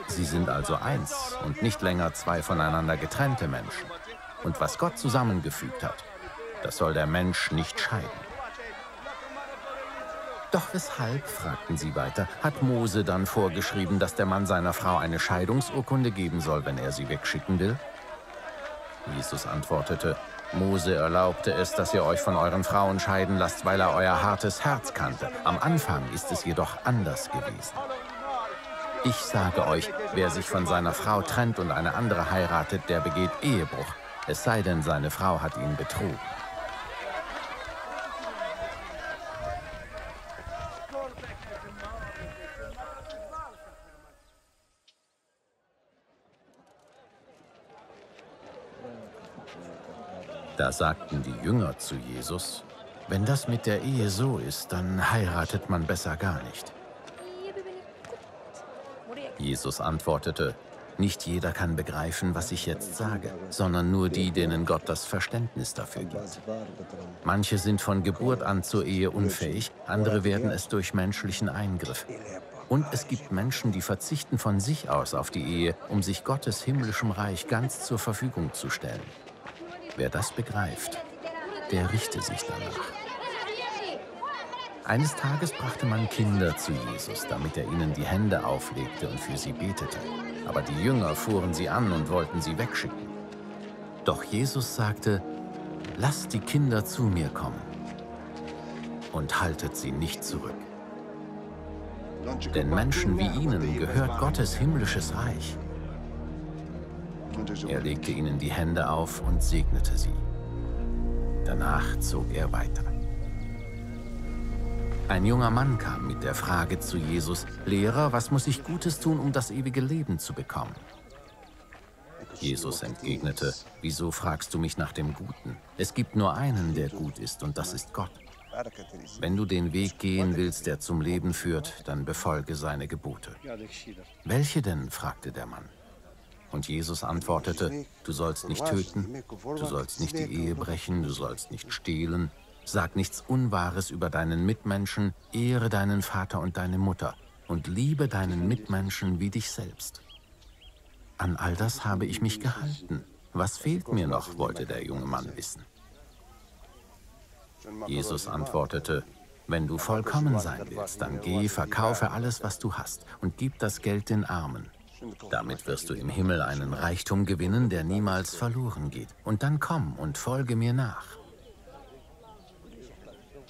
Sie sind also eins und nicht länger zwei voneinander getrennte Menschen. Und was Gott zusammengefügt hat, das soll der Mensch nicht scheiden. Doch weshalb, fragten sie weiter, hat Mose dann vorgeschrieben, dass der Mann seiner Frau eine Scheidungsurkunde geben soll, wenn er sie wegschicken will? Jesus antwortete, Mose erlaubte es, dass ihr euch von euren Frauen scheiden lasst, weil er euer hartes Herz kannte. Am Anfang ist es jedoch anders gewesen. Ich sage euch, wer sich von seiner Frau trennt und eine andere heiratet, der begeht Ehebruch, es sei denn, seine Frau hat ihn betrogen. Da sagten die Jünger zu Jesus, wenn das mit der Ehe so ist, dann heiratet man besser gar nicht. Jesus antwortete, nicht jeder kann begreifen, was ich jetzt sage, sondern nur die, denen Gott das Verständnis dafür gibt. Manche sind von Geburt an zur Ehe unfähig, andere werden es durch menschlichen Eingriff. Und es gibt Menschen, die verzichten von sich aus auf die Ehe, um sich Gottes himmlischem Reich ganz zur Verfügung zu stellen. Wer das begreift, der richte sich danach. Eines Tages brachte man Kinder zu Jesus, damit er ihnen die Hände auflegte und für sie betete. Aber die Jünger fuhren sie an und wollten sie wegschicken. Doch Jesus sagte, lasst die Kinder zu mir kommen und haltet sie nicht zurück. Denn Menschen wie ihnen gehört Gottes himmlisches Reich. Er legte ihnen die Hände auf und segnete sie. Danach zog er weiter. Ein junger Mann kam mit der Frage zu Jesus, Lehrer, was muss ich Gutes tun, um das ewige Leben zu bekommen? Jesus entgegnete, wieso fragst du mich nach dem Guten? Es gibt nur einen, der gut ist, und das ist Gott. Wenn du den Weg gehen willst, der zum Leben führt, dann befolge seine Gebote. Welche denn? fragte der Mann. Und Jesus antwortete, du sollst nicht töten, du sollst nicht die Ehe brechen, du sollst nicht stehlen, sag nichts Unwahres über deinen Mitmenschen, ehre deinen Vater und deine Mutter und liebe deinen Mitmenschen wie dich selbst. An all das habe ich mich gehalten. Was fehlt mir noch, wollte der junge Mann wissen. Jesus antwortete, Wenn du vollkommen sein willst, dann geh, verkaufe alles, was du hast und gib das Geld den Armen. Damit wirst du im Himmel einen Reichtum gewinnen, der niemals verloren geht. Und dann komm und folge mir nach.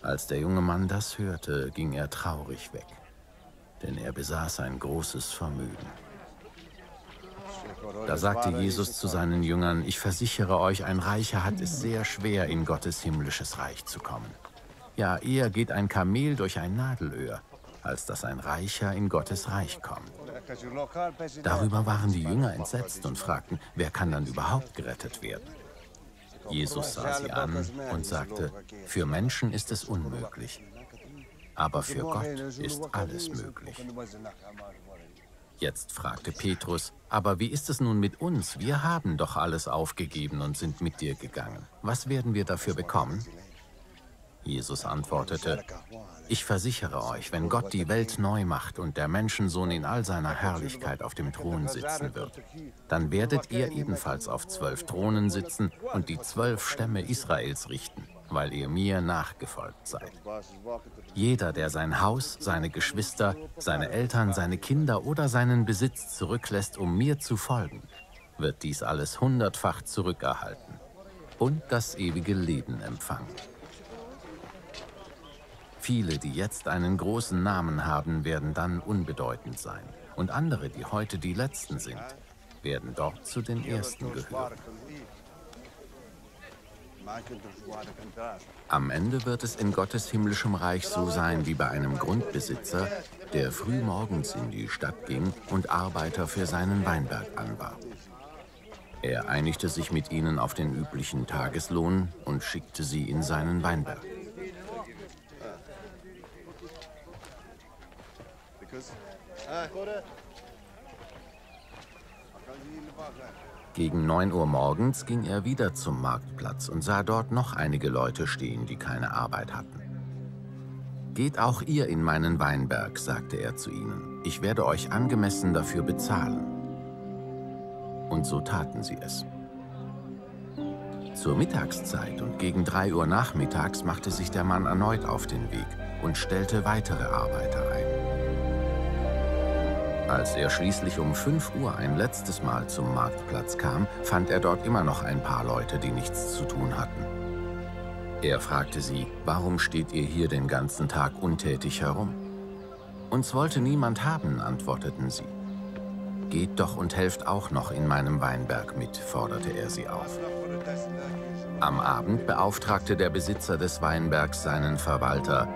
Als der junge Mann das hörte, ging er traurig weg, denn er besaß ein großes Vermögen. Da sagte Jesus zu seinen Jüngern, ich versichere euch, ein Reicher hat es sehr schwer, in Gottes himmlisches Reich zu kommen. Ja, eher geht ein Kamel durch ein Nadelöhr, als dass ein Reicher in Gottes Reich kommt. Darüber waren die Jünger entsetzt und fragten, wer kann dann überhaupt gerettet werden? Jesus sah sie an und sagte, für Menschen ist es unmöglich, aber für Gott ist alles möglich. Jetzt fragte Petrus, aber wie ist es nun mit uns? Wir haben doch alles aufgegeben und sind mit dir gegangen. Was werden wir dafür bekommen? Jesus antwortete, ich versichere euch, wenn Gott die Welt neu macht und der Menschensohn in all seiner Herrlichkeit auf dem Thron sitzen wird, dann werdet ihr ebenfalls auf zwölf Thronen sitzen und die zwölf Stämme Israels richten, weil ihr mir nachgefolgt seid. Jeder, der sein Haus, seine Geschwister, seine Eltern, seine Kinder oder seinen Besitz zurücklässt, um mir zu folgen, wird dies alles hundertfach zurückerhalten und das ewige Leben empfangen. Viele, die jetzt einen großen Namen haben, werden dann unbedeutend sein. Und andere, die heute die Letzten sind, werden dort zu den Ersten gehören. Am Ende wird es in Gottes himmlischem Reich so sein wie bei einem Grundbesitzer, der früh morgens in die Stadt ging und Arbeiter für seinen Weinberg anwarb. Er einigte sich mit ihnen auf den üblichen Tageslohn und schickte sie in seinen Weinberg. Gegen 9 Uhr morgens ging er wieder zum Marktplatz und sah dort noch einige Leute stehen, die keine Arbeit hatten. Geht auch ihr in meinen Weinberg, sagte er zu ihnen. Ich werde euch angemessen dafür bezahlen. Und so taten sie es. Zur Mittagszeit und gegen 3 Uhr nachmittags machte sich der Mann erneut auf den Weg und stellte weitere Arbeiter ein. Als er schließlich um 5 Uhr ein letztes Mal zum Marktplatz kam, fand er dort immer noch ein paar Leute, die nichts zu tun hatten. Er fragte sie, warum steht ihr hier den ganzen Tag untätig herum? Uns wollte niemand haben, antworteten sie. Geht doch und helft auch noch in meinem Weinberg mit, forderte er sie auf. Am Abend beauftragte der Besitzer des Weinbergs seinen Verwalter,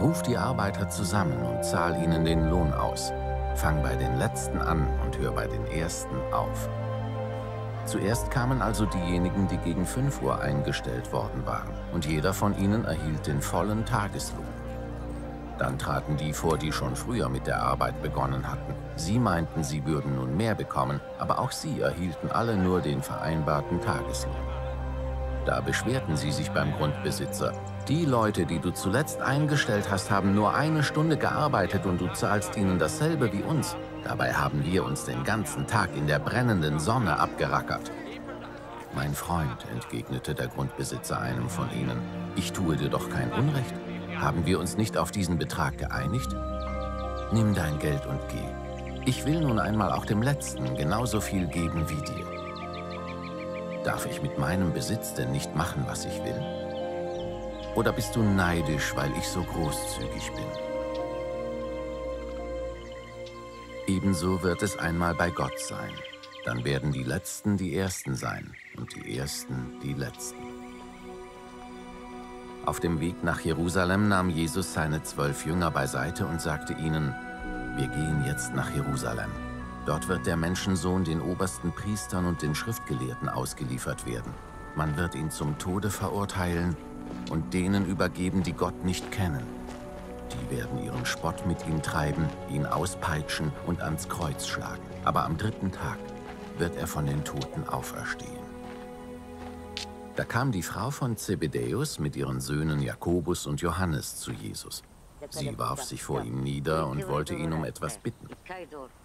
ruf die Arbeiter zusammen und zahl ihnen den Lohn aus. Fang bei den Letzten an und hör bei den Ersten auf. Zuerst kamen also diejenigen, die gegen 5 Uhr eingestellt worden waren, und jeder von ihnen erhielt den vollen Tageslohn. Dann traten die vor, die schon früher mit der Arbeit begonnen hatten. Sie meinten, sie würden nun mehr bekommen, aber auch sie erhielten alle nur den vereinbarten Tageslohn. Da beschwerten sie sich beim Grundbesitzer. Die Leute, die du zuletzt eingestellt hast, haben nur eine Stunde gearbeitet und du zahlst ihnen dasselbe wie uns. Dabei haben wir uns den ganzen Tag in der brennenden Sonne abgerackert. Mein Freund, entgegnete der Grundbesitzer einem von ihnen, ich tue dir doch kein Unrecht. Haben wir uns nicht auf diesen Betrag geeinigt? Nimm dein Geld und geh. Ich will nun einmal auch dem Letzten genauso viel geben wie dir. Darf ich mit meinem Besitz denn nicht machen, was ich will? Oder bist du neidisch, weil ich so großzügig bin? Ebenso wird es einmal bei Gott sein. Dann werden die Letzten die Ersten sein und die Ersten die Letzten. Auf dem Weg nach Jerusalem nahm Jesus seine zwölf Jünger beiseite und sagte ihnen, wir gehen jetzt nach Jerusalem. Dort wird der Menschensohn den obersten Priestern und den Schriftgelehrten ausgeliefert werden. Man wird ihn zum Tode verurteilen und denen übergeben, die Gott nicht kennen. Die werden ihren Spott mit ihm treiben, ihn auspeitschen und ans Kreuz schlagen. Aber am dritten Tag wird er von den Toten auferstehen. Da kam die Frau von Zebedäus mit ihren Söhnen Jakobus und Johannes zu Jesus. Sie warf sich vor ihm nieder und wollte ihn um etwas bitten.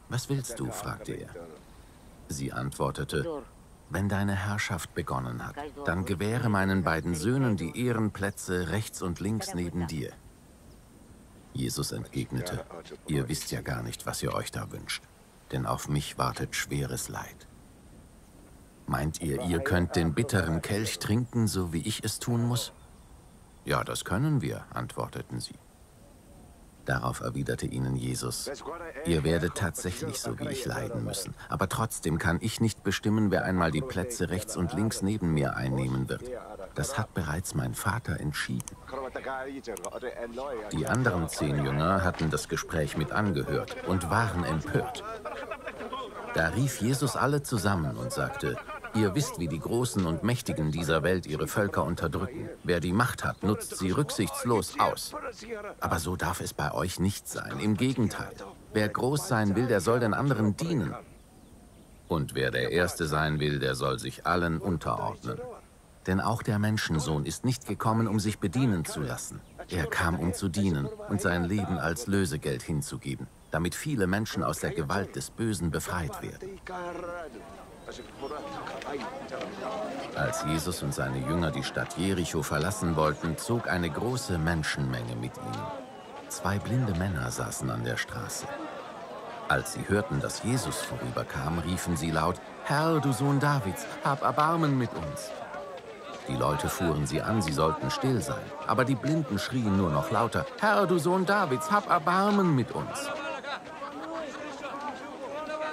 Was willst du? fragte er. Sie antwortete, wenn deine Herrschaft begonnen hat, dann gewähre meinen beiden Söhnen die Ehrenplätze rechts und links neben dir. Jesus entgegnete, ihr wisst ja gar nicht, was ihr euch da wünscht, denn auf mich wartet schweres Leid. Meint ihr, ihr könnt den bitteren Kelch trinken, so wie ich es tun muss? Ja, das können wir, antworteten sie. Darauf erwiderte ihnen Jesus, ihr werdet tatsächlich so wie ich leiden müssen, aber trotzdem kann ich nicht bestimmen, wer einmal die Plätze rechts und links neben mir einnehmen wird. Das hat bereits mein Vater entschieden. Die anderen zehn Jünger hatten das Gespräch mit angehört und waren empört. Da rief Jesus alle zusammen und sagte, Ihr wisst, wie die Großen und Mächtigen dieser Welt ihre Völker unterdrücken. Wer die Macht hat, nutzt sie rücksichtslos aus. Aber so darf es bei euch nicht sein. Im Gegenteil. Wer groß sein will, der soll den anderen dienen. Und wer der Erste sein will, der soll sich allen unterordnen. Denn auch der Menschensohn ist nicht gekommen, um sich bedienen zu lassen. Er kam, um zu dienen und sein Leben als Lösegeld hinzugeben, damit viele Menschen aus der Gewalt des Bösen befreit werden. Als Jesus und seine Jünger die Stadt Jericho verlassen wollten, zog eine große Menschenmenge mit ihnen. Zwei blinde Männer saßen an der Straße. Als sie hörten, dass Jesus vorüberkam, riefen sie laut, Herr, du Sohn Davids, hab Erbarmen mit uns. Die Leute fuhren sie an, sie sollten still sein. Aber die Blinden schrien nur noch lauter, Herr, du Sohn Davids, hab Erbarmen mit uns.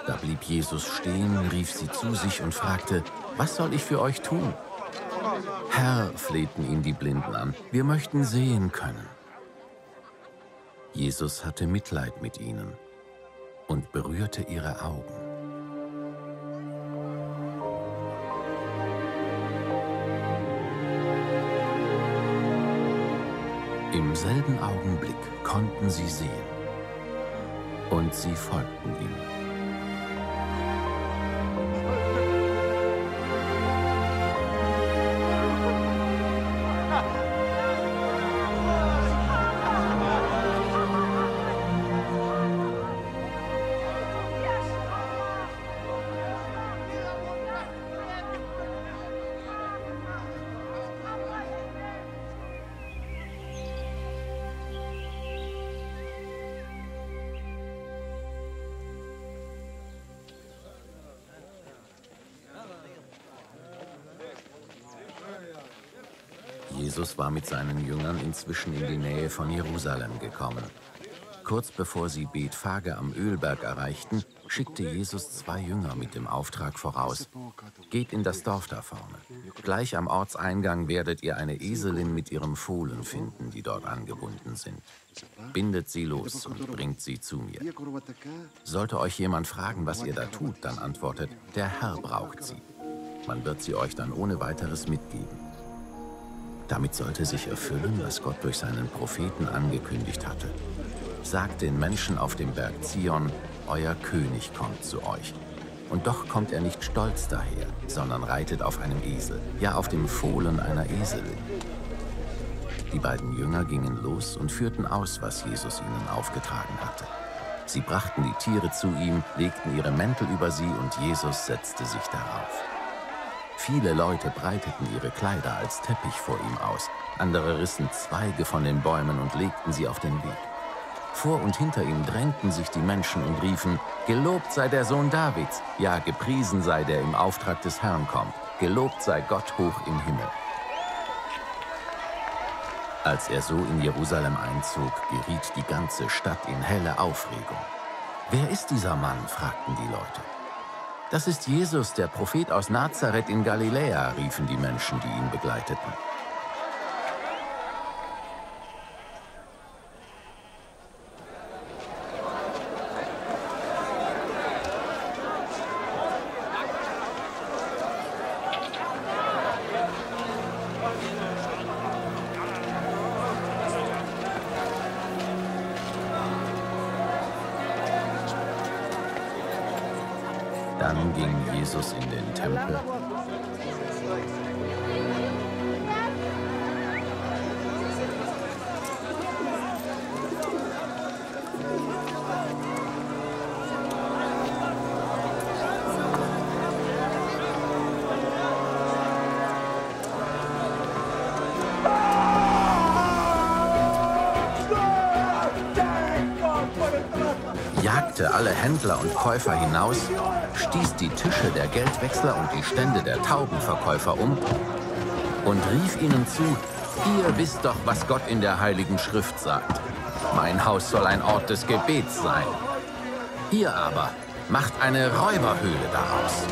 Da blieb Jesus stehen, rief sie zu sich und fragte, was soll ich für euch tun? Herr, flehten ihn die Blinden an, wir möchten sehen können. Jesus hatte Mitleid mit ihnen und berührte ihre Augen. Im selben Augenblick konnten sie sehen und sie folgten ihm. Jesus war mit seinen Jüngern inzwischen in die Nähe von Jerusalem gekommen. Kurz bevor sie Bethphage am Ölberg erreichten, schickte Jesus zwei Jünger mit dem Auftrag voraus. Geht in das Dorf da vorne. Gleich am Ortseingang werdet ihr eine Eselin mit ihrem Fohlen finden, die dort angebunden sind. Bindet sie los und bringt sie zu mir. Sollte euch jemand fragen, was ihr da tut, dann antwortet, der Herr braucht sie. Man wird sie euch dann ohne weiteres mitgeben. Damit sollte sich erfüllen, was Gott durch seinen Propheten angekündigt hatte. Sagt den Menschen auf dem Berg Zion, euer König kommt zu euch. Und doch kommt er nicht stolz daher, sondern reitet auf einem Esel, ja auf dem Fohlen einer Eselin. Die beiden Jünger gingen los und führten aus, was Jesus ihnen aufgetragen hatte. Sie brachten die Tiere zu ihm, legten ihre Mäntel über sie und Jesus setzte sich darauf. Viele Leute breiteten ihre Kleider als Teppich vor ihm aus. Andere rissen Zweige von den Bäumen und legten sie auf den Weg. Vor und hinter ihm drängten sich die Menschen und riefen, Gelobt sei der Sohn Davids, ja, gepriesen sei der im Auftrag des Herrn kommt, gelobt sei Gott hoch im Himmel. Als er so in Jerusalem einzog, geriet die ganze Stadt in helle Aufregung. Wer ist dieser Mann? fragten die Leute. Das ist Jesus, der Prophet aus Nazareth in Galiläa, riefen die Menschen, die ihn begleiteten. Taubenverkäufer um und rief ihnen zu, ihr wisst doch, was Gott in der Heiligen Schrift sagt. Mein Haus soll ein Ort des Gebets sein. Ihr aber macht eine Räuberhöhle daraus.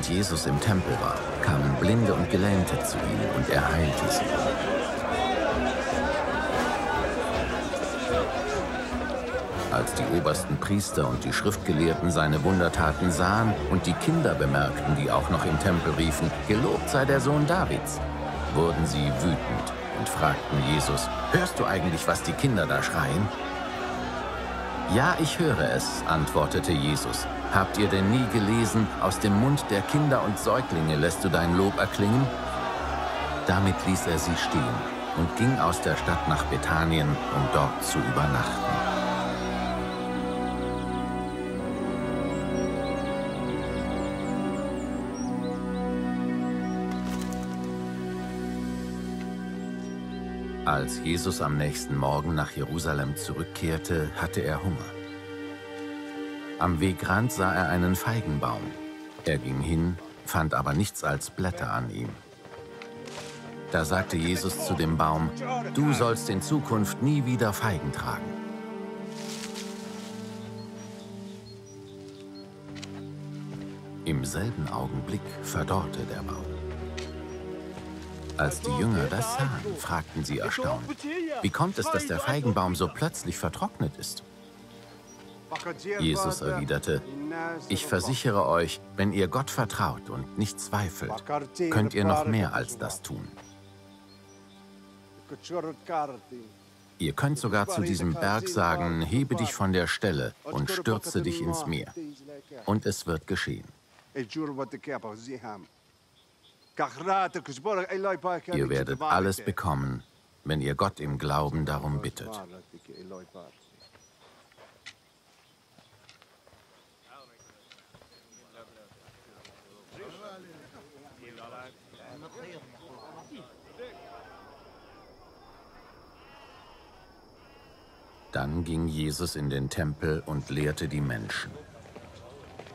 Während Jesus im Tempel war, kamen Blinde und Gelähmte zu ihm und er heilte sie. Als die obersten Priester und die Schriftgelehrten seine Wundertaten sahen und die Kinder bemerkten, die auch noch im Tempel riefen, Gelobt sei der Sohn Davids, wurden sie wütend und fragten Jesus, Hörst du eigentlich, was die Kinder da schreien? Ja, ich höre es, antwortete Jesus. Habt ihr denn nie gelesen, aus dem Mund der Kinder und Säuglinge lässt du dein Lob erklingen? Damit ließ er sie stehen und ging aus der Stadt nach Bethanien, um dort zu übernachten. Als Jesus am nächsten Morgen nach Jerusalem zurückkehrte, hatte er Hunger. Am Wegrand sah er einen Feigenbaum. Er ging hin, fand aber nichts als Blätter an ihm. Da sagte Jesus zu dem Baum, du sollst in Zukunft nie wieder Feigen tragen. Im selben Augenblick verdorrte der Baum. Als die Jünger das sahen, fragten sie erstaunt, wie kommt es, dass der Feigenbaum so plötzlich vertrocknet ist? Jesus erwiderte, ich versichere euch, wenn ihr Gott vertraut und nicht zweifelt, könnt ihr noch mehr als das tun. Ihr könnt sogar zu diesem Berg sagen, hebe dich von der Stelle und stürze dich ins Meer. Und es wird geschehen. Ihr werdet alles bekommen, wenn ihr Gott im Glauben darum bittet. Dann ging Jesus in den Tempel und lehrte die Menschen.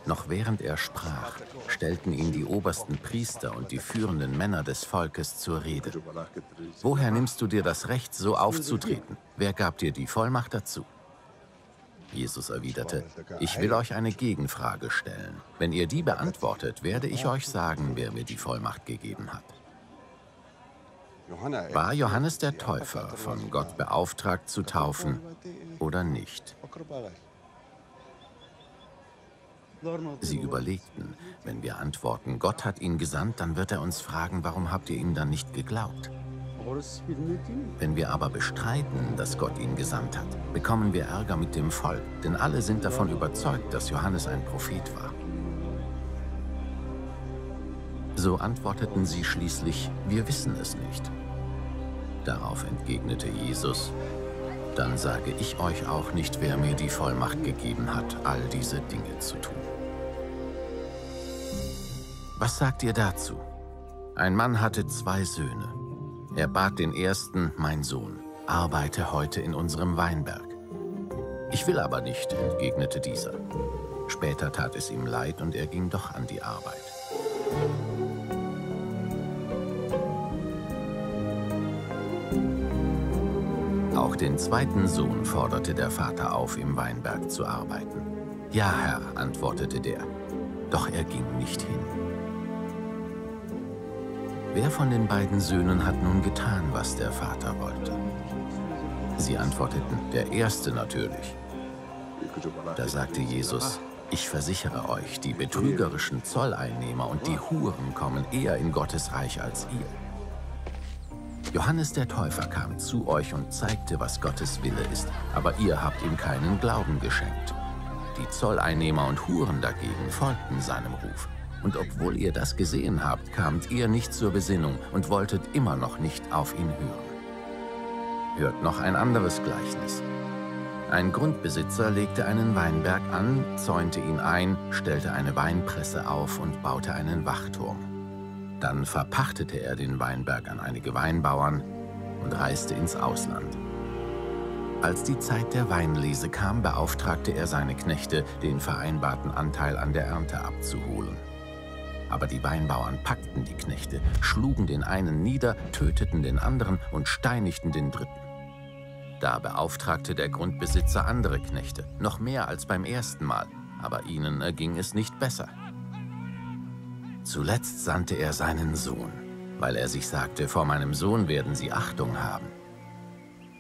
Noch während er sprach, stellten ihn die obersten Priester und die führenden Männer des Volkes zur Rede. Woher nimmst du dir das Recht, so aufzutreten? Wer gab dir die Vollmacht dazu? Jesus erwiderte, ich will euch eine Gegenfrage stellen. Wenn ihr die beantwortet, werde ich euch sagen, wer mir die Vollmacht gegeben hat. War Johannes der Täufer von Gott beauftragt zu taufen oder nicht? Sie überlegten, wenn wir antworten, Gott hat ihn gesandt, dann wird er uns fragen, warum habt ihr ihm dann nicht geglaubt? Wenn wir aber bestreiten, dass Gott ihn gesandt hat, bekommen wir Ärger mit dem Volk, denn alle sind davon überzeugt, dass Johannes ein Prophet war. So antworteten sie schließlich, wir wissen es nicht. Darauf entgegnete Jesus, dann sage ich euch auch nicht, wer mir die Vollmacht gegeben hat, all diese Dinge zu tun. Was sagt ihr dazu? Ein Mann hatte zwei Söhne. Er bat den ersten, mein Sohn, arbeite heute in unserem Weinberg. Ich will aber nicht, entgegnete dieser. Später tat es ihm leid und er ging doch an die Arbeit. Auch den zweiten Sohn forderte der Vater auf, im Weinberg zu arbeiten. Ja, Herr, antwortete der, doch er ging nicht hin. Wer von den beiden Söhnen hat nun getan, was der Vater wollte? Sie antworteten, der Erste natürlich. Da sagte Jesus, ich versichere euch, die betrügerischen Zolleinnehmer und die Huren kommen eher in Gottes Reich als ihr. Johannes der Täufer kam zu euch und zeigte, was Gottes Wille ist, aber ihr habt ihm keinen Glauben geschenkt. Die Zolleinnehmer und Huren dagegen folgten seinem Ruf. Und obwohl ihr das gesehen habt, kamt ihr nicht zur Besinnung und wolltet immer noch nicht auf ihn hören. Hört noch ein anderes Gleichnis. Ein Grundbesitzer legte einen Weinberg an, zäunte ihn ein, stellte eine Weinpresse auf und baute einen Wachturm. Dann verpachtete er den Weinberg an einige Weinbauern und reiste ins Ausland. Als die Zeit der Weinlese kam, beauftragte er seine Knechte, den vereinbarten Anteil an der Ernte abzuholen. Aber die Weinbauern packten die Knechte, schlugen den einen nieder, töteten den anderen und steinigten den dritten. Da beauftragte der Grundbesitzer andere Knechte, noch mehr als beim ersten Mal, aber ihnen erging es nicht besser. Zuletzt sandte er seinen Sohn, weil er sich sagte, vor meinem Sohn werden sie Achtung haben.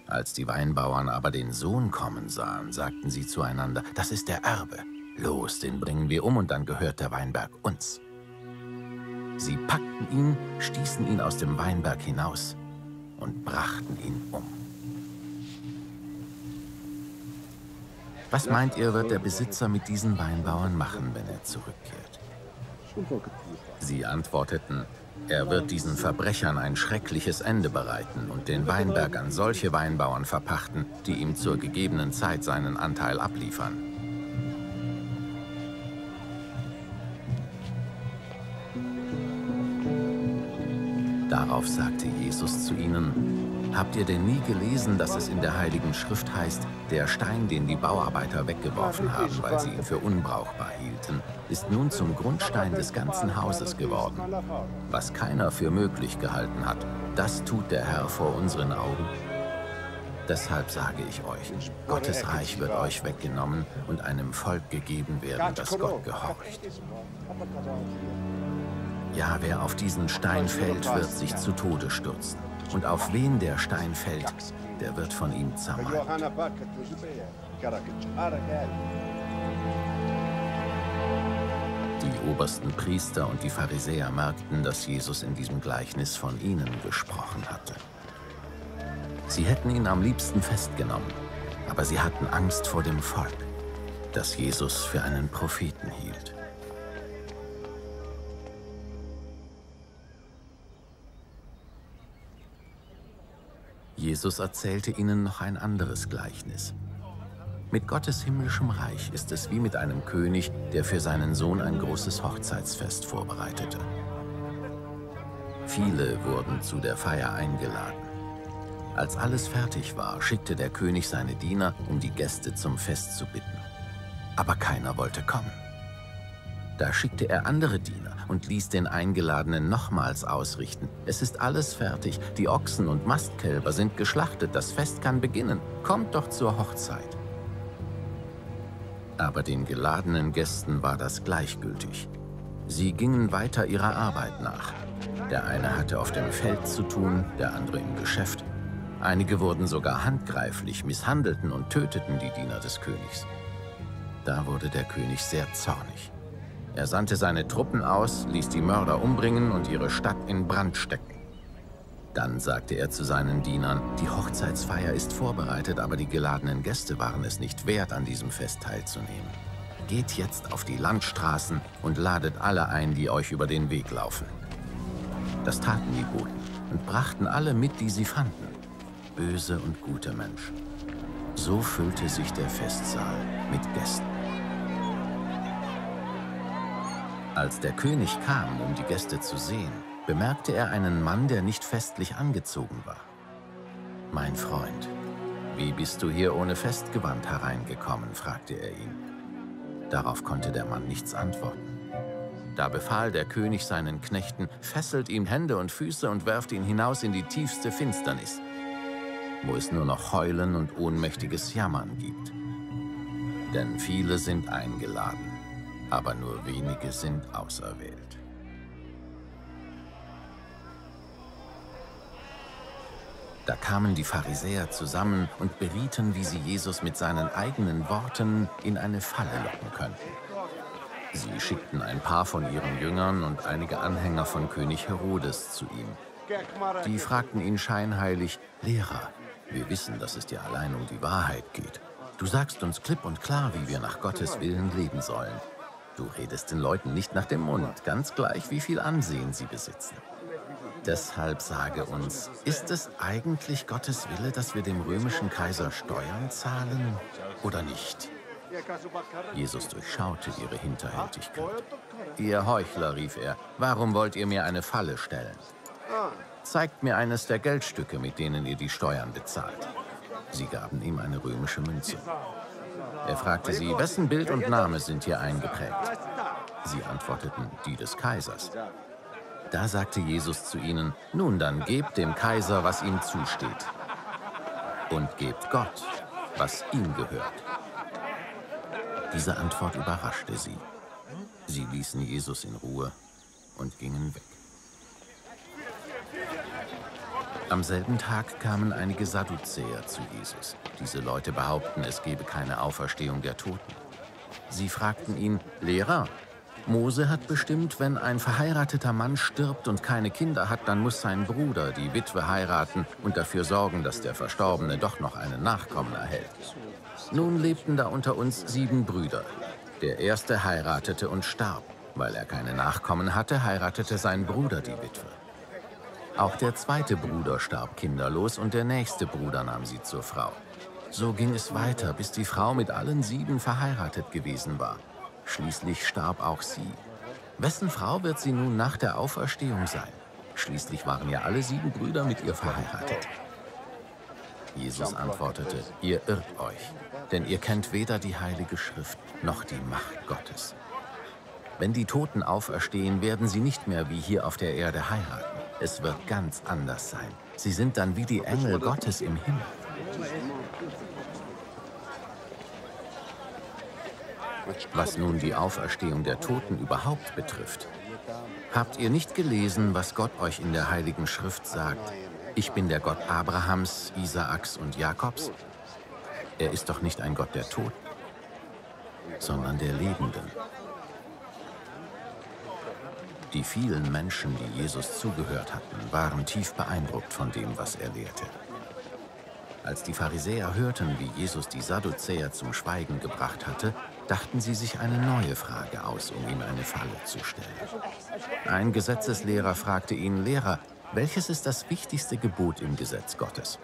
Als die Weinbauern aber den Sohn kommen sahen, sagten sie zueinander, das ist der Erbe. Los, den bringen wir um und dann gehört der Weinberg uns. Sie packten ihn, stießen ihn aus dem Weinberg hinaus und brachten ihn um. Was meint ihr, wird der Besitzer mit diesen Weinbauern machen, wenn er zurückkehrt? Sie antworteten, er wird diesen Verbrechern ein schreckliches Ende bereiten und den Weinberg an solche Weinbauern verpachten, die ihm zur gegebenen Zeit seinen Anteil abliefern. Darauf sagte Jesus zu ihnen, Habt ihr denn nie gelesen, dass es in der Heiligen Schrift heißt, der Stein, den die Bauarbeiter weggeworfen haben, weil sie ihn für unbrauchbar hielten, ist nun zum Grundstein des ganzen Hauses geworden. Was keiner für möglich gehalten hat, das tut der Herr vor unseren Augen. Deshalb sage ich euch, Gottes Reich wird euch weggenommen und einem Volk gegeben werden, das Gott gehorcht. Ja, wer auf diesen Stein fällt, wird sich zu Tode stürzen. Und auf wen der Stein fällt, der wird von ihm zermalmt. Die obersten Priester und die Pharisäer merkten, dass Jesus in diesem Gleichnis von ihnen gesprochen hatte. Sie hätten ihn am liebsten festgenommen, aber sie hatten Angst vor dem Volk, das Jesus für einen Propheten hielt. Jesus erzählte ihnen noch ein anderes Gleichnis. Mit Gottes himmlischem Reich ist es wie mit einem König, der für seinen Sohn ein großes Hochzeitsfest vorbereitete. Viele wurden zu der Feier eingeladen. Als alles fertig war, schickte der König seine Diener, um die Gäste zum Fest zu bitten. Aber keiner wollte kommen. Da schickte er andere Diener und ließ den Eingeladenen nochmals ausrichten. Es ist alles fertig, die Ochsen und Mastkälber sind geschlachtet, das Fest kann beginnen. Kommt doch zur Hochzeit. Aber den geladenen Gästen war das gleichgültig. Sie gingen weiter ihrer Arbeit nach. Der eine hatte auf dem Feld zu tun, der andere im Geschäft. Einige wurden sogar handgreiflich, misshandelten und töteten die Diener des Königs. Da wurde der König sehr zornig. Er sandte seine Truppen aus, ließ die Mörder umbringen und ihre Stadt in Brand stecken. Dann sagte er zu seinen Dienern, die Hochzeitsfeier ist vorbereitet, aber die geladenen Gäste waren es nicht wert, an diesem Fest teilzunehmen. Geht jetzt auf die Landstraßen und ladet alle ein, die euch über den Weg laufen. Das taten die Boten und brachten alle mit, die sie fanden. Böse und gute Menschen. So füllte sich der Festsaal mit Gästen. Als der König kam, um die Gäste zu sehen, bemerkte er einen Mann, der nicht festlich angezogen war. Mein Freund, wie bist du hier ohne Festgewand hereingekommen? fragte er ihn. Darauf konnte der Mann nichts antworten. Da befahl der König seinen Knechten, fesselt ihm Hände und Füße und werft ihn hinaus in die tiefste Finsternis, wo es nur noch Heulen und ohnmächtiges Jammern gibt. Denn viele sind eingeladen, aber nur wenige sind auserwählt. Da kamen die Pharisäer zusammen und berieten, wie sie Jesus mit seinen eigenen Worten in eine Falle locken könnten. Sie schickten ein paar von ihren Jüngern und einige Anhänger von König Herodes zu ihm. Die fragten ihn scheinheilig, Lehrer, wir wissen, dass es dir allein um die Wahrheit geht. Du sagst uns klipp und klar, wie wir nach Gottes Willen leben sollen. Du redest den Leuten nicht nach dem Mund, ganz gleich, wie viel Ansehen sie besitzen. Deshalb sage uns, ist es eigentlich Gottes Wille, dass wir dem römischen Kaiser Steuern zahlen oder nicht? Jesus durchschaute ihre Hinterhältigkeit. Ihr Heuchler, rief er, warum wollt ihr mir eine Falle stellen? Zeigt mir eines der Geldstücke, mit denen ihr die Steuern bezahlt. Sie gaben ihm eine römische Münze. Er fragte sie, wessen Bild und Name sind hier eingeprägt? Sie antworteten, die des Kaisers. Da sagte Jesus zu ihnen, nun dann gebt dem Kaiser, was ihm zusteht. Und gebt Gott, was ihm gehört. Diese Antwort überraschte sie. Sie ließen Jesus in Ruhe und gingen weg. Am selben Tag kamen einige Sadduzäer zu Jesus. Diese Leute behaupten, es gebe keine Auferstehung der Toten. Sie fragten ihn, Lehrer, Mose hat bestimmt, wenn ein verheirateter Mann stirbt und keine Kinder hat, dann muss sein Bruder die Witwe heiraten und dafür sorgen, dass der Verstorbene doch noch einen Nachkommen erhält. Nun lebten da unter uns sieben Brüder. Der erste heiratete und starb. Weil er keine Nachkommen hatte, heiratete sein Bruder die Witwe. Auch der zweite Bruder starb kinderlos und der nächste Bruder nahm sie zur Frau. So ging es weiter, bis die Frau mit allen sieben verheiratet gewesen war. Schließlich starb auch sie. Wessen Frau wird sie nun nach der Auferstehung sein? Schließlich waren ja alle sieben Brüder mit ihr verheiratet. Jesus antwortete, ihr irrt euch, denn ihr kennt weder die Heilige Schrift noch die Macht Gottes. Wenn die Toten auferstehen, werden sie nicht mehr wie hier auf der Erde heiraten. Es wird ganz anders sein. Sie sind dann wie die Engel Gottes im Himmel. Was nun die Auferstehung der Toten überhaupt betrifft, habt ihr nicht gelesen, was Gott euch in der Heiligen Schrift sagt? Ich bin der Gott Abrahams, Isaaks und Jakobs. Er ist doch nicht ein Gott der Toten, sondern der Lebenden. Die vielen Menschen, die Jesus zugehört hatten, waren tief beeindruckt von dem, was er lehrte. Als die Pharisäer hörten, wie Jesus die Sadduzäer zum Schweigen gebracht hatte, dachten sie sich eine neue Frage aus, um ihm eine Falle zu stellen. Ein Gesetzeslehrer fragte ihn, Lehrer, welches ist das wichtigste Gebot im Gesetz Gottes?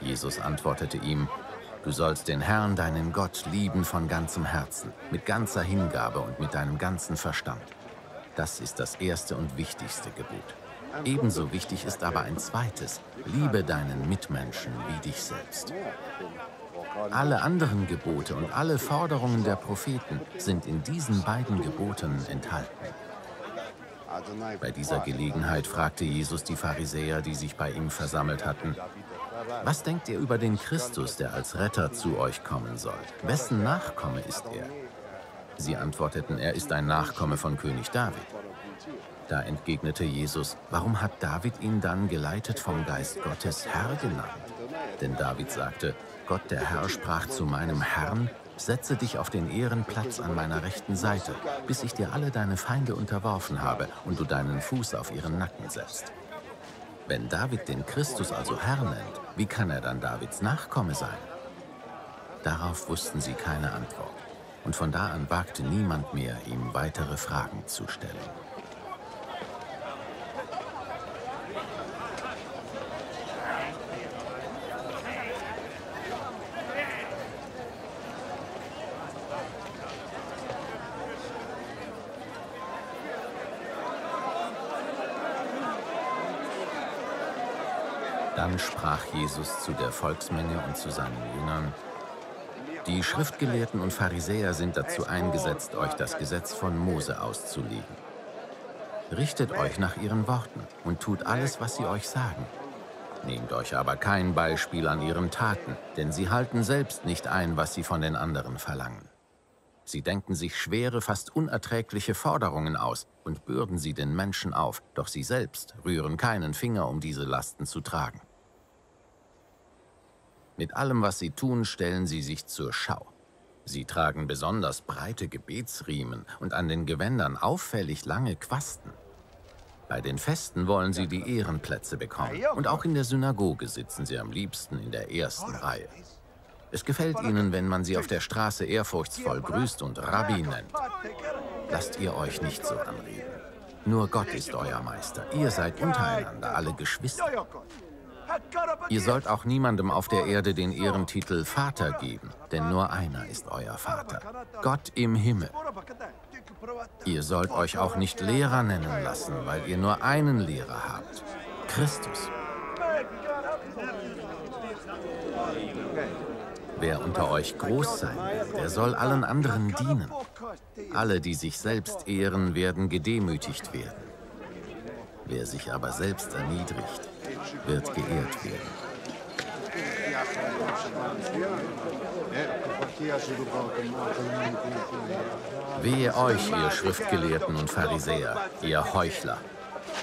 Jesus antwortete ihm, Du sollst den Herrn, deinen Gott, lieben von ganzem Herzen, mit ganzer Hingabe und mit deinem ganzen Verstand. Das ist das erste und wichtigste Gebot. Ebenso wichtig ist aber ein zweites. Liebe deinen Mitmenschen wie dich selbst. Alle anderen Gebote und alle Forderungen der Propheten sind in diesen beiden Geboten enthalten. Bei dieser Gelegenheit fragte Jesus die Pharisäer, die sich bei ihm versammelt hatten, was denkt ihr über den Christus, der als Retter zu euch kommen soll? Wessen Nachkomme ist er? Sie antworteten, er ist ein Nachkomme von König David. Da entgegnete Jesus, warum hat David ihn dann geleitet vom Geist Gottes Herr genannt? Denn David sagte, Gott der Herr sprach zu meinem Herrn, setze dich auf den Ehrenplatz an meiner rechten Seite, bis ich dir alle deine Feinde unterworfen habe und du deinen Fuß auf ihren Nacken setzt. Wenn David den Christus also Herr nennt, wie kann er dann Davids Nachkomme sein? Darauf wussten sie keine Antwort und von da an wagte niemand mehr, ihm weitere Fragen zu stellen. Dann sprach Jesus zu der Volksmenge und zu seinen Jüngern, die Schriftgelehrten und Pharisäer sind dazu eingesetzt, euch das Gesetz von Mose auszulegen. Richtet euch nach ihren Worten und tut alles, was sie euch sagen. Nehmt euch aber kein Beispiel an ihren Taten, denn sie halten selbst nicht ein, was sie von den anderen verlangen. Sie denken sich schwere, fast unerträgliche Forderungen aus und bürden sie den Menschen auf, doch sie selbst rühren keinen Finger, um diese Lasten zu tragen. Mit allem, was sie tun, stellen sie sich zur Schau. Sie tragen besonders breite Gebetsriemen und an den Gewändern auffällig lange Quasten. Bei den Festen wollen sie die Ehrenplätze bekommen und auch in der Synagoge sitzen sie am liebsten in der ersten Reihe. Es gefällt ihnen, wenn man sie auf der Straße ehrfurchtsvoll grüßt und Rabbi nennt. Lasst ihr euch nicht so anreden. Nur Gott ist euer Meister. Ihr seid untereinander alle Geschwister. Ihr sollt auch niemandem auf der Erde den Ehrentitel Vater geben, denn nur einer ist euer Vater, Gott im Himmel. Ihr sollt euch auch nicht Lehrer nennen lassen, weil ihr nur einen Lehrer habt, Christus. Wer unter euch groß sein will, der soll allen anderen dienen. Alle, die sich selbst ehren, werden gedemütigt werden. Wer sich aber selbst erniedrigt, wird geehrt werden. Wehe euch, ihr Schriftgelehrten und Pharisäer, ihr Heuchler.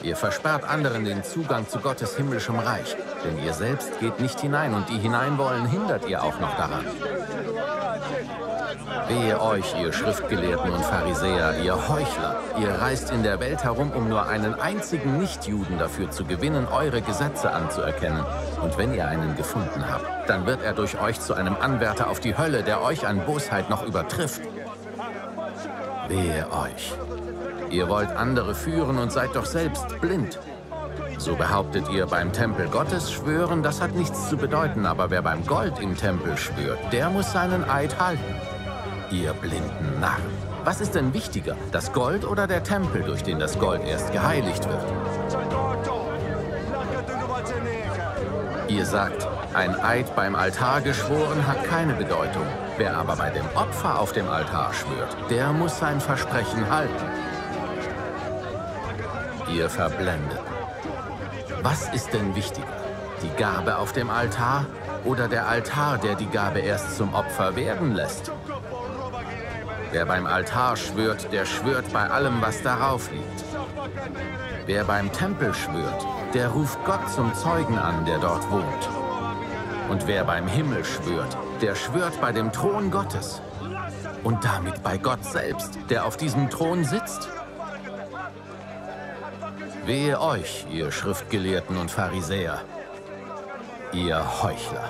Ihr versperrt anderen den Zugang zu Gottes himmlischem Reich, denn ihr selbst geht nicht hinein und die hineinwollen hindert ihr auch noch daran. Wehe euch, ihr Schriftgelehrten und Pharisäer, ihr Heuchler. Ihr reist in der Welt herum, um nur einen einzigen Nichtjuden dafür zu gewinnen, eure Gesetze anzuerkennen. Und wenn ihr einen gefunden habt, dann wird er durch euch zu einem Anwärter auf die Hölle, der euch an Bosheit noch übertrifft. Wehe euch. Ihr wollt andere führen und seid doch selbst blind. So behauptet ihr beim Tempel Gottes schwören, das hat nichts zu bedeuten, aber wer beim Gold im Tempel schwört, der muss seinen Eid halten. Ihr blinden Narren. Was ist denn wichtiger, das Gold oder der Tempel, durch den das Gold erst geheiligt wird? Ihr sagt, ein Eid beim Altar geschworen hat keine Bedeutung. Wer aber bei dem Opfer auf dem Altar schwört, der muss sein Versprechen halten. Ihr verblendet. Was ist denn wichtiger? Die Gabe auf dem Altar oder der Altar, der die Gabe erst zum Opfer werden lässt? Wer beim Altar schwört, der schwört bei allem, was darauf liegt. Wer beim Tempel schwört, der ruft Gott zum Zeugen an, der dort wohnt. Und wer beim Himmel schwört, der schwört bei dem Thron Gottes. Und damit bei Gott selbst, der auf diesem Thron sitzt. Wehe euch, ihr Schriftgelehrten und Pharisäer, ihr Heuchler.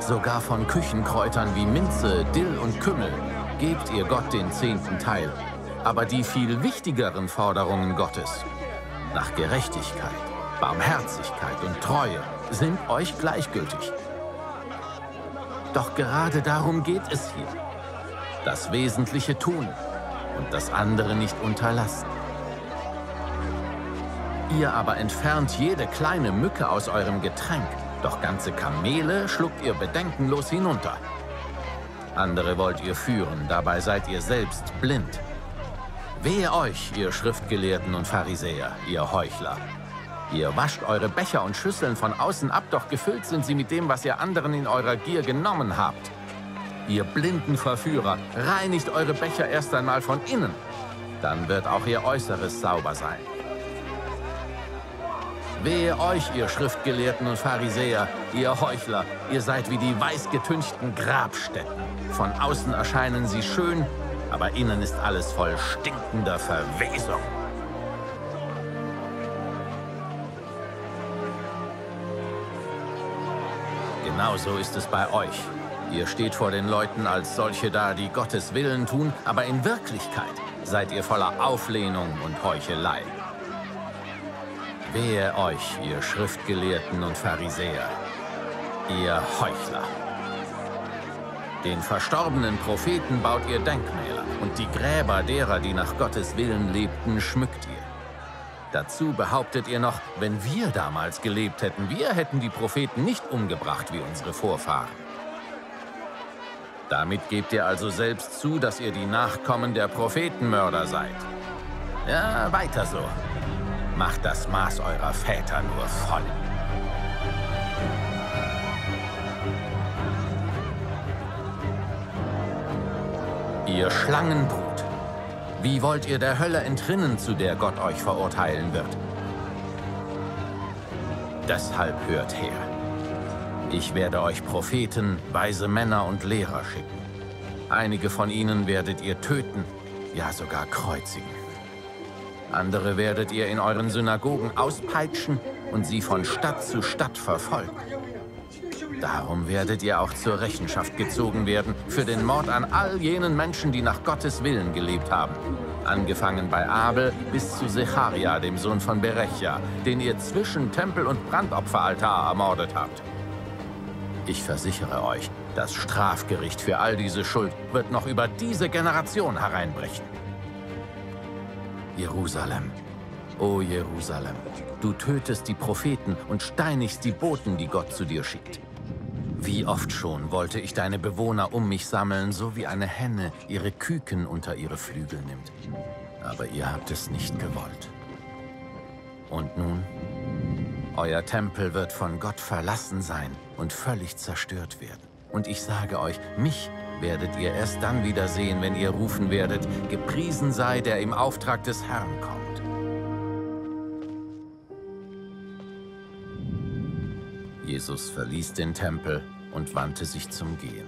Sogar von Küchenkräutern wie Minze, Dill und Kümmel gebt ihr Gott den zehnten Teil. Aber die viel wichtigeren Forderungen Gottes nach Gerechtigkeit, Barmherzigkeit und Treue sind euch gleichgültig. Doch gerade darum geht es hier. Das Wesentliche tun und das andere nicht unterlassen. Ihr aber entfernt jede kleine Mücke aus eurem Getränk, doch ganze Kamele schluckt ihr bedenkenlos hinunter. Andere wollt ihr führen, dabei seid ihr selbst blind. Wehe euch, ihr Schriftgelehrten und Pharisäer, ihr Heuchler. Ihr wascht eure Becher und Schüsseln von außen ab, doch gefüllt sind sie mit dem, was ihr anderen in eurer Gier genommen habt. Ihr blinden Verführer, reinigt eure Becher erst einmal von innen. Dann wird auch ihr Äußeres sauber sein. Wehe euch, ihr Schriftgelehrten und Pharisäer, ihr Heuchler, ihr seid wie die weißgetünchten Grabstätten. Von außen erscheinen sie schön, aber innen ist alles voll stinkender Verwesung. Genauso ist es bei euch. Ihr steht vor den Leuten als solche da, die Gottes Willen tun, aber in Wirklichkeit seid ihr voller Auflehnung und Heuchelei. Wehe euch, ihr Schriftgelehrten und Pharisäer, ihr Heuchler. Den verstorbenen Propheten baut ihr Denkmäler und die Gräber derer, die nach Gottes Willen lebten, schmückt ihr. Dazu behauptet ihr noch, wenn wir damals gelebt hätten, wir hätten die Propheten nicht umgebracht wie unsere Vorfahren. Damit gebt ihr also selbst zu, dass ihr die Nachkommen der Prophetenmörder seid. Ja, weiter so macht das Maß eurer Väter nur voll. Ihr Schlangenbrut, wie wollt ihr der Hölle entrinnen, zu der Gott euch verurteilen wird? Deshalb hört her. Ich werde euch Propheten, weise Männer und Lehrer schicken. Einige von ihnen werdet ihr töten, ja sogar kreuzigen. Andere werdet ihr in euren Synagogen auspeitschen und sie von Stadt zu Stadt verfolgen. Darum werdet ihr auch zur Rechenschaft gezogen werden für den Mord an all jenen Menschen, die nach Gottes Willen gelebt haben. Angefangen bei Abel bis zu Secharia, dem Sohn von Berechia, den ihr zwischen Tempel und Brandopferaltar ermordet habt. Ich versichere euch, das Strafgericht für all diese Schuld wird noch über diese Generation hereinbrechen. Jerusalem, o Jerusalem, du tötest die Propheten und steinigst die Boten, die Gott zu dir schickt. Wie oft schon wollte ich deine Bewohner um mich sammeln, so wie eine Henne ihre Küken unter ihre Flügel nimmt. Aber ihr habt es nicht gewollt. Und nun? Euer Tempel wird von Gott verlassen sein und völlig zerstört werden. Und ich sage euch, mich werdet ihr erst dann wiedersehen, wenn ihr rufen werdet, gepriesen sei, der im Auftrag des Herrn kommt. Jesus verließ den Tempel und wandte sich zum Gehen.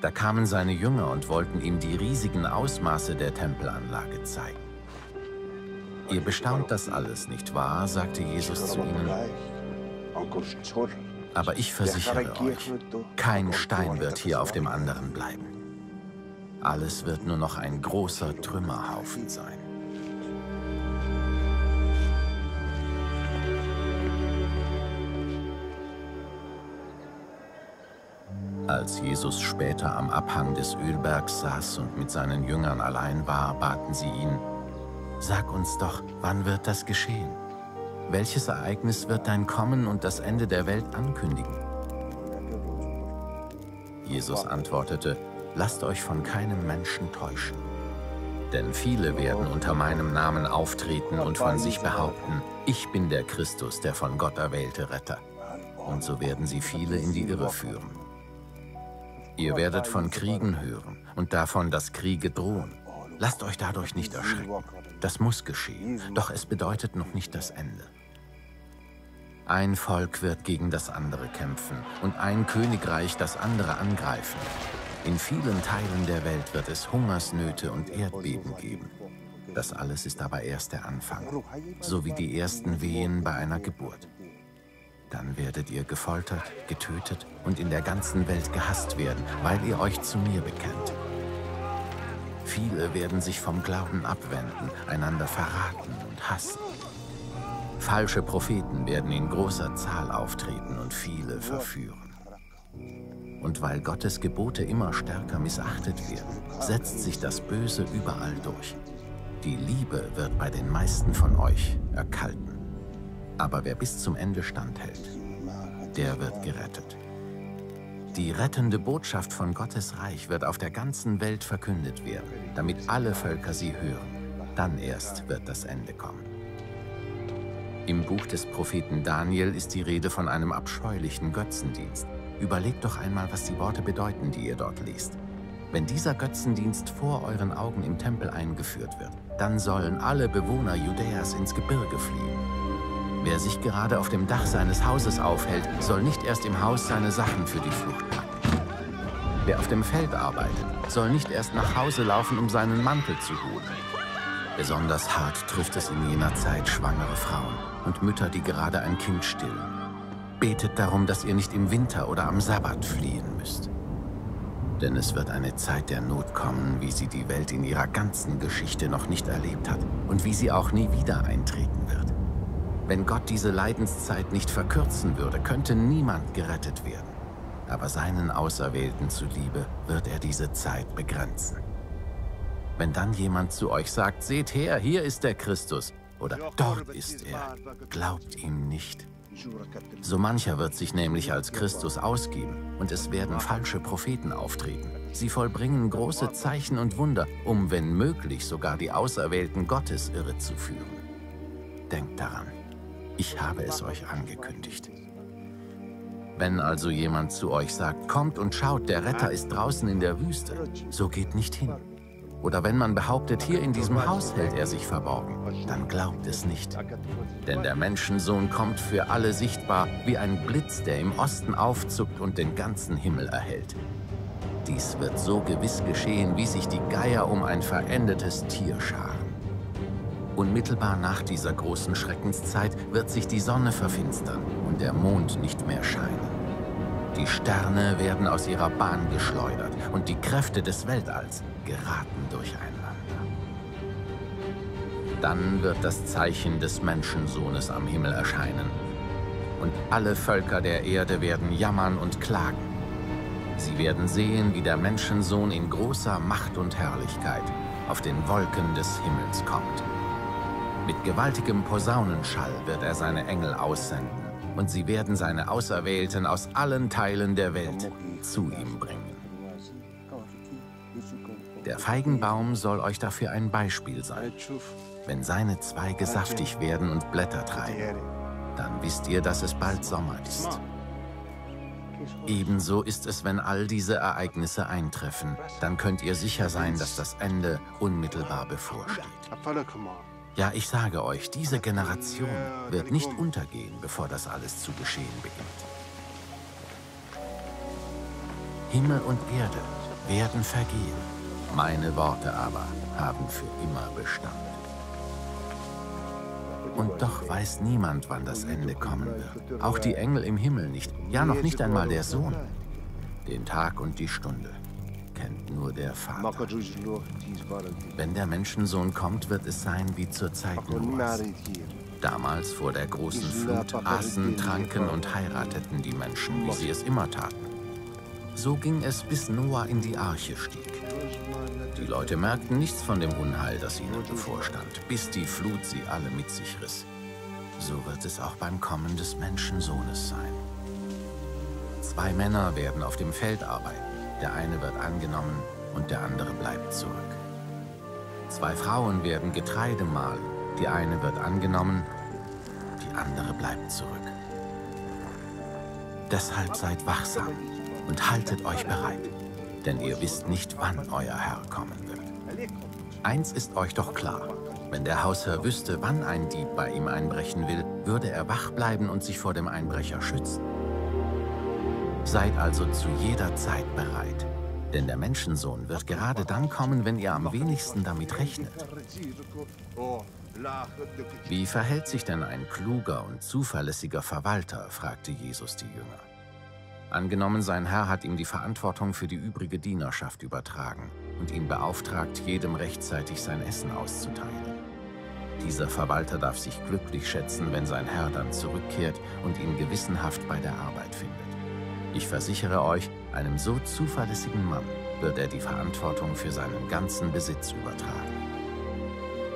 Da kamen seine Jünger und wollten ihm die riesigen Ausmaße der Tempelanlage zeigen. Ihr bestaunt das alles, nicht wahr? sagte Jesus zu ihnen. Aber ich versichere euch, kein Stein wird hier auf dem anderen bleiben. Alles wird nur noch ein großer Trümmerhaufen sein. Als Jesus später am Abhang des Ölbergs saß und mit seinen Jüngern allein war, baten sie ihn, Sag uns doch, wann wird das geschehen? Welches Ereignis wird dein Kommen und das Ende der Welt ankündigen? Jesus antwortete, Lasst euch von keinem Menschen täuschen. Denn viele werden unter meinem Namen auftreten und von sich behaupten, ich bin der Christus, der von Gott erwählte Retter. Und so werden sie viele in die Irre führen. Ihr werdet von Kriegen hören und davon, dass Kriege drohen. Lasst euch dadurch nicht erschrecken. Das muss geschehen, doch es bedeutet noch nicht das Ende. Ein Volk wird gegen das andere kämpfen und ein Königreich das andere angreifen. In vielen Teilen der Welt wird es Hungersnöte und Erdbeben geben. Das alles ist aber erst der Anfang, so wie die ersten Wehen bei einer Geburt. Dann werdet ihr gefoltert, getötet und in der ganzen Welt gehasst werden, weil ihr euch zu mir bekennt. Viele werden sich vom Glauben abwenden, einander verraten und hassen. Falsche Propheten werden in großer Zahl auftreten und viele verführen. Und weil Gottes Gebote immer stärker missachtet werden, setzt sich das Böse überall durch. Die Liebe wird bei den meisten von euch erkalten. Aber wer bis zum Ende standhält, der wird gerettet. Die rettende Botschaft von Gottes Reich wird auf der ganzen Welt verkündet werden, damit alle Völker sie hören. Dann erst wird das Ende kommen. Im Buch des Propheten Daniel ist die Rede von einem abscheulichen Götzendienst. Überlegt doch einmal, was die Worte bedeuten, die ihr dort liest. Wenn dieser Götzendienst vor euren Augen im Tempel eingeführt wird, dann sollen alle Bewohner Judäas ins Gebirge fliehen. Wer sich gerade auf dem Dach seines Hauses aufhält, soll nicht erst im Haus seine Sachen für die Flucht packen. Wer auf dem Feld arbeitet, soll nicht erst nach Hause laufen, um seinen Mantel zu holen. Besonders hart trifft es in jener Zeit schwangere Frauen und Mütter, die gerade ein Kind stillen. Betet darum, dass ihr nicht im Winter oder am Sabbat fliehen müsst. Denn es wird eine Zeit der Not kommen, wie sie die Welt in ihrer ganzen Geschichte noch nicht erlebt hat und wie sie auch nie wieder eintreten wird. Wenn Gott diese Leidenszeit nicht verkürzen würde, könnte niemand gerettet werden. Aber seinen Auserwählten zuliebe wird er diese Zeit begrenzen. Wenn dann jemand zu euch sagt, seht her, hier ist der Christus, oder dort ist er, glaubt ihm nicht. So mancher wird sich nämlich als Christus ausgeben, und es werden falsche Propheten auftreten. Sie vollbringen große Zeichen und Wunder, um, wenn möglich, sogar die Auserwählten Gottes irre zu führen. Denkt daran. Ich habe es euch angekündigt. Wenn also jemand zu euch sagt, kommt und schaut, der Retter ist draußen in der Wüste, so geht nicht hin. Oder wenn man behauptet, hier in diesem Haus hält er sich verborgen, dann glaubt es nicht. Denn der Menschensohn kommt für alle sichtbar wie ein Blitz, der im Osten aufzuckt und den ganzen Himmel erhellt. Dies wird so gewiss geschehen, wie sich die Geier um ein verendetes Tier scharen. Unmittelbar nach dieser großen Schreckenszeit wird sich die Sonne verfinstern und der Mond nicht mehr scheinen. Die Sterne werden aus ihrer Bahn geschleudert und die Kräfte des Weltalls geraten durcheinander. Dann wird das Zeichen des Menschensohnes am Himmel erscheinen. Und alle Völker der Erde werden jammern und klagen. Sie werden sehen, wie der Menschensohn in großer Macht und Herrlichkeit auf den Wolken des Himmels kommt. Mit gewaltigem Posaunenschall wird er seine Engel aussenden, und sie werden seine Auserwählten aus allen Teilen der Welt zu ihm bringen. Der Feigenbaum soll euch dafür ein Beispiel sein. Wenn seine Zweige saftig werden und Blätter treiben, dann wisst ihr, dass es bald Sommer ist. Ebenso ist es, wenn all diese Ereignisse eintreffen, dann könnt ihr sicher sein, dass das Ende unmittelbar bevorsteht. Ja, ich sage euch, diese Generation wird nicht untergehen, bevor das alles zu geschehen beginnt. Himmel und Erde werden vergehen, meine Worte aber haben für immer Bestand. Und doch weiß niemand, wann das Ende kommen wird. Auch die Engel im Himmel nicht. Ja, noch nicht einmal der Sohn. Den Tag und die Stunde kennt nur der Vater. Wenn der Menschensohn kommt, wird es sein wie zur Zeit Noahs. Damals vor der großen Flut aßen, tranken und heirateten die Menschen, wie sie es immer taten. So ging es, bis Noah in die Arche stieg. Die Leute merkten nichts von dem Unheil, das ihnen bevorstand, bis die Flut sie alle mit sich riss. So wird es auch beim Kommen des Menschensohnes sein. Zwei Männer werden auf dem Feld arbeiten. Der eine wird angenommen und der andere bleibt zurück. Zwei Frauen werden Getreide mahlen. Die eine wird angenommen, die andere bleibt zurück. Deshalb seid wachsam und haltet euch bereit denn ihr wisst nicht, wann euer Herr kommen wird. Eins ist euch doch klar, wenn der Hausherr wüsste, wann ein Dieb bei ihm einbrechen will, würde er wach bleiben und sich vor dem Einbrecher schützen. Seid also zu jeder Zeit bereit, denn der Menschensohn wird gerade dann kommen, wenn ihr am wenigsten damit rechnet. Wie verhält sich denn ein kluger und zuverlässiger Verwalter, fragte Jesus die Jünger. Angenommen, sein Herr hat ihm die Verantwortung für die übrige Dienerschaft übertragen und ihn beauftragt, jedem rechtzeitig sein Essen auszuteilen. Dieser Verwalter darf sich glücklich schätzen, wenn sein Herr dann zurückkehrt und ihn gewissenhaft bei der Arbeit findet. Ich versichere euch, einem so zuverlässigen Mann wird er die Verantwortung für seinen ganzen Besitz übertragen.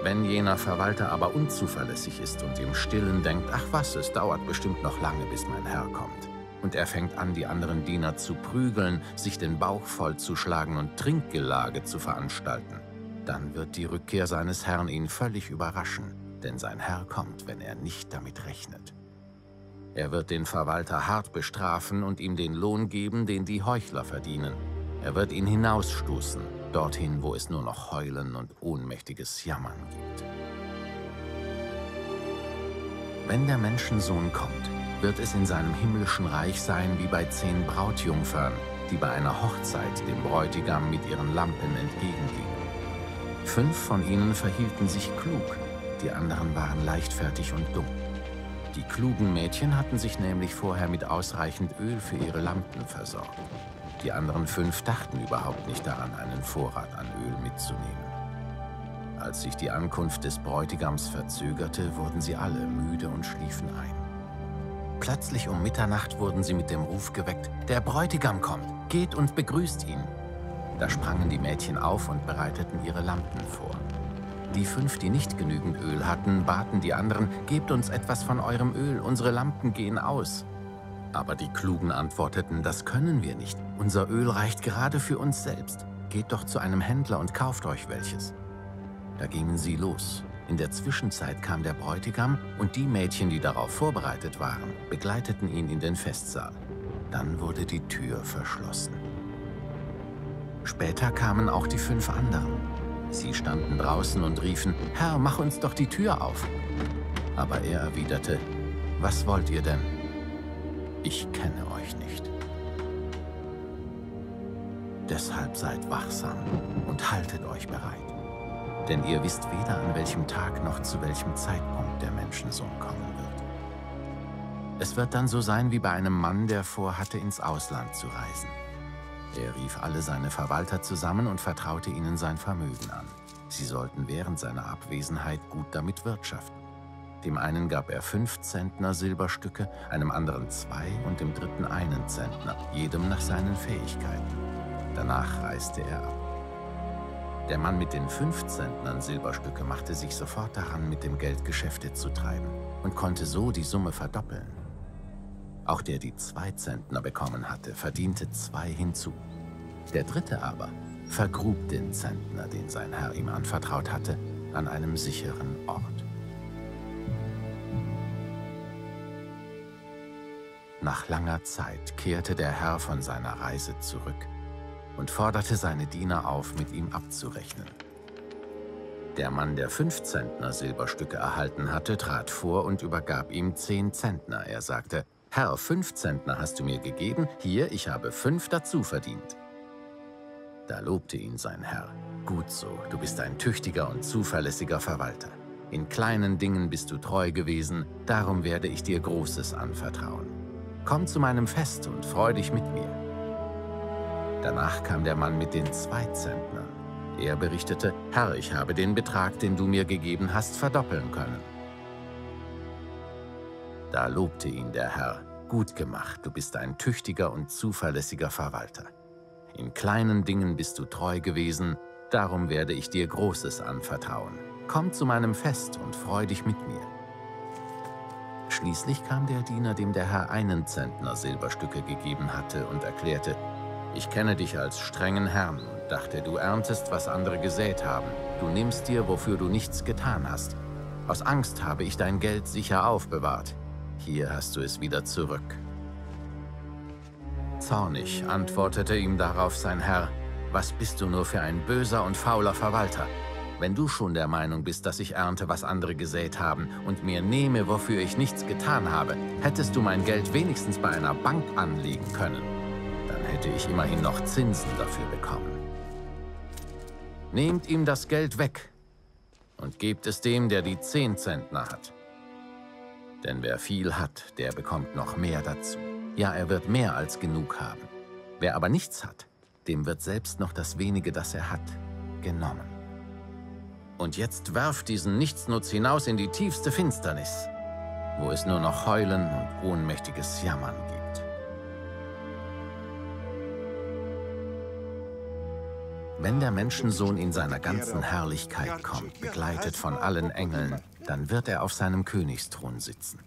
Wenn jener Verwalter aber unzuverlässig ist und im Stillen denkt, ach was, es dauert bestimmt noch lange, bis mein Herr kommt, und er fängt an, die anderen Diener zu prügeln, sich den Bauch vollzuschlagen und Trinkgelage zu veranstalten. Dann wird die Rückkehr seines Herrn ihn völlig überraschen, denn sein Herr kommt, wenn er nicht damit rechnet. Er wird den Verwalter hart bestrafen und ihm den Lohn geben, den die Heuchler verdienen. Er wird ihn hinausstoßen, dorthin, wo es nur noch Heulen und ohnmächtiges Jammern gibt. Wenn der Menschensohn kommt, wird es in seinem himmlischen Reich sein wie bei zehn Brautjungfern, die bei einer Hochzeit dem Bräutigam mit ihren Lampen entgegengingen. Fünf von ihnen verhielten sich klug, die anderen waren leichtfertig und dumm. Die klugen Mädchen hatten sich nämlich vorher mit ausreichend Öl für ihre Lampen versorgt. Die anderen fünf dachten überhaupt nicht daran, einen Vorrat an Öl mitzunehmen. Als sich die Ankunft des Bräutigams verzögerte, wurden sie alle müde und schliefen ein. Plötzlich um Mitternacht wurden sie mit dem Ruf geweckt, der Bräutigam kommt, geht und begrüßt ihn. Da sprangen die Mädchen auf und bereiteten ihre Lampen vor. Die fünf, die nicht genügend Öl hatten, baten die anderen, gebt uns etwas von eurem Öl, unsere Lampen gehen aus. Aber die Klugen antworteten, das können wir nicht. Unser Öl reicht gerade für uns selbst. Geht doch zu einem Händler und kauft euch welches. Da gingen sie los in der Zwischenzeit kam der Bräutigam und die Mädchen, die darauf vorbereitet waren, begleiteten ihn in den Festsaal. Dann wurde die Tür verschlossen. Später kamen auch die fünf anderen. Sie standen draußen und riefen, Herr, mach uns doch die Tür auf. Aber er erwiderte, was wollt ihr denn? Ich kenne euch nicht. Deshalb seid wachsam und haltet euch bereit denn ihr wisst weder an welchem Tag noch zu welchem Zeitpunkt der Menschensohn kommen wird. Es wird dann so sein wie bei einem Mann, der vorhatte, ins Ausland zu reisen. Er rief alle seine Verwalter zusammen und vertraute ihnen sein Vermögen an. Sie sollten während seiner Abwesenheit gut damit wirtschaften. Dem einen gab er fünf Zentner Silberstücke, einem anderen zwei und dem dritten einen Zentner, jedem nach seinen Fähigkeiten. Danach reiste er ab. Der Mann mit den fünf Zentnern Silberstücke machte sich sofort daran, mit dem Geld Geschäfte zu treiben und konnte so die Summe verdoppeln. Auch der die zwei Zentner bekommen hatte, verdiente zwei hinzu. Der dritte aber vergrub den Zentner, den sein Herr ihm anvertraut hatte, an einem sicheren Ort. Nach langer Zeit kehrte der Herr von seiner Reise zurück und forderte seine Diener auf, mit ihm abzurechnen. Der Mann, der fünf Zentner Silberstücke erhalten hatte, trat vor und übergab ihm zehn Zentner. Er sagte, Herr, fünf Zentner hast du mir gegeben, hier, ich habe fünf dazu verdient. Da lobte ihn sein Herr. Gut so, du bist ein tüchtiger und zuverlässiger Verwalter. In kleinen Dingen bist du treu gewesen, darum werde ich dir Großes anvertrauen. Komm zu meinem Fest und freu dich mit mir. Danach kam der Mann mit den zwei Zentnern. Er berichtete, Herr, ich habe den Betrag, den du mir gegeben hast, verdoppeln können. Da lobte ihn der Herr, gut gemacht, du bist ein tüchtiger und zuverlässiger Verwalter. In kleinen Dingen bist du treu gewesen, darum werde ich dir Großes anvertrauen. Komm zu meinem Fest und freu dich mit mir. Schließlich kam der Diener, dem der Herr einen Zentner Silberstücke gegeben hatte, und erklärte, ich kenne dich als strengen Herrn und dachte, du erntest, was andere gesät haben. Du nimmst dir, wofür du nichts getan hast. Aus Angst habe ich dein Geld sicher aufbewahrt. Hier hast du es wieder zurück. Zornig antwortete ihm darauf sein Herr, was bist du nur für ein böser und fauler Verwalter? Wenn du schon der Meinung bist, dass ich ernte, was andere gesät haben und mir nehme, wofür ich nichts getan habe, hättest du mein Geld wenigstens bei einer Bank anlegen können hätte ich immerhin noch Zinsen dafür bekommen. Nehmt ihm das Geld weg und gebt es dem, der die zehn Zentner hat. Denn wer viel hat, der bekommt noch mehr dazu. Ja, er wird mehr als genug haben. Wer aber nichts hat, dem wird selbst noch das wenige, das er hat, genommen. Und jetzt werft diesen Nichtsnutz hinaus in die tiefste Finsternis, wo es nur noch Heulen und ohnmächtiges Jammern gibt. Wenn der Menschensohn in seiner ganzen Herrlichkeit kommt, begleitet von allen Engeln, dann wird er auf seinem Königsthron sitzen.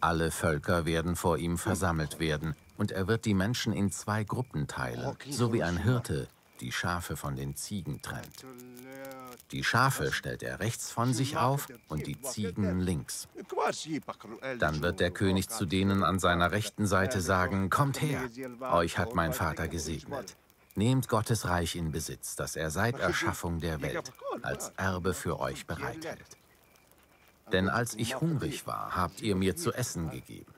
Alle Völker werden vor ihm versammelt werden, und er wird die Menschen in zwei Gruppen teilen, so wie ein Hirte die Schafe von den Ziegen trennt. Die Schafe stellt er rechts von sich auf und die Ziegen links. Dann wird der König zu denen an seiner rechten Seite sagen, Kommt her, euch hat mein Vater gesegnet. Nehmt Gottes Reich in Besitz, das er seit Erschaffung der Welt als Erbe für euch bereithält. Denn als ich hungrig war, habt ihr mir zu essen gegeben.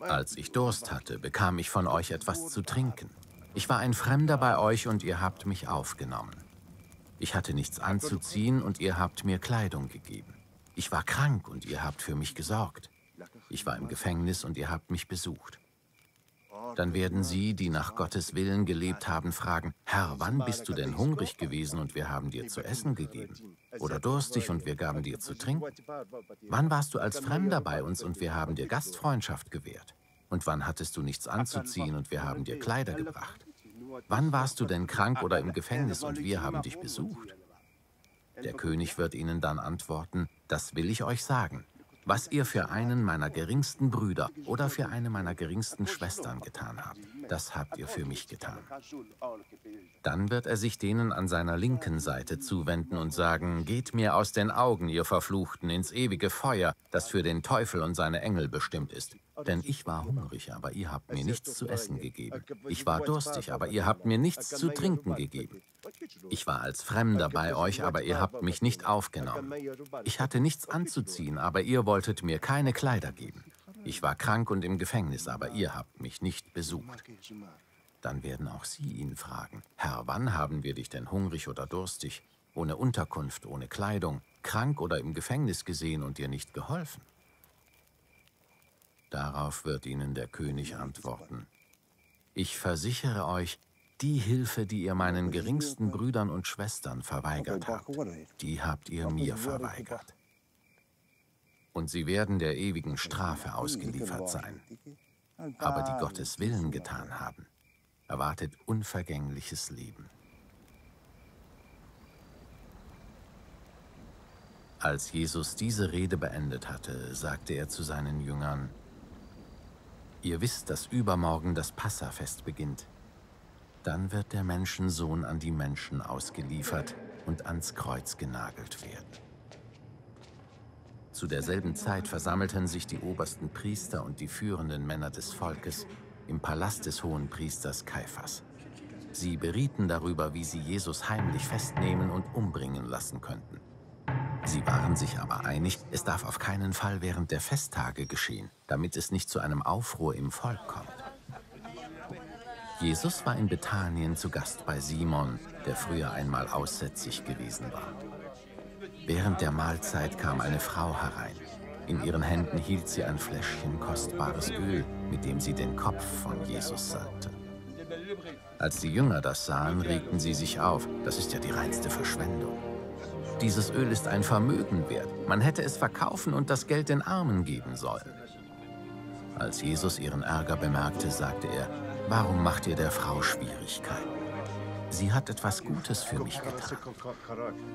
Als ich Durst hatte, bekam ich von euch etwas zu trinken. Ich war ein Fremder bei euch und ihr habt mich aufgenommen. Ich hatte nichts anzuziehen und ihr habt mir Kleidung gegeben. Ich war krank und ihr habt für mich gesorgt. Ich war im Gefängnis und ihr habt mich besucht. Dann werden sie, die nach Gottes Willen gelebt haben, fragen, Herr, wann bist du denn hungrig gewesen und wir haben dir zu essen gegeben? Oder durstig und wir gaben dir zu trinken? Wann warst du als Fremder bei uns und wir haben dir Gastfreundschaft gewährt? Und wann hattest du nichts anzuziehen und wir haben dir Kleider gebracht? Wann warst du denn krank oder im Gefängnis und wir haben dich besucht? Der König wird ihnen dann antworten, das will ich euch sagen. Was ihr für einen meiner geringsten Brüder oder für eine meiner geringsten Schwestern getan habt, das habt ihr für mich getan. Dann wird er sich denen an seiner linken Seite zuwenden und sagen, Geht mir aus den Augen, ihr Verfluchten, ins ewige Feuer, das für den Teufel und seine Engel bestimmt ist. Denn ich war hungrig, aber ihr habt mir nichts zu essen gegeben. Ich war durstig, aber ihr habt mir nichts zu trinken gegeben. Ich war als Fremder bei euch, aber ihr habt mich nicht aufgenommen. Ich hatte nichts anzuziehen, aber ihr wolltet mir keine Kleider geben. Ich war krank und im Gefängnis, aber ihr habt mich nicht besucht. Dann werden auch sie ihn fragen, Herr, wann haben wir dich denn hungrig oder durstig, ohne Unterkunft, ohne Kleidung, krank oder im Gefängnis gesehen und dir nicht geholfen? Darauf wird ihnen der König antworten. Ich versichere euch, die Hilfe, die ihr meinen geringsten Brüdern und Schwestern verweigert habt, die habt ihr mir verweigert. Und sie werden der ewigen Strafe ausgeliefert sein. Aber die Gottes Willen getan haben, erwartet unvergängliches Leben. Als Jesus diese Rede beendet hatte, sagte er zu seinen Jüngern, Ihr wisst, dass übermorgen das Passafest beginnt. Dann wird der Menschensohn an die Menschen ausgeliefert und ans Kreuz genagelt werden. Zu derselben Zeit versammelten sich die obersten Priester und die führenden Männer des Volkes im Palast des hohen Priesters Kaiphas. Sie berieten darüber, wie sie Jesus heimlich festnehmen und umbringen lassen könnten. Sie waren sich aber einig, es darf auf keinen Fall während der Festtage geschehen, damit es nicht zu einem Aufruhr im Volk kommt. Jesus war in Bethanien zu Gast bei Simon, der früher einmal aussätzig gewesen war. Während der Mahlzeit kam eine Frau herein. In ihren Händen hielt sie ein Fläschchen kostbares Öl, mit dem sie den Kopf von Jesus salbte. Als die Jünger das sahen, regten sie sich auf. Das ist ja die reinste Verschwendung. Dieses Öl ist ein Vermögen wert. Man hätte es verkaufen und das Geld den Armen geben sollen. Als Jesus ihren Ärger bemerkte, sagte er, Warum macht ihr der Frau Schwierigkeiten? Sie hat etwas Gutes für mich getan.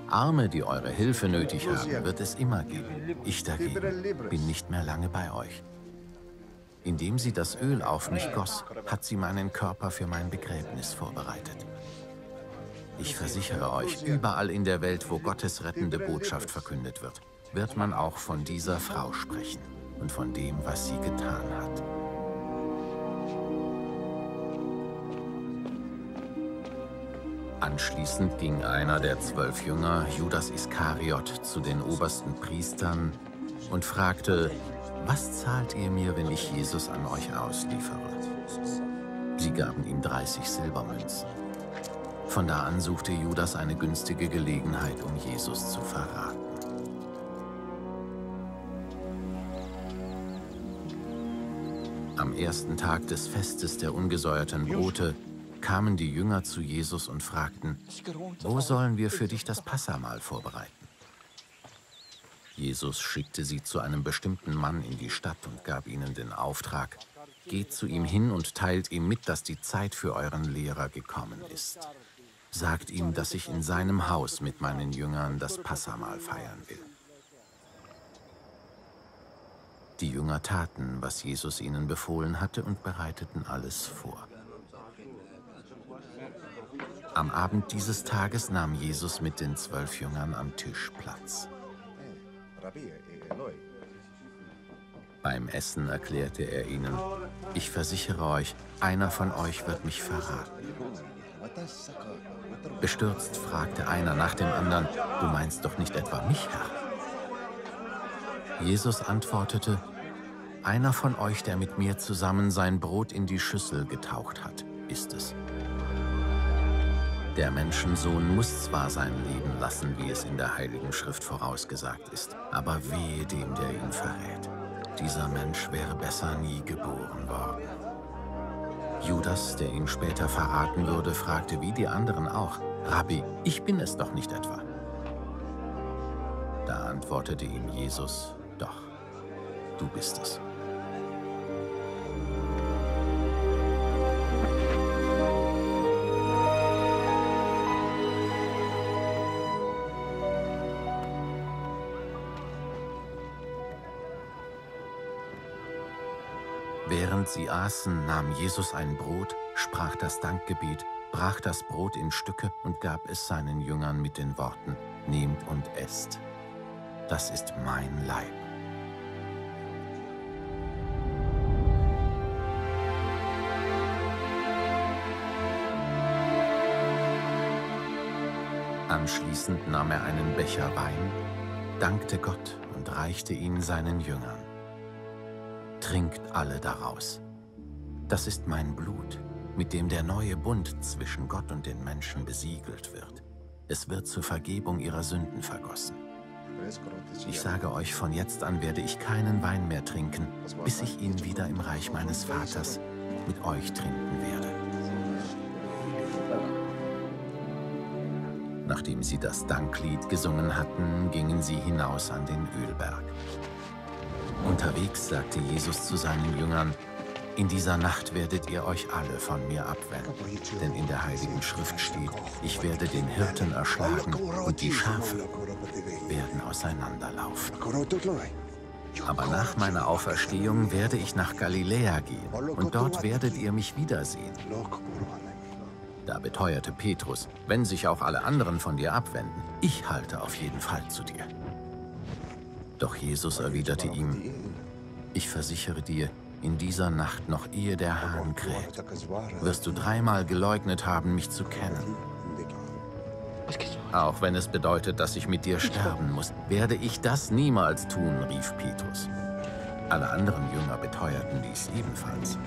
Arme, die eure Hilfe nötig haben, wird es immer geben. Ich dagegen bin nicht mehr lange bei euch. Indem sie das Öl auf mich goss, hat sie meinen Körper für mein Begräbnis vorbereitet. Ich versichere euch, überall in der Welt, wo Gottes rettende Botschaft verkündet wird, wird man auch von dieser Frau sprechen und von dem, was sie getan hat. Anschließend ging einer der zwölf Jünger, Judas Iskariot, zu den obersten Priestern und fragte, was zahlt ihr mir, wenn ich Jesus an euch ausliefere? Sie gaben ihm 30 Silbermünzen. Von da an suchte Judas eine günstige Gelegenheit, um Jesus zu verraten. Am ersten Tag des Festes der ungesäuerten Brote kamen die Jünger zu Jesus und fragten, wo sollen wir für dich das Passamal vorbereiten? Jesus schickte sie zu einem bestimmten Mann in die Stadt und gab ihnen den Auftrag, geht zu ihm hin und teilt ihm mit, dass die Zeit für euren Lehrer gekommen ist. Sagt ihm, dass ich in seinem Haus mit meinen Jüngern das Passamal feiern will. Die Jünger taten, was Jesus ihnen befohlen hatte und bereiteten alles vor. Am Abend dieses Tages nahm Jesus mit den zwölf Jüngern am Tisch Platz. Beim Essen erklärte er ihnen, ich versichere euch, einer von euch wird mich verraten. Bestürzt fragte einer nach dem anderen, du meinst doch nicht etwa mich, Herr? Jesus antwortete, einer von euch, der mit mir zusammen sein Brot in die Schüssel getaucht hat, ist es. Der Menschensohn muss zwar sein Leben lassen, wie es in der Heiligen Schrift vorausgesagt ist, aber wehe dem, der ihn verrät. Dieser Mensch wäre besser nie geboren worden. Judas, der ihn später verraten würde, fragte wie die anderen auch, Rabbi, ich bin es doch nicht etwa. Da antwortete ihm Jesus, doch, du bist es. Sie aßen, nahm Jesus ein Brot, sprach das Dankgebet, brach das Brot in Stücke und gab es seinen Jüngern mit den Worten, Nehmt und esst. Das ist mein Leib. Anschließend nahm er einen Becher Wein, dankte Gott und reichte ihn seinen Jüngern. Trinkt alle daraus. Das ist mein Blut, mit dem der neue Bund zwischen Gott und den Menschen besiegelt wird. Es wird zur Vergebung ihrer Sünden vergossen. Ich sage euch, von jetzt an werde ich keinen Wein mehr trinken, bis ich ihn wieder im Reich meines Vaters mit euch trinken werde. Nachdem sie das Danklied gesungen hatten, gingen sie hinaus an den Ölberg. Unterwegs sagte Jesus zu seinen Jüngern, in dieser Nacht werdet ihr euch alle von mir abwenden. Denn in der Heiligen Schrift steht, ich werde den Hirten erschlagen und die Schafe werden auseinanderlaufen. Aber nach meiner Auferstehung werde ich nach Galiläa gehen und dort werdet ihr mich wiedersehen. Da beteuerte Petrus, wenn sich auch alle anderen von dir abwenden, ich halte auf jeden Fall zu dir. Doch Jesus erwiderte ihm, ich versichere dir, in dieser Nacht, noch ehe der Hahn kräht, wirst du dreimal geleugnet haben, mich zu kennen. Auch wenn es bedeutet, dass ich mit dir sterben muss, werde ich das niemals tun, rief Petrus. Alle anderen Jünger beteuerten dies ebenfalls.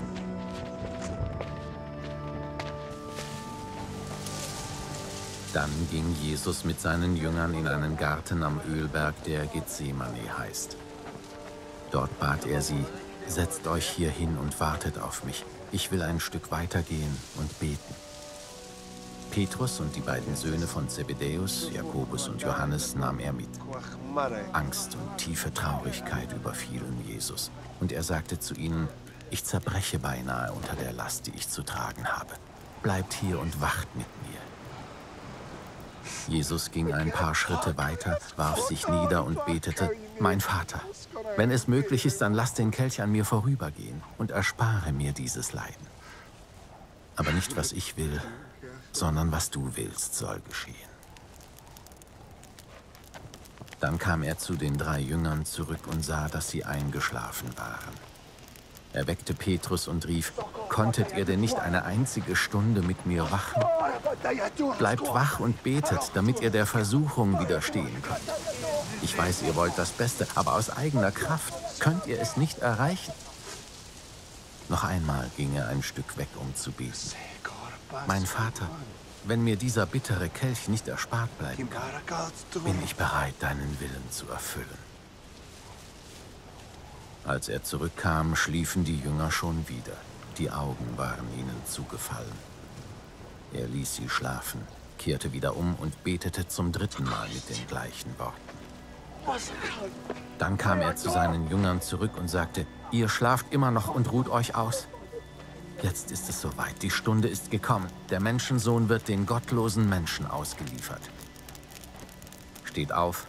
Dann ging Jesus mit seinen Jüngern in einen Garten am Ölberg, der Gethsemane heißt. Dort bat er sie, Setzt euch hier hin und wartet auf mich. Ich will ein Stück weitergehen und beten. Petrus und die beiden Söhne von Zebedäus, Jakobus und Johannes, nahm er mit. Angst und tiefe Traurigkeit überfielen Jesus. Und er sagte zu ihnen, ich zerbreche beinahe unter der Last, die ich zu tragen habe. Bleibt hier und wacht mit mir. Jesus ging ein paar Schritte weiter, warf sich nieder und betete, Mein Vater, wenn es möglich ist, dann lass den Kelch an mir vorübergehen und erspare mir dieses Leiden. Aber nicht, was ich will, sondern was du willst, soll geschehen. Dann kam er zu den drei Jüngern zurück und sah, dass sie eingeschlafen waren. Er weckte Petrus und rief, Konntet ihr denn nicht eine einzige Stunde mit mir wachen? Bleibt wach und betet, damit ihr der Versuchung widerstehen könnt. Ich weiß, ihr wollt das Beste, aber aus eigener Kraft könnt ihr es nicht erreichen. Noch einmal ging er ein Stück weg, um zu beten. Mein Vater, wenn mir dieser bittere Kelch nicht erspart bleiben kann, bin ich bereit, deinen Willen zu erfüllen. Als er zurückkam, schliefen die Jünger schon wieder. Die Augen waren ihnen zugefallen. Er ließ sie schlafen, kehrte wieder um und betete zum dritten Mal mit den gleichen Worten. Dann kam er zu seinen Jüngern zurück und sagte, ihr schlaft immer noch und ruht euch aus. Jetzt ist es soweit, die Stunde ist gekommen. Der Menschensohn wird den gottlosen Menschen ausgeliefert. Steht auf,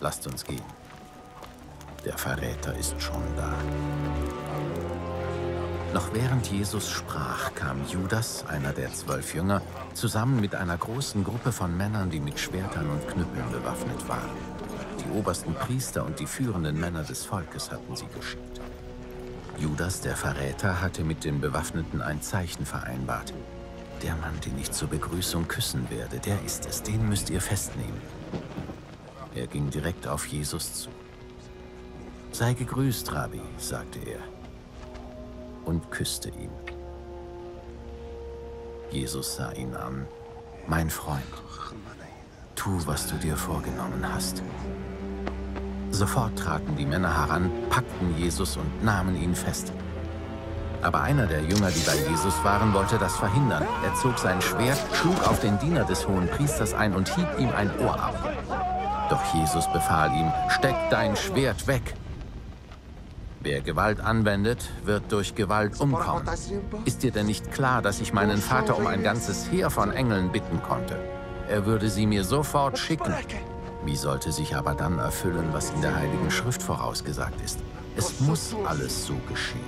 lasst uns gehen. Der Verräter ist schon da. Noch während Jesus sprach, kam Judas, einer der zwölf Jünger, zusammen mit einer großen Gruppe von Männern, die mit Schwertern und Knüppeln bewaffnet waren. Die obersten Priester und die führenden Männer des Volkes hatten sie geschickt. Judas, der Verräter, hatte mit den Bewaffneten ein Zeichen vereinbart. Der Mann, den ich zur Begrüßung küssen werde, der ist es, den müsst ihr festnehmen. Er ging direkt auf Jesus zu. Sei gegrüßt, Rabbi, sagte er und küsste ihn. Jesus sah ihn an. Mein Freund, tu, was du dir vorgenommen hast. Sofort traten die Männer heran, packten Jesus und nahmen ihn fest. Aber einer der Jünger, die bei Jesus waren, wollte das verhindern. Er zog sein Schwert, schlug auf den Diener des hohen Priesters ein und hieb ihm ein Ohr ab. Doch Jesus befahl ihm, steck dein Schwert weg. Wer Gewalt anwendet, wird durch Gewalt umkommen. Ist dir denn nicht klar, dass ich meinen Vater um ein ganzes Heer von Engeln bitten konnte? Er würde sie mir sofort schicken. Wie sollte sich aber dann erfüllen, was in der Heiligen Schrift vorausgesagt ist? Es muss alles so geschehen.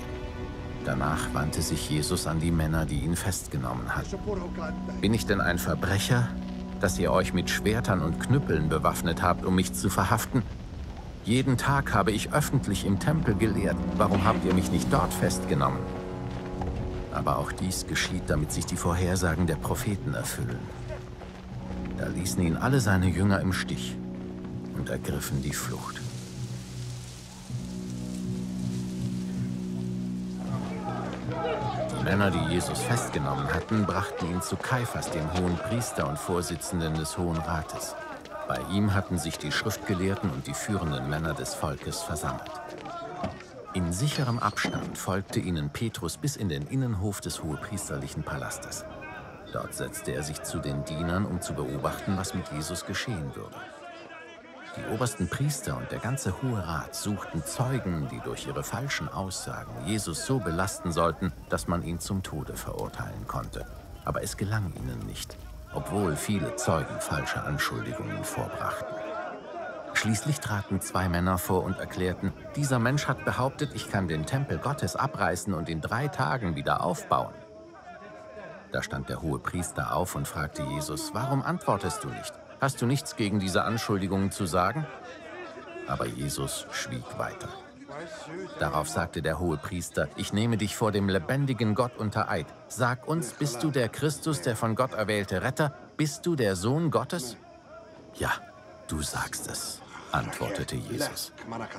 Danach wandte sich Jesus an die Männer, die ihn festgenommen hatten. Bin ich denn ein Verbrecher, dass ihr euch mit Schwertern und Knüppeln bewaffnet habt, um mich zu verhaften? Jeden Tag habe ich öffentlich im Tempel gelehrt. Warum habt ihr mich nicht dort festgenommen? Aber auch dies geschieht, damit sich die Vorhersagen der Propheten erfüllen. Da ließen ihn alle seine Jünger im Stich und ergriffen die Flucht. Die Männer, die Jesus festgenommen hatten, brachten ihn zu Kaiphas, dem hohen Priester und Vorsitzenden des Hohen Rates. Bei ihm hatten sich die Schriftgelehrten und die führenden Männer des Volkes versammelt. In sicherem Abstand folgte ihnen Petrus bis in den Innenhof des hohepriesterlichen Palastes. Dort setzte er sich zu den Dienern, um zu beobachten, was mit Jesus geschehen würde. Die obersten Priester und der ganze Hohe Rat suchten Zeugen, die durch ihre falschen Aussagen Jesus so belasten sollten, dass man ihn zum Tode verurteilen konnte. Aber es gelang ihnen nicht, obwohl viele Zeugen falsche Anschuldigungen vorbrachten. Schließlich traten zwei Männer vor und erklärten, dieser Mensch hat behauptet, ich kann den Tempel Gottes abreißen und in drei Tagen wieder aufbauen. Da stand der hohe Priester auf und fragte Jesus, warum antwortest du nicht? Hast du nichts gegen diese Anschuldigungen zu sagen? Aber Jesus schwieg weiter. Darauf sagte der hohe Priester, ich nehme dich vor dem lebendigen Gott unter Eid. Sag uns, bist du der Christus, der von Gott erwählte Retter? Bist du der Sohn Gottes? Ja, du sagst es, antwortete Jesus.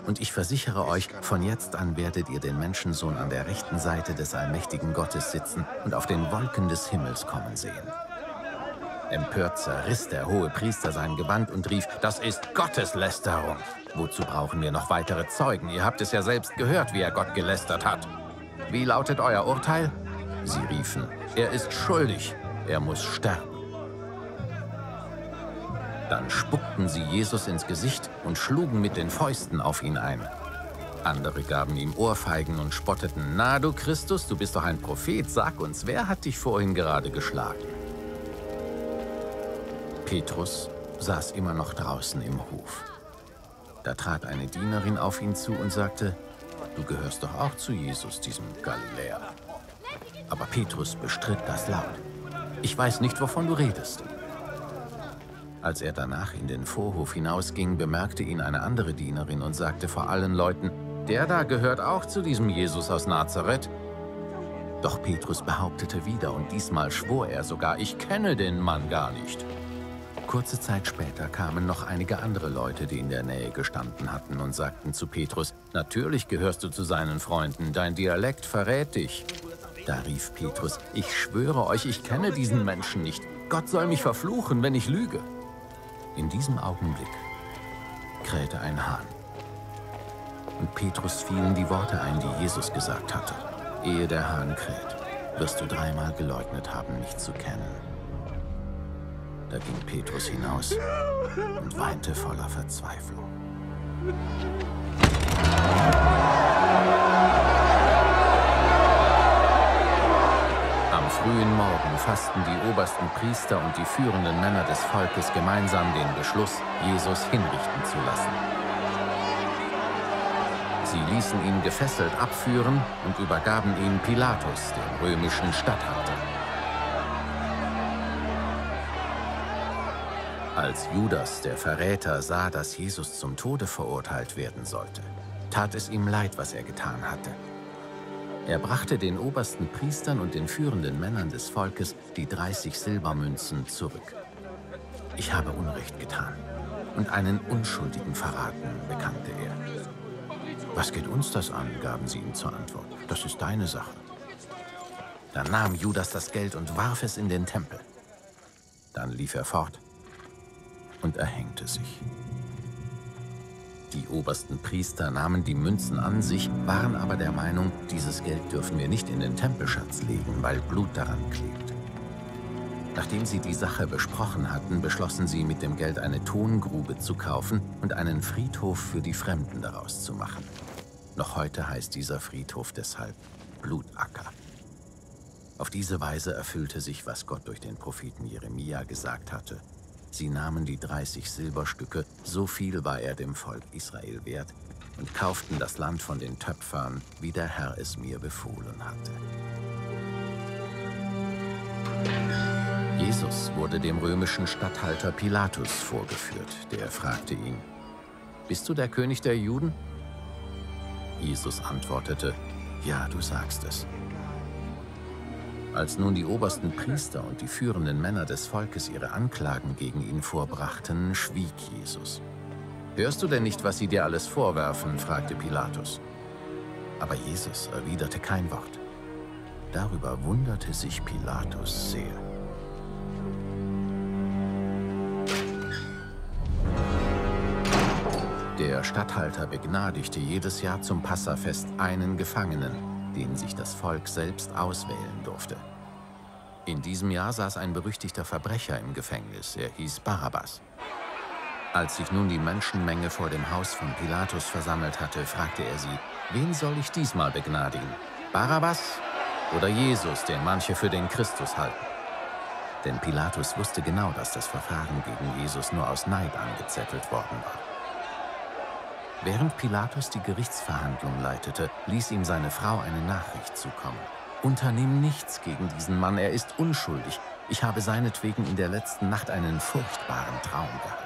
Und ich versichere euch, von jetzt an werdet ihr den Menschensohn an der rechten Seite des allmächtigen Gottes sitzen und auf den Wolken des Himmels kommen sehen. Empört zerriss der hohe Priester sein Gewand und rief, das ist Gotteslästerung. Wozu brauchen wir noch weitere Zeugen? Ihr habt es ja selbst gehört, wie er Gott gelästert hat. Wie lautet euer Urteil? Sie riefen, er ist schuldig, er muss sterben. Dann spuckten sie Jesus ins Gesicht und schlugen mit den Fäusten auf ihn ein. Andere gaben ihm Ohrfeigen und spotteten, na du Christus, du bist doch ein Prophet, sag uns, wer hat dich vorhin gerade geschlagen? Petrus saß immer noch draußen im Hof. Da trat eine Dienerin auf ihn zu und sagte, du gehörst doch auch zu Jesus, diesem Galiläer. Aber Petrus bestritt das laut. Ich weiß nicht, wovon du redest. Als er danach in den Vorhof hinausging, bemerkte ihn eine andere Dienerin und sagte vor allen Leuten, der da gehört auch zu diesem Jesus aus Nazareth. Doch Petrus behauptete wieder und diesmal schwor er sogar, ich kenne den Mann gar nicht. Kurze Zeit später kamen noch einige andere Leute, die in der Nähe gestanden hatten und sagten zu Petrus, natürlich gehörst du zu seinen Freunden, dein Dialekt verrät dich. Da rief Petrus, ich schwöre euch, ich kenne diesen Menschen nicht. Gott soll mich verfluchen, wenn ich lüge. In diesem Augenblick krähte ein Hahn. Und Petrus fielen die Worte ein, die Jesus gesagt hatte. Ehe der Hahn kräht, wirst du dreimal geleugnet haben, mich zu kennen. Da ging Petrus hinaus und weinte voller Verzweiflung. Am frühen Morgen fassten die obersten Priester und die führenden Männer des Volkes gemeinsam den Beschluss, Jesus hinrichten zu lassen. Sie ließen ihn gefesselt abführen und übergaben ihn Pilatus, dem römischen Statthalter. Als Judas, der Verräter, sah, dass Jesus zum Tode verurteilt werden sollte, tat es ihm leid, was er getan hatte. Er brachte den obersten Priestern und den führenden Männern des Volkes die 30 Silbermünzen zurück. Ich habe Unrecht getan und einen Unschuldigen verraten, bekannte er. Was geht uns das an, gaben sie ihm zur Antwort. Das ist deine Sache. Dann nahm Judas das Geld und warf es in den Tempel. Dann lief er fort und erhängte sich. Die obersten Priester nahmen die Münzen an sich, waren aber der Meinung, dieses Geld dürfen wir nicht in den Tempelschatz legen, weil Blut daran klebt. Nachdem sie die Sache besprochen hatten, beschlossen sie, mit dem Geld eine Tongrube zu kaufen und einen Friedhof für die Fremden daraus zu machen. Noch heute heißt dieser Friedhof deshalb Blutacker. Auf diese Weise erfüllte sich, was Gott durch den Propheten Jeremia gesagt hatte. Sie nahmen die 30 Silberstücke, so viel war er dem Volk Israel wert, und kauften das Land von den Töpfern, wie der Herr es mir befohlen hatte. Jesus wurde dem römischen Statthalter Pilatus vorgeführt, der fragte ihn, Bist du der König der Juden? Jesus antwortete, Ja, du sagst es. Als nun die obersten Priester und die führenden Männer des Volkes ihre Anklagen gegen ihn vorbrachten, schwieg Jesus. Hörst du denn nicht, was sie dir alles vorwerfen? fragte Pilatus. Aber Jesus erwiderte kein Wort. Darüber wunderte sich Pilatus sehr. Der Statthalter begnadigte jedes Jahr zum Passafest einen Gefangenen, den sich das Volk selbst auswählen durfte. In diesem Jahr saß ein berüchtigter Verbrecher im Gefängnis. Er hieß Barabbas. Als sich nun die Menschenmenge vor dem Haus von Pilatus versammelt hatte, fragte er sie, wen soll ich diesmal begnadigen? Barabbas oder Jesus, den manche für den Christus halten? Denn Pilatus wusste genau, dass das Verfahren gegen Jesus nur aus Neid angezettelt worden war. Während Pilatus die Gerichtsverhandlung leitete, ließ ihm seine Frau eine Nachricht zukommen. Unternimm nichts gegen diesen Mann, er ist unschuldig. Ich habe seinetwegen in der letzten Nacht einen furchtbaren Traum gehabt.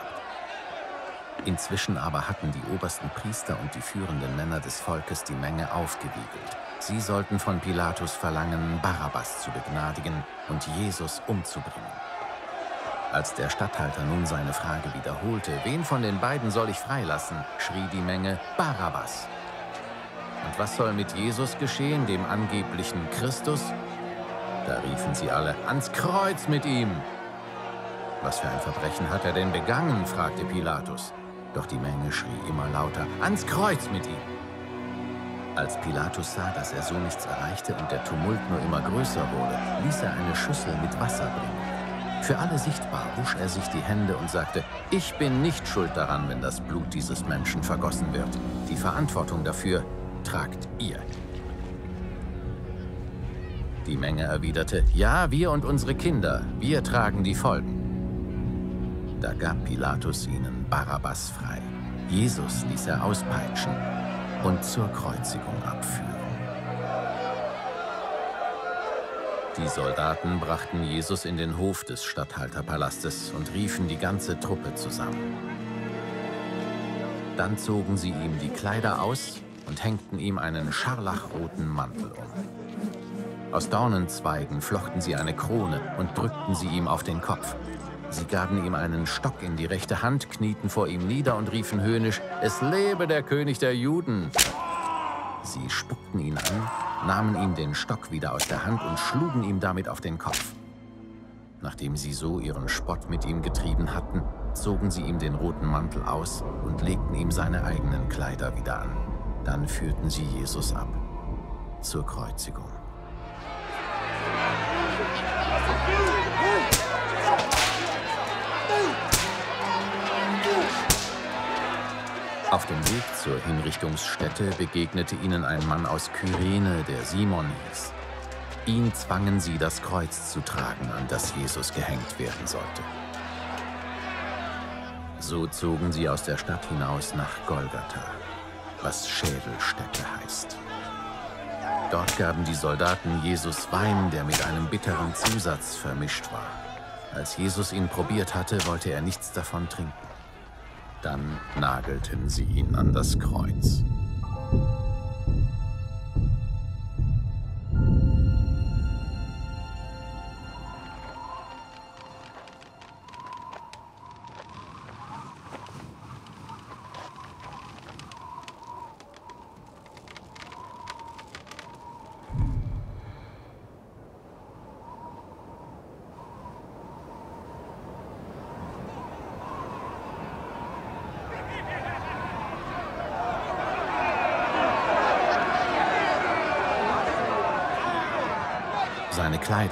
Inzwischen aber hatten die obersten Priester und die führenden Männer des Volkes die Menge aufgewiegelt. Sie sollten von Pilatus verlangen, Barabbas zu begnadigen und Jesus umzubringen. Als der Statthalter nun seine Frage wiederholte, wen von den beiden soll ich freilassen, schrie die Menge Barabbas. Und was soll mit Jesus geschehen, dem angeblichen Christus? Da riefen sie alle, ans Kreuz mit ihm! Was für ein Verbrechen hat er denn begangen? fragte Pilatus. Doch die Menge schrie immer lauter, ans Kreuz mit ihm! Als Pilatus sah, dass er so nichts erreichte und der Tumult nur immer größer wurde, ließ er eine Schüssel mit Wasser bringen. Für alle sichtbar wusch er sich die Hände und sagte, ich bin nicht schuld daran, wenn das Blut dieses Menschen vergossen wird. Die Verantwortung dafür tragt ihr. Die Menge erwiderte, ja, wir und unsere Kinder, wir tragen die Folgen. Da gab Pilatus ihnen Barabbas frei. Jesus ließ er auspeitschen und zur Kreuzigung abführen. Die Soldaten brachten Jesus in den Hof des Statthalterpalastes und riefen die ganze Truppe zusammen. Dann zogen sie ihm die Kleider aus und hängten ihm einen scharlachroten Mantel um. Aus Dornenzweigen flochten sie eine Krone und drückten sie ihm auf den Kopf. Sie gaben ihm einen Stock in die rechte Hand, knieten vor ihm nieder und riefen höhnisch, es lebe der König der Juden. Sie spuckten ihn an, nahmen ihm den Stock wieder aus der Hand und schlugen ihm damit auf den Kopf. Nachdem sie so ihren Spott mit ihm getrieben hatten, zogen sie ihm den roten Mantel aus und legten ihm seine eigenen Kleider wieder an. Dann führten sie Jesus ab zur Kreuzigung. Auf dem Weg zur Hinrichtungsstätte begegnete ihnen ein Mann aus Kyrene, der Simon hieß. Ihn zwangen sie, das Kreuz zu tragen, an das Jesus gehängt werden sollte. So zogen sie aus der Stadt hinaus nach Golgatha, was Schädelstätte heißt. Dort gaben die Soldaten Jesus Wein, der mit einem bitteren Zusatz vermischt war. Als Jesus ihn probiert hatte, wollte er nichts davon trinken. Dann nagelten sie ihn an das Kreuz.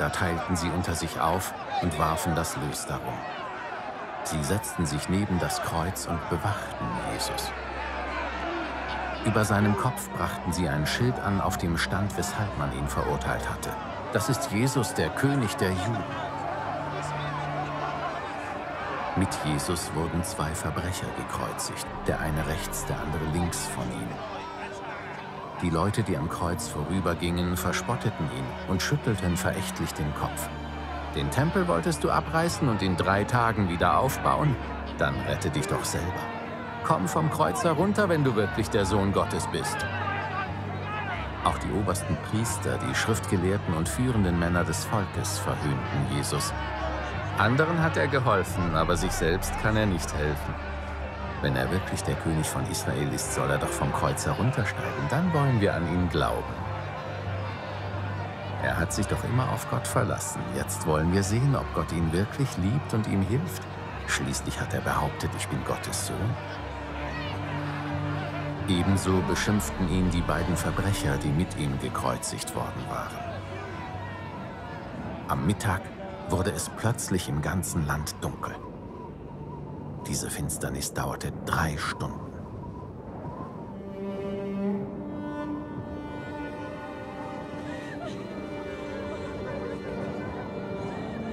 Kleider teilten sie unter sich auf und warfen das Los darum. Sie setzten sich neben das Kreuz und bewachten Jesus. Über seinem Kopf brachten sie ein Schild an, auf dem stand, weshalb man ihn verurteilt hatte. Das ist Jesus, der König der Juden. Mit Jesus wurden zwei Verbrecher gekreuzigt, der eine rechts, der andere links von ihm. Die Leute, die am Kreuz vorübergingen, verspotteten ihn und schüttelten verächtlich den Kopf. Den Tempel wolltest du abreißen und in drei Tagen wieder aufbauen? Dann rette dich doch selber. Komm vom Kreuz herunter, wenn du wirklich der Sohn Gottes bist. Auch die obersten Priester, die Schriftgelehrten und führenden Männer des Volkes verhöhnten Jesus. Anderen hat er geholfen, aber sich selbst kann er nicht helfen. Wenn er wirklich der König von Israel ist, soll er doch vom Kreuz heruntersteigen. Dann wollen wir an ihn glauben. Er hat sich doch immer auf Gott verlassen. Jetzt wollen wir sehen, ob Gott ihn wirklich liebt und ihm hilft. Schließlich hat er behauptet, ich bin Gottes Sohn. Ebenso beschimpften ihn die beiden Verbrecher, die mit ihm gekreuzigt worden waren. Am Mittag wurde es plötzlich im ganzen Land dunkel. Diese Finsternis dauerte drei Stunden.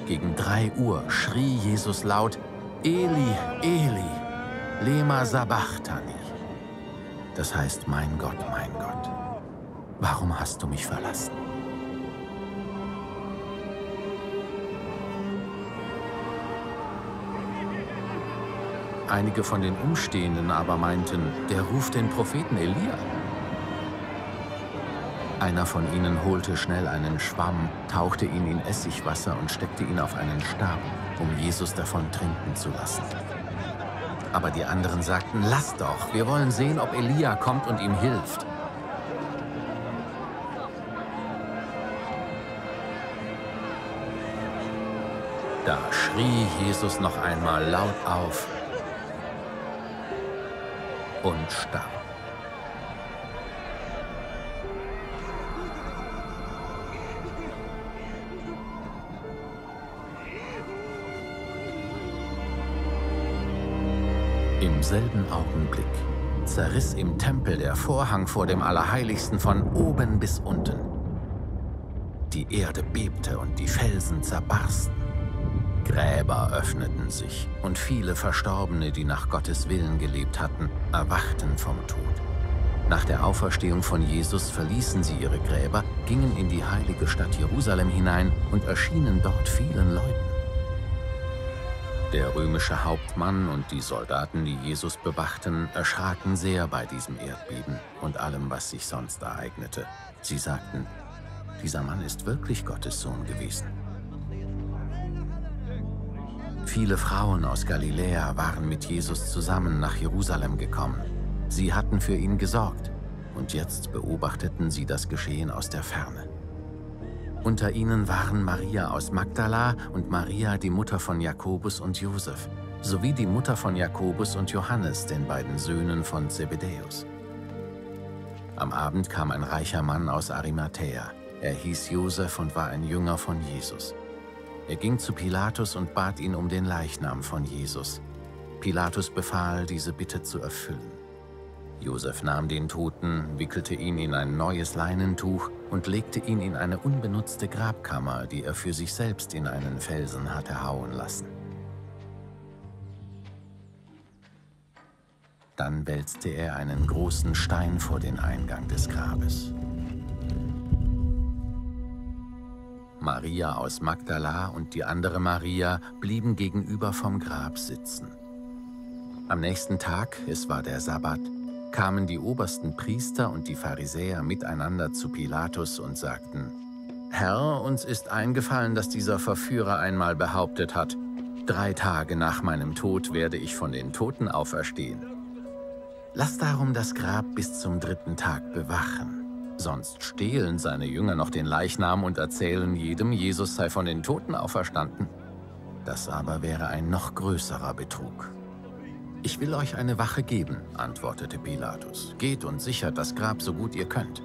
Gegen drei Uhr schrie Jesus laut, Eli, Eli, lema sabachthani. Das heißt, mein Gott, mein Gott, warum hast du mich verlassen? Einige von den Umstehenden aber meinten, der ruft den Propheten Elia. Einer von ihnen holte schnell einen Schwamm, tauchte ihn in Essigwasser und steckte ihn auf einen Stab, um Jesus davon trinken zu lassen. Aber die anderen sagten, lass doch, wir wollen sehen, ob Elia kommt und ihm hilft. Da schrie Jesus noch einmal laut auf und starb. Im selben Augenblick zerriss im Tempel der Vorhang vor dem Allerheiligsten von oben bis unten. Die Erde bebte und die Felsen zerbarsten. Gräber öffneten sich und viele Verstorbene, die nach Gottes Willen gelebt hatten, erwachten vom Tod. Nach der Auferstehung von Jesus verließen sie ihre Gräber, gingen in die heilige Stadt Jerusalem hinein und erschienen dort vielen Leuten. Der römische Hauptmann und die Soldaten, die Jesus bewachten, erschraken sehr bei diesem Erdbeben und allem, was sich sonst ereignete. Sie sagten, dieser Mann ist wirklich Gottes Sohn gewesen. Viele Frauen aus Galiläa waren mit Jesus zusammen nach Jerusalem gekommen. Sie hatten für ihn gesorgt und jetzt beobachteten sie das Geschehen aus der Ferne. Unter ihnen waren Maria aus Magdala und Maria, die Mutter von Jakobus und Josef, sowie die Mutter von Jakobus und Johannes, den beiden Söhnen von Zebedäus. Am Abend kam ein reicher Mann aus Arimathäa. Er hieß Josef und war ein Jünger von Jesus. Er ging zu Pilatus und bat ihn um den Leichnam von Jesus. Pilatus befahl, diese Bitte zu erfüllen. Josef nahm den Toten, wickelte ihn in ein neues Leinentuch und legte ihn in eine unbenutzte Grabkammer, die er für sich selbst in einen Felsen hatte hauen lassen. Dann wälzte er einen großen Stein vor den Eingang des Grabes. Maria aus Magdala und die andere Maria blieben gegenüber vom Grab sitzen. Am nächsten Tag, es war der Sabbat, kamen die obersten Priester und die Pharisäer miteinander zu Pilatus und sagten, Herr, uns ist eingefallen, dass dieser Verführer einmal behauptet hat, drei Tage nach meinem Tod werde ich von den Toten auferstehen. Lass darum das Grab bis zum dritten Tag bewachen. Sonst stehlen seine Jünger noch den Leichnam und erzählen jedem, Jesus sei von den Toten auferstanden. Das aber wäre ein noch größerer Betrug. Ich will euch eine Wache geben, antwortete Pilatus. Geht und sichert das Grab so gut ihr könnt.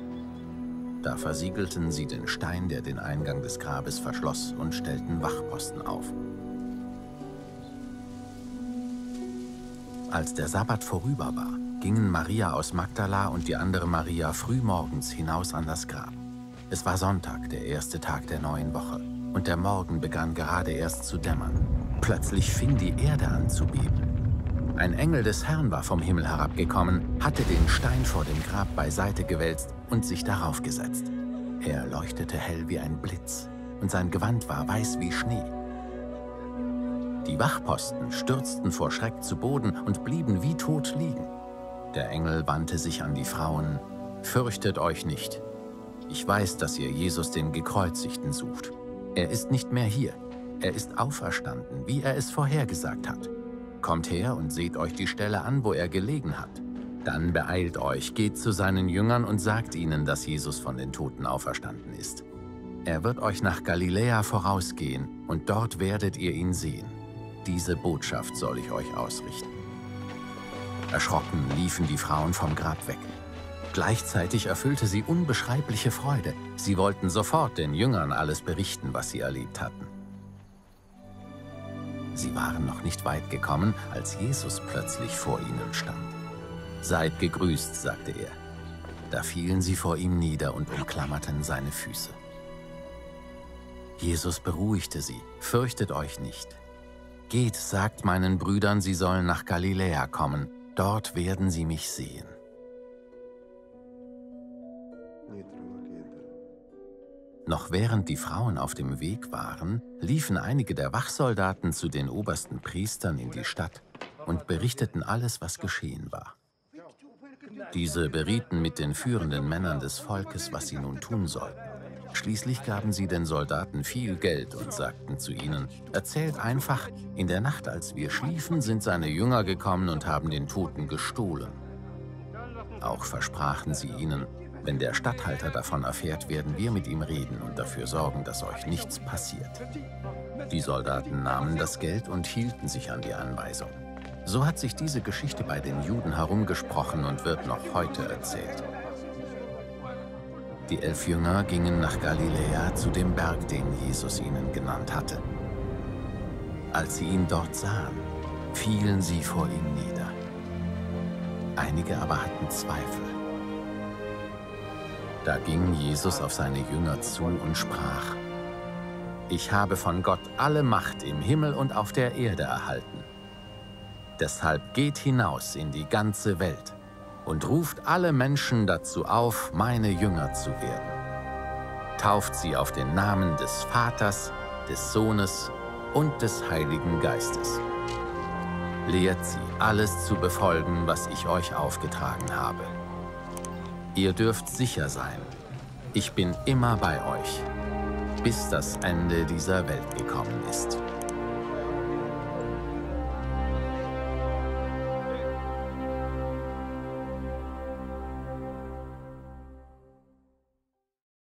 Da versiegelten sie den Stein, der den Eingang des Grabes verschloss, und stellten Wachposten auf. Als der Sabbat vorüber war, gingen Maria aus Magdala und die andere Maria frühmorgens hinaus an das Grab. Es war Sonntag, der erste Tag der neuen Woche, und der Morgen begann gerade erst zu dämmern. Plötzlich fing die Erde an zu beben. Ein Engel des Herrn war vom Himmel herabgekommen, hatte den Stein vor dem Grab beiseite gewälzt und sich darauf gesetzt. Er leuchtete hell wie ein Blitz, und sein Gewand war weiß wie Schnee. Die Wachposten stürzten vor Schreck zu Boden und blieben wie tot liegen. Der Engel wandte sich an die Frauen, Fürchtet euch nicht. Ich weiß, dass ihr Jesus den Gekreuzigten sucht. Er ist nicht mehr hier. Er ist auferstanden, wie er es vorhergesagt hat. Kommt her und seht euch die Stelle an, wo er gelegen hat. Dann beeilt euch, geht zu seinen Jüngern und sagt ihnen, dass Jesus von den Toten auferstanden ist. Er wird euch nach Galiläa vorausgehen, und dort werdet ihr ihn sehen. Diese Botschaft soll ich euch ausrichten. Erschrocken liefen die Frauen vom Grab weg. Gleichzeitig erfüllte sie unbeschreibliche Freude. Sie wollten sofort den Jüngern alles berichten, was sie erlebt hatten. Sie waren noch nicht weit gekommen, als Jesus plötzlich vor ihnen stand. Seid gegrüßt, sagte er. Da fielen sie vor ihm nieder und umklammerten seine Füße. Jesus beruhigte sie, fürchtet euch nicht. Geht, sagt meinen Brüdern, sie sollen nach Galiläa kommen, dort werden sie mich sehen. Noch während die Frauen auf dem Weg waren, liefen einige der Wachsoldaten zu den obersten Priestern in die Stadt und berichteten alles, was geschehen war. Diese berieten mit den führenden Männern des Volkes, was sie nun tun sollten. Schließlich gaben sie den Soldaten viel Geld und sagten zu ihnen, erzählt einfach, in der Nacht, als wir schliefen, sind seine Jünger gekommen und haben den Toten gestohlen. Auch versprachen sie ihnen, wenn der Statthalter davon erfährt, werden wir mit ihm reden und dafür sorgen, dass euch nichts passiert. Die Soldaten nahmen das Geld und hielten sich an die Anweisung. So hat sich diese Geschichte bei den Juden herumgesprochen und wird noch heute erzählt. Die elf Jünger gingen nach Galiläa zu dem Berg, den Jesus ihnen genannt hatte. Als sie ihn dort sahen, fielen sie vor ihm nieder. Einige aber hatten Zweifel. Da ging Jesus auf seine Jünger zu und sprach, Ich habe von Gott alle Macht im Himmel und auf der Erde erhalten. Deshalb geht hinaus in die ganze Welt und ruft alle Menschen dazu auf, meine Jünger zu werden. Tauft sie auf den Namen des Vaters, des Sohnes und des Heiligen Geistes. Lehrt sie, alles zu befolgen, was ich euch aufgetragen habe. Ihr dürft sicher sein, ich bin immer bei euch, bis das Ende dieser Welt gekommen ist.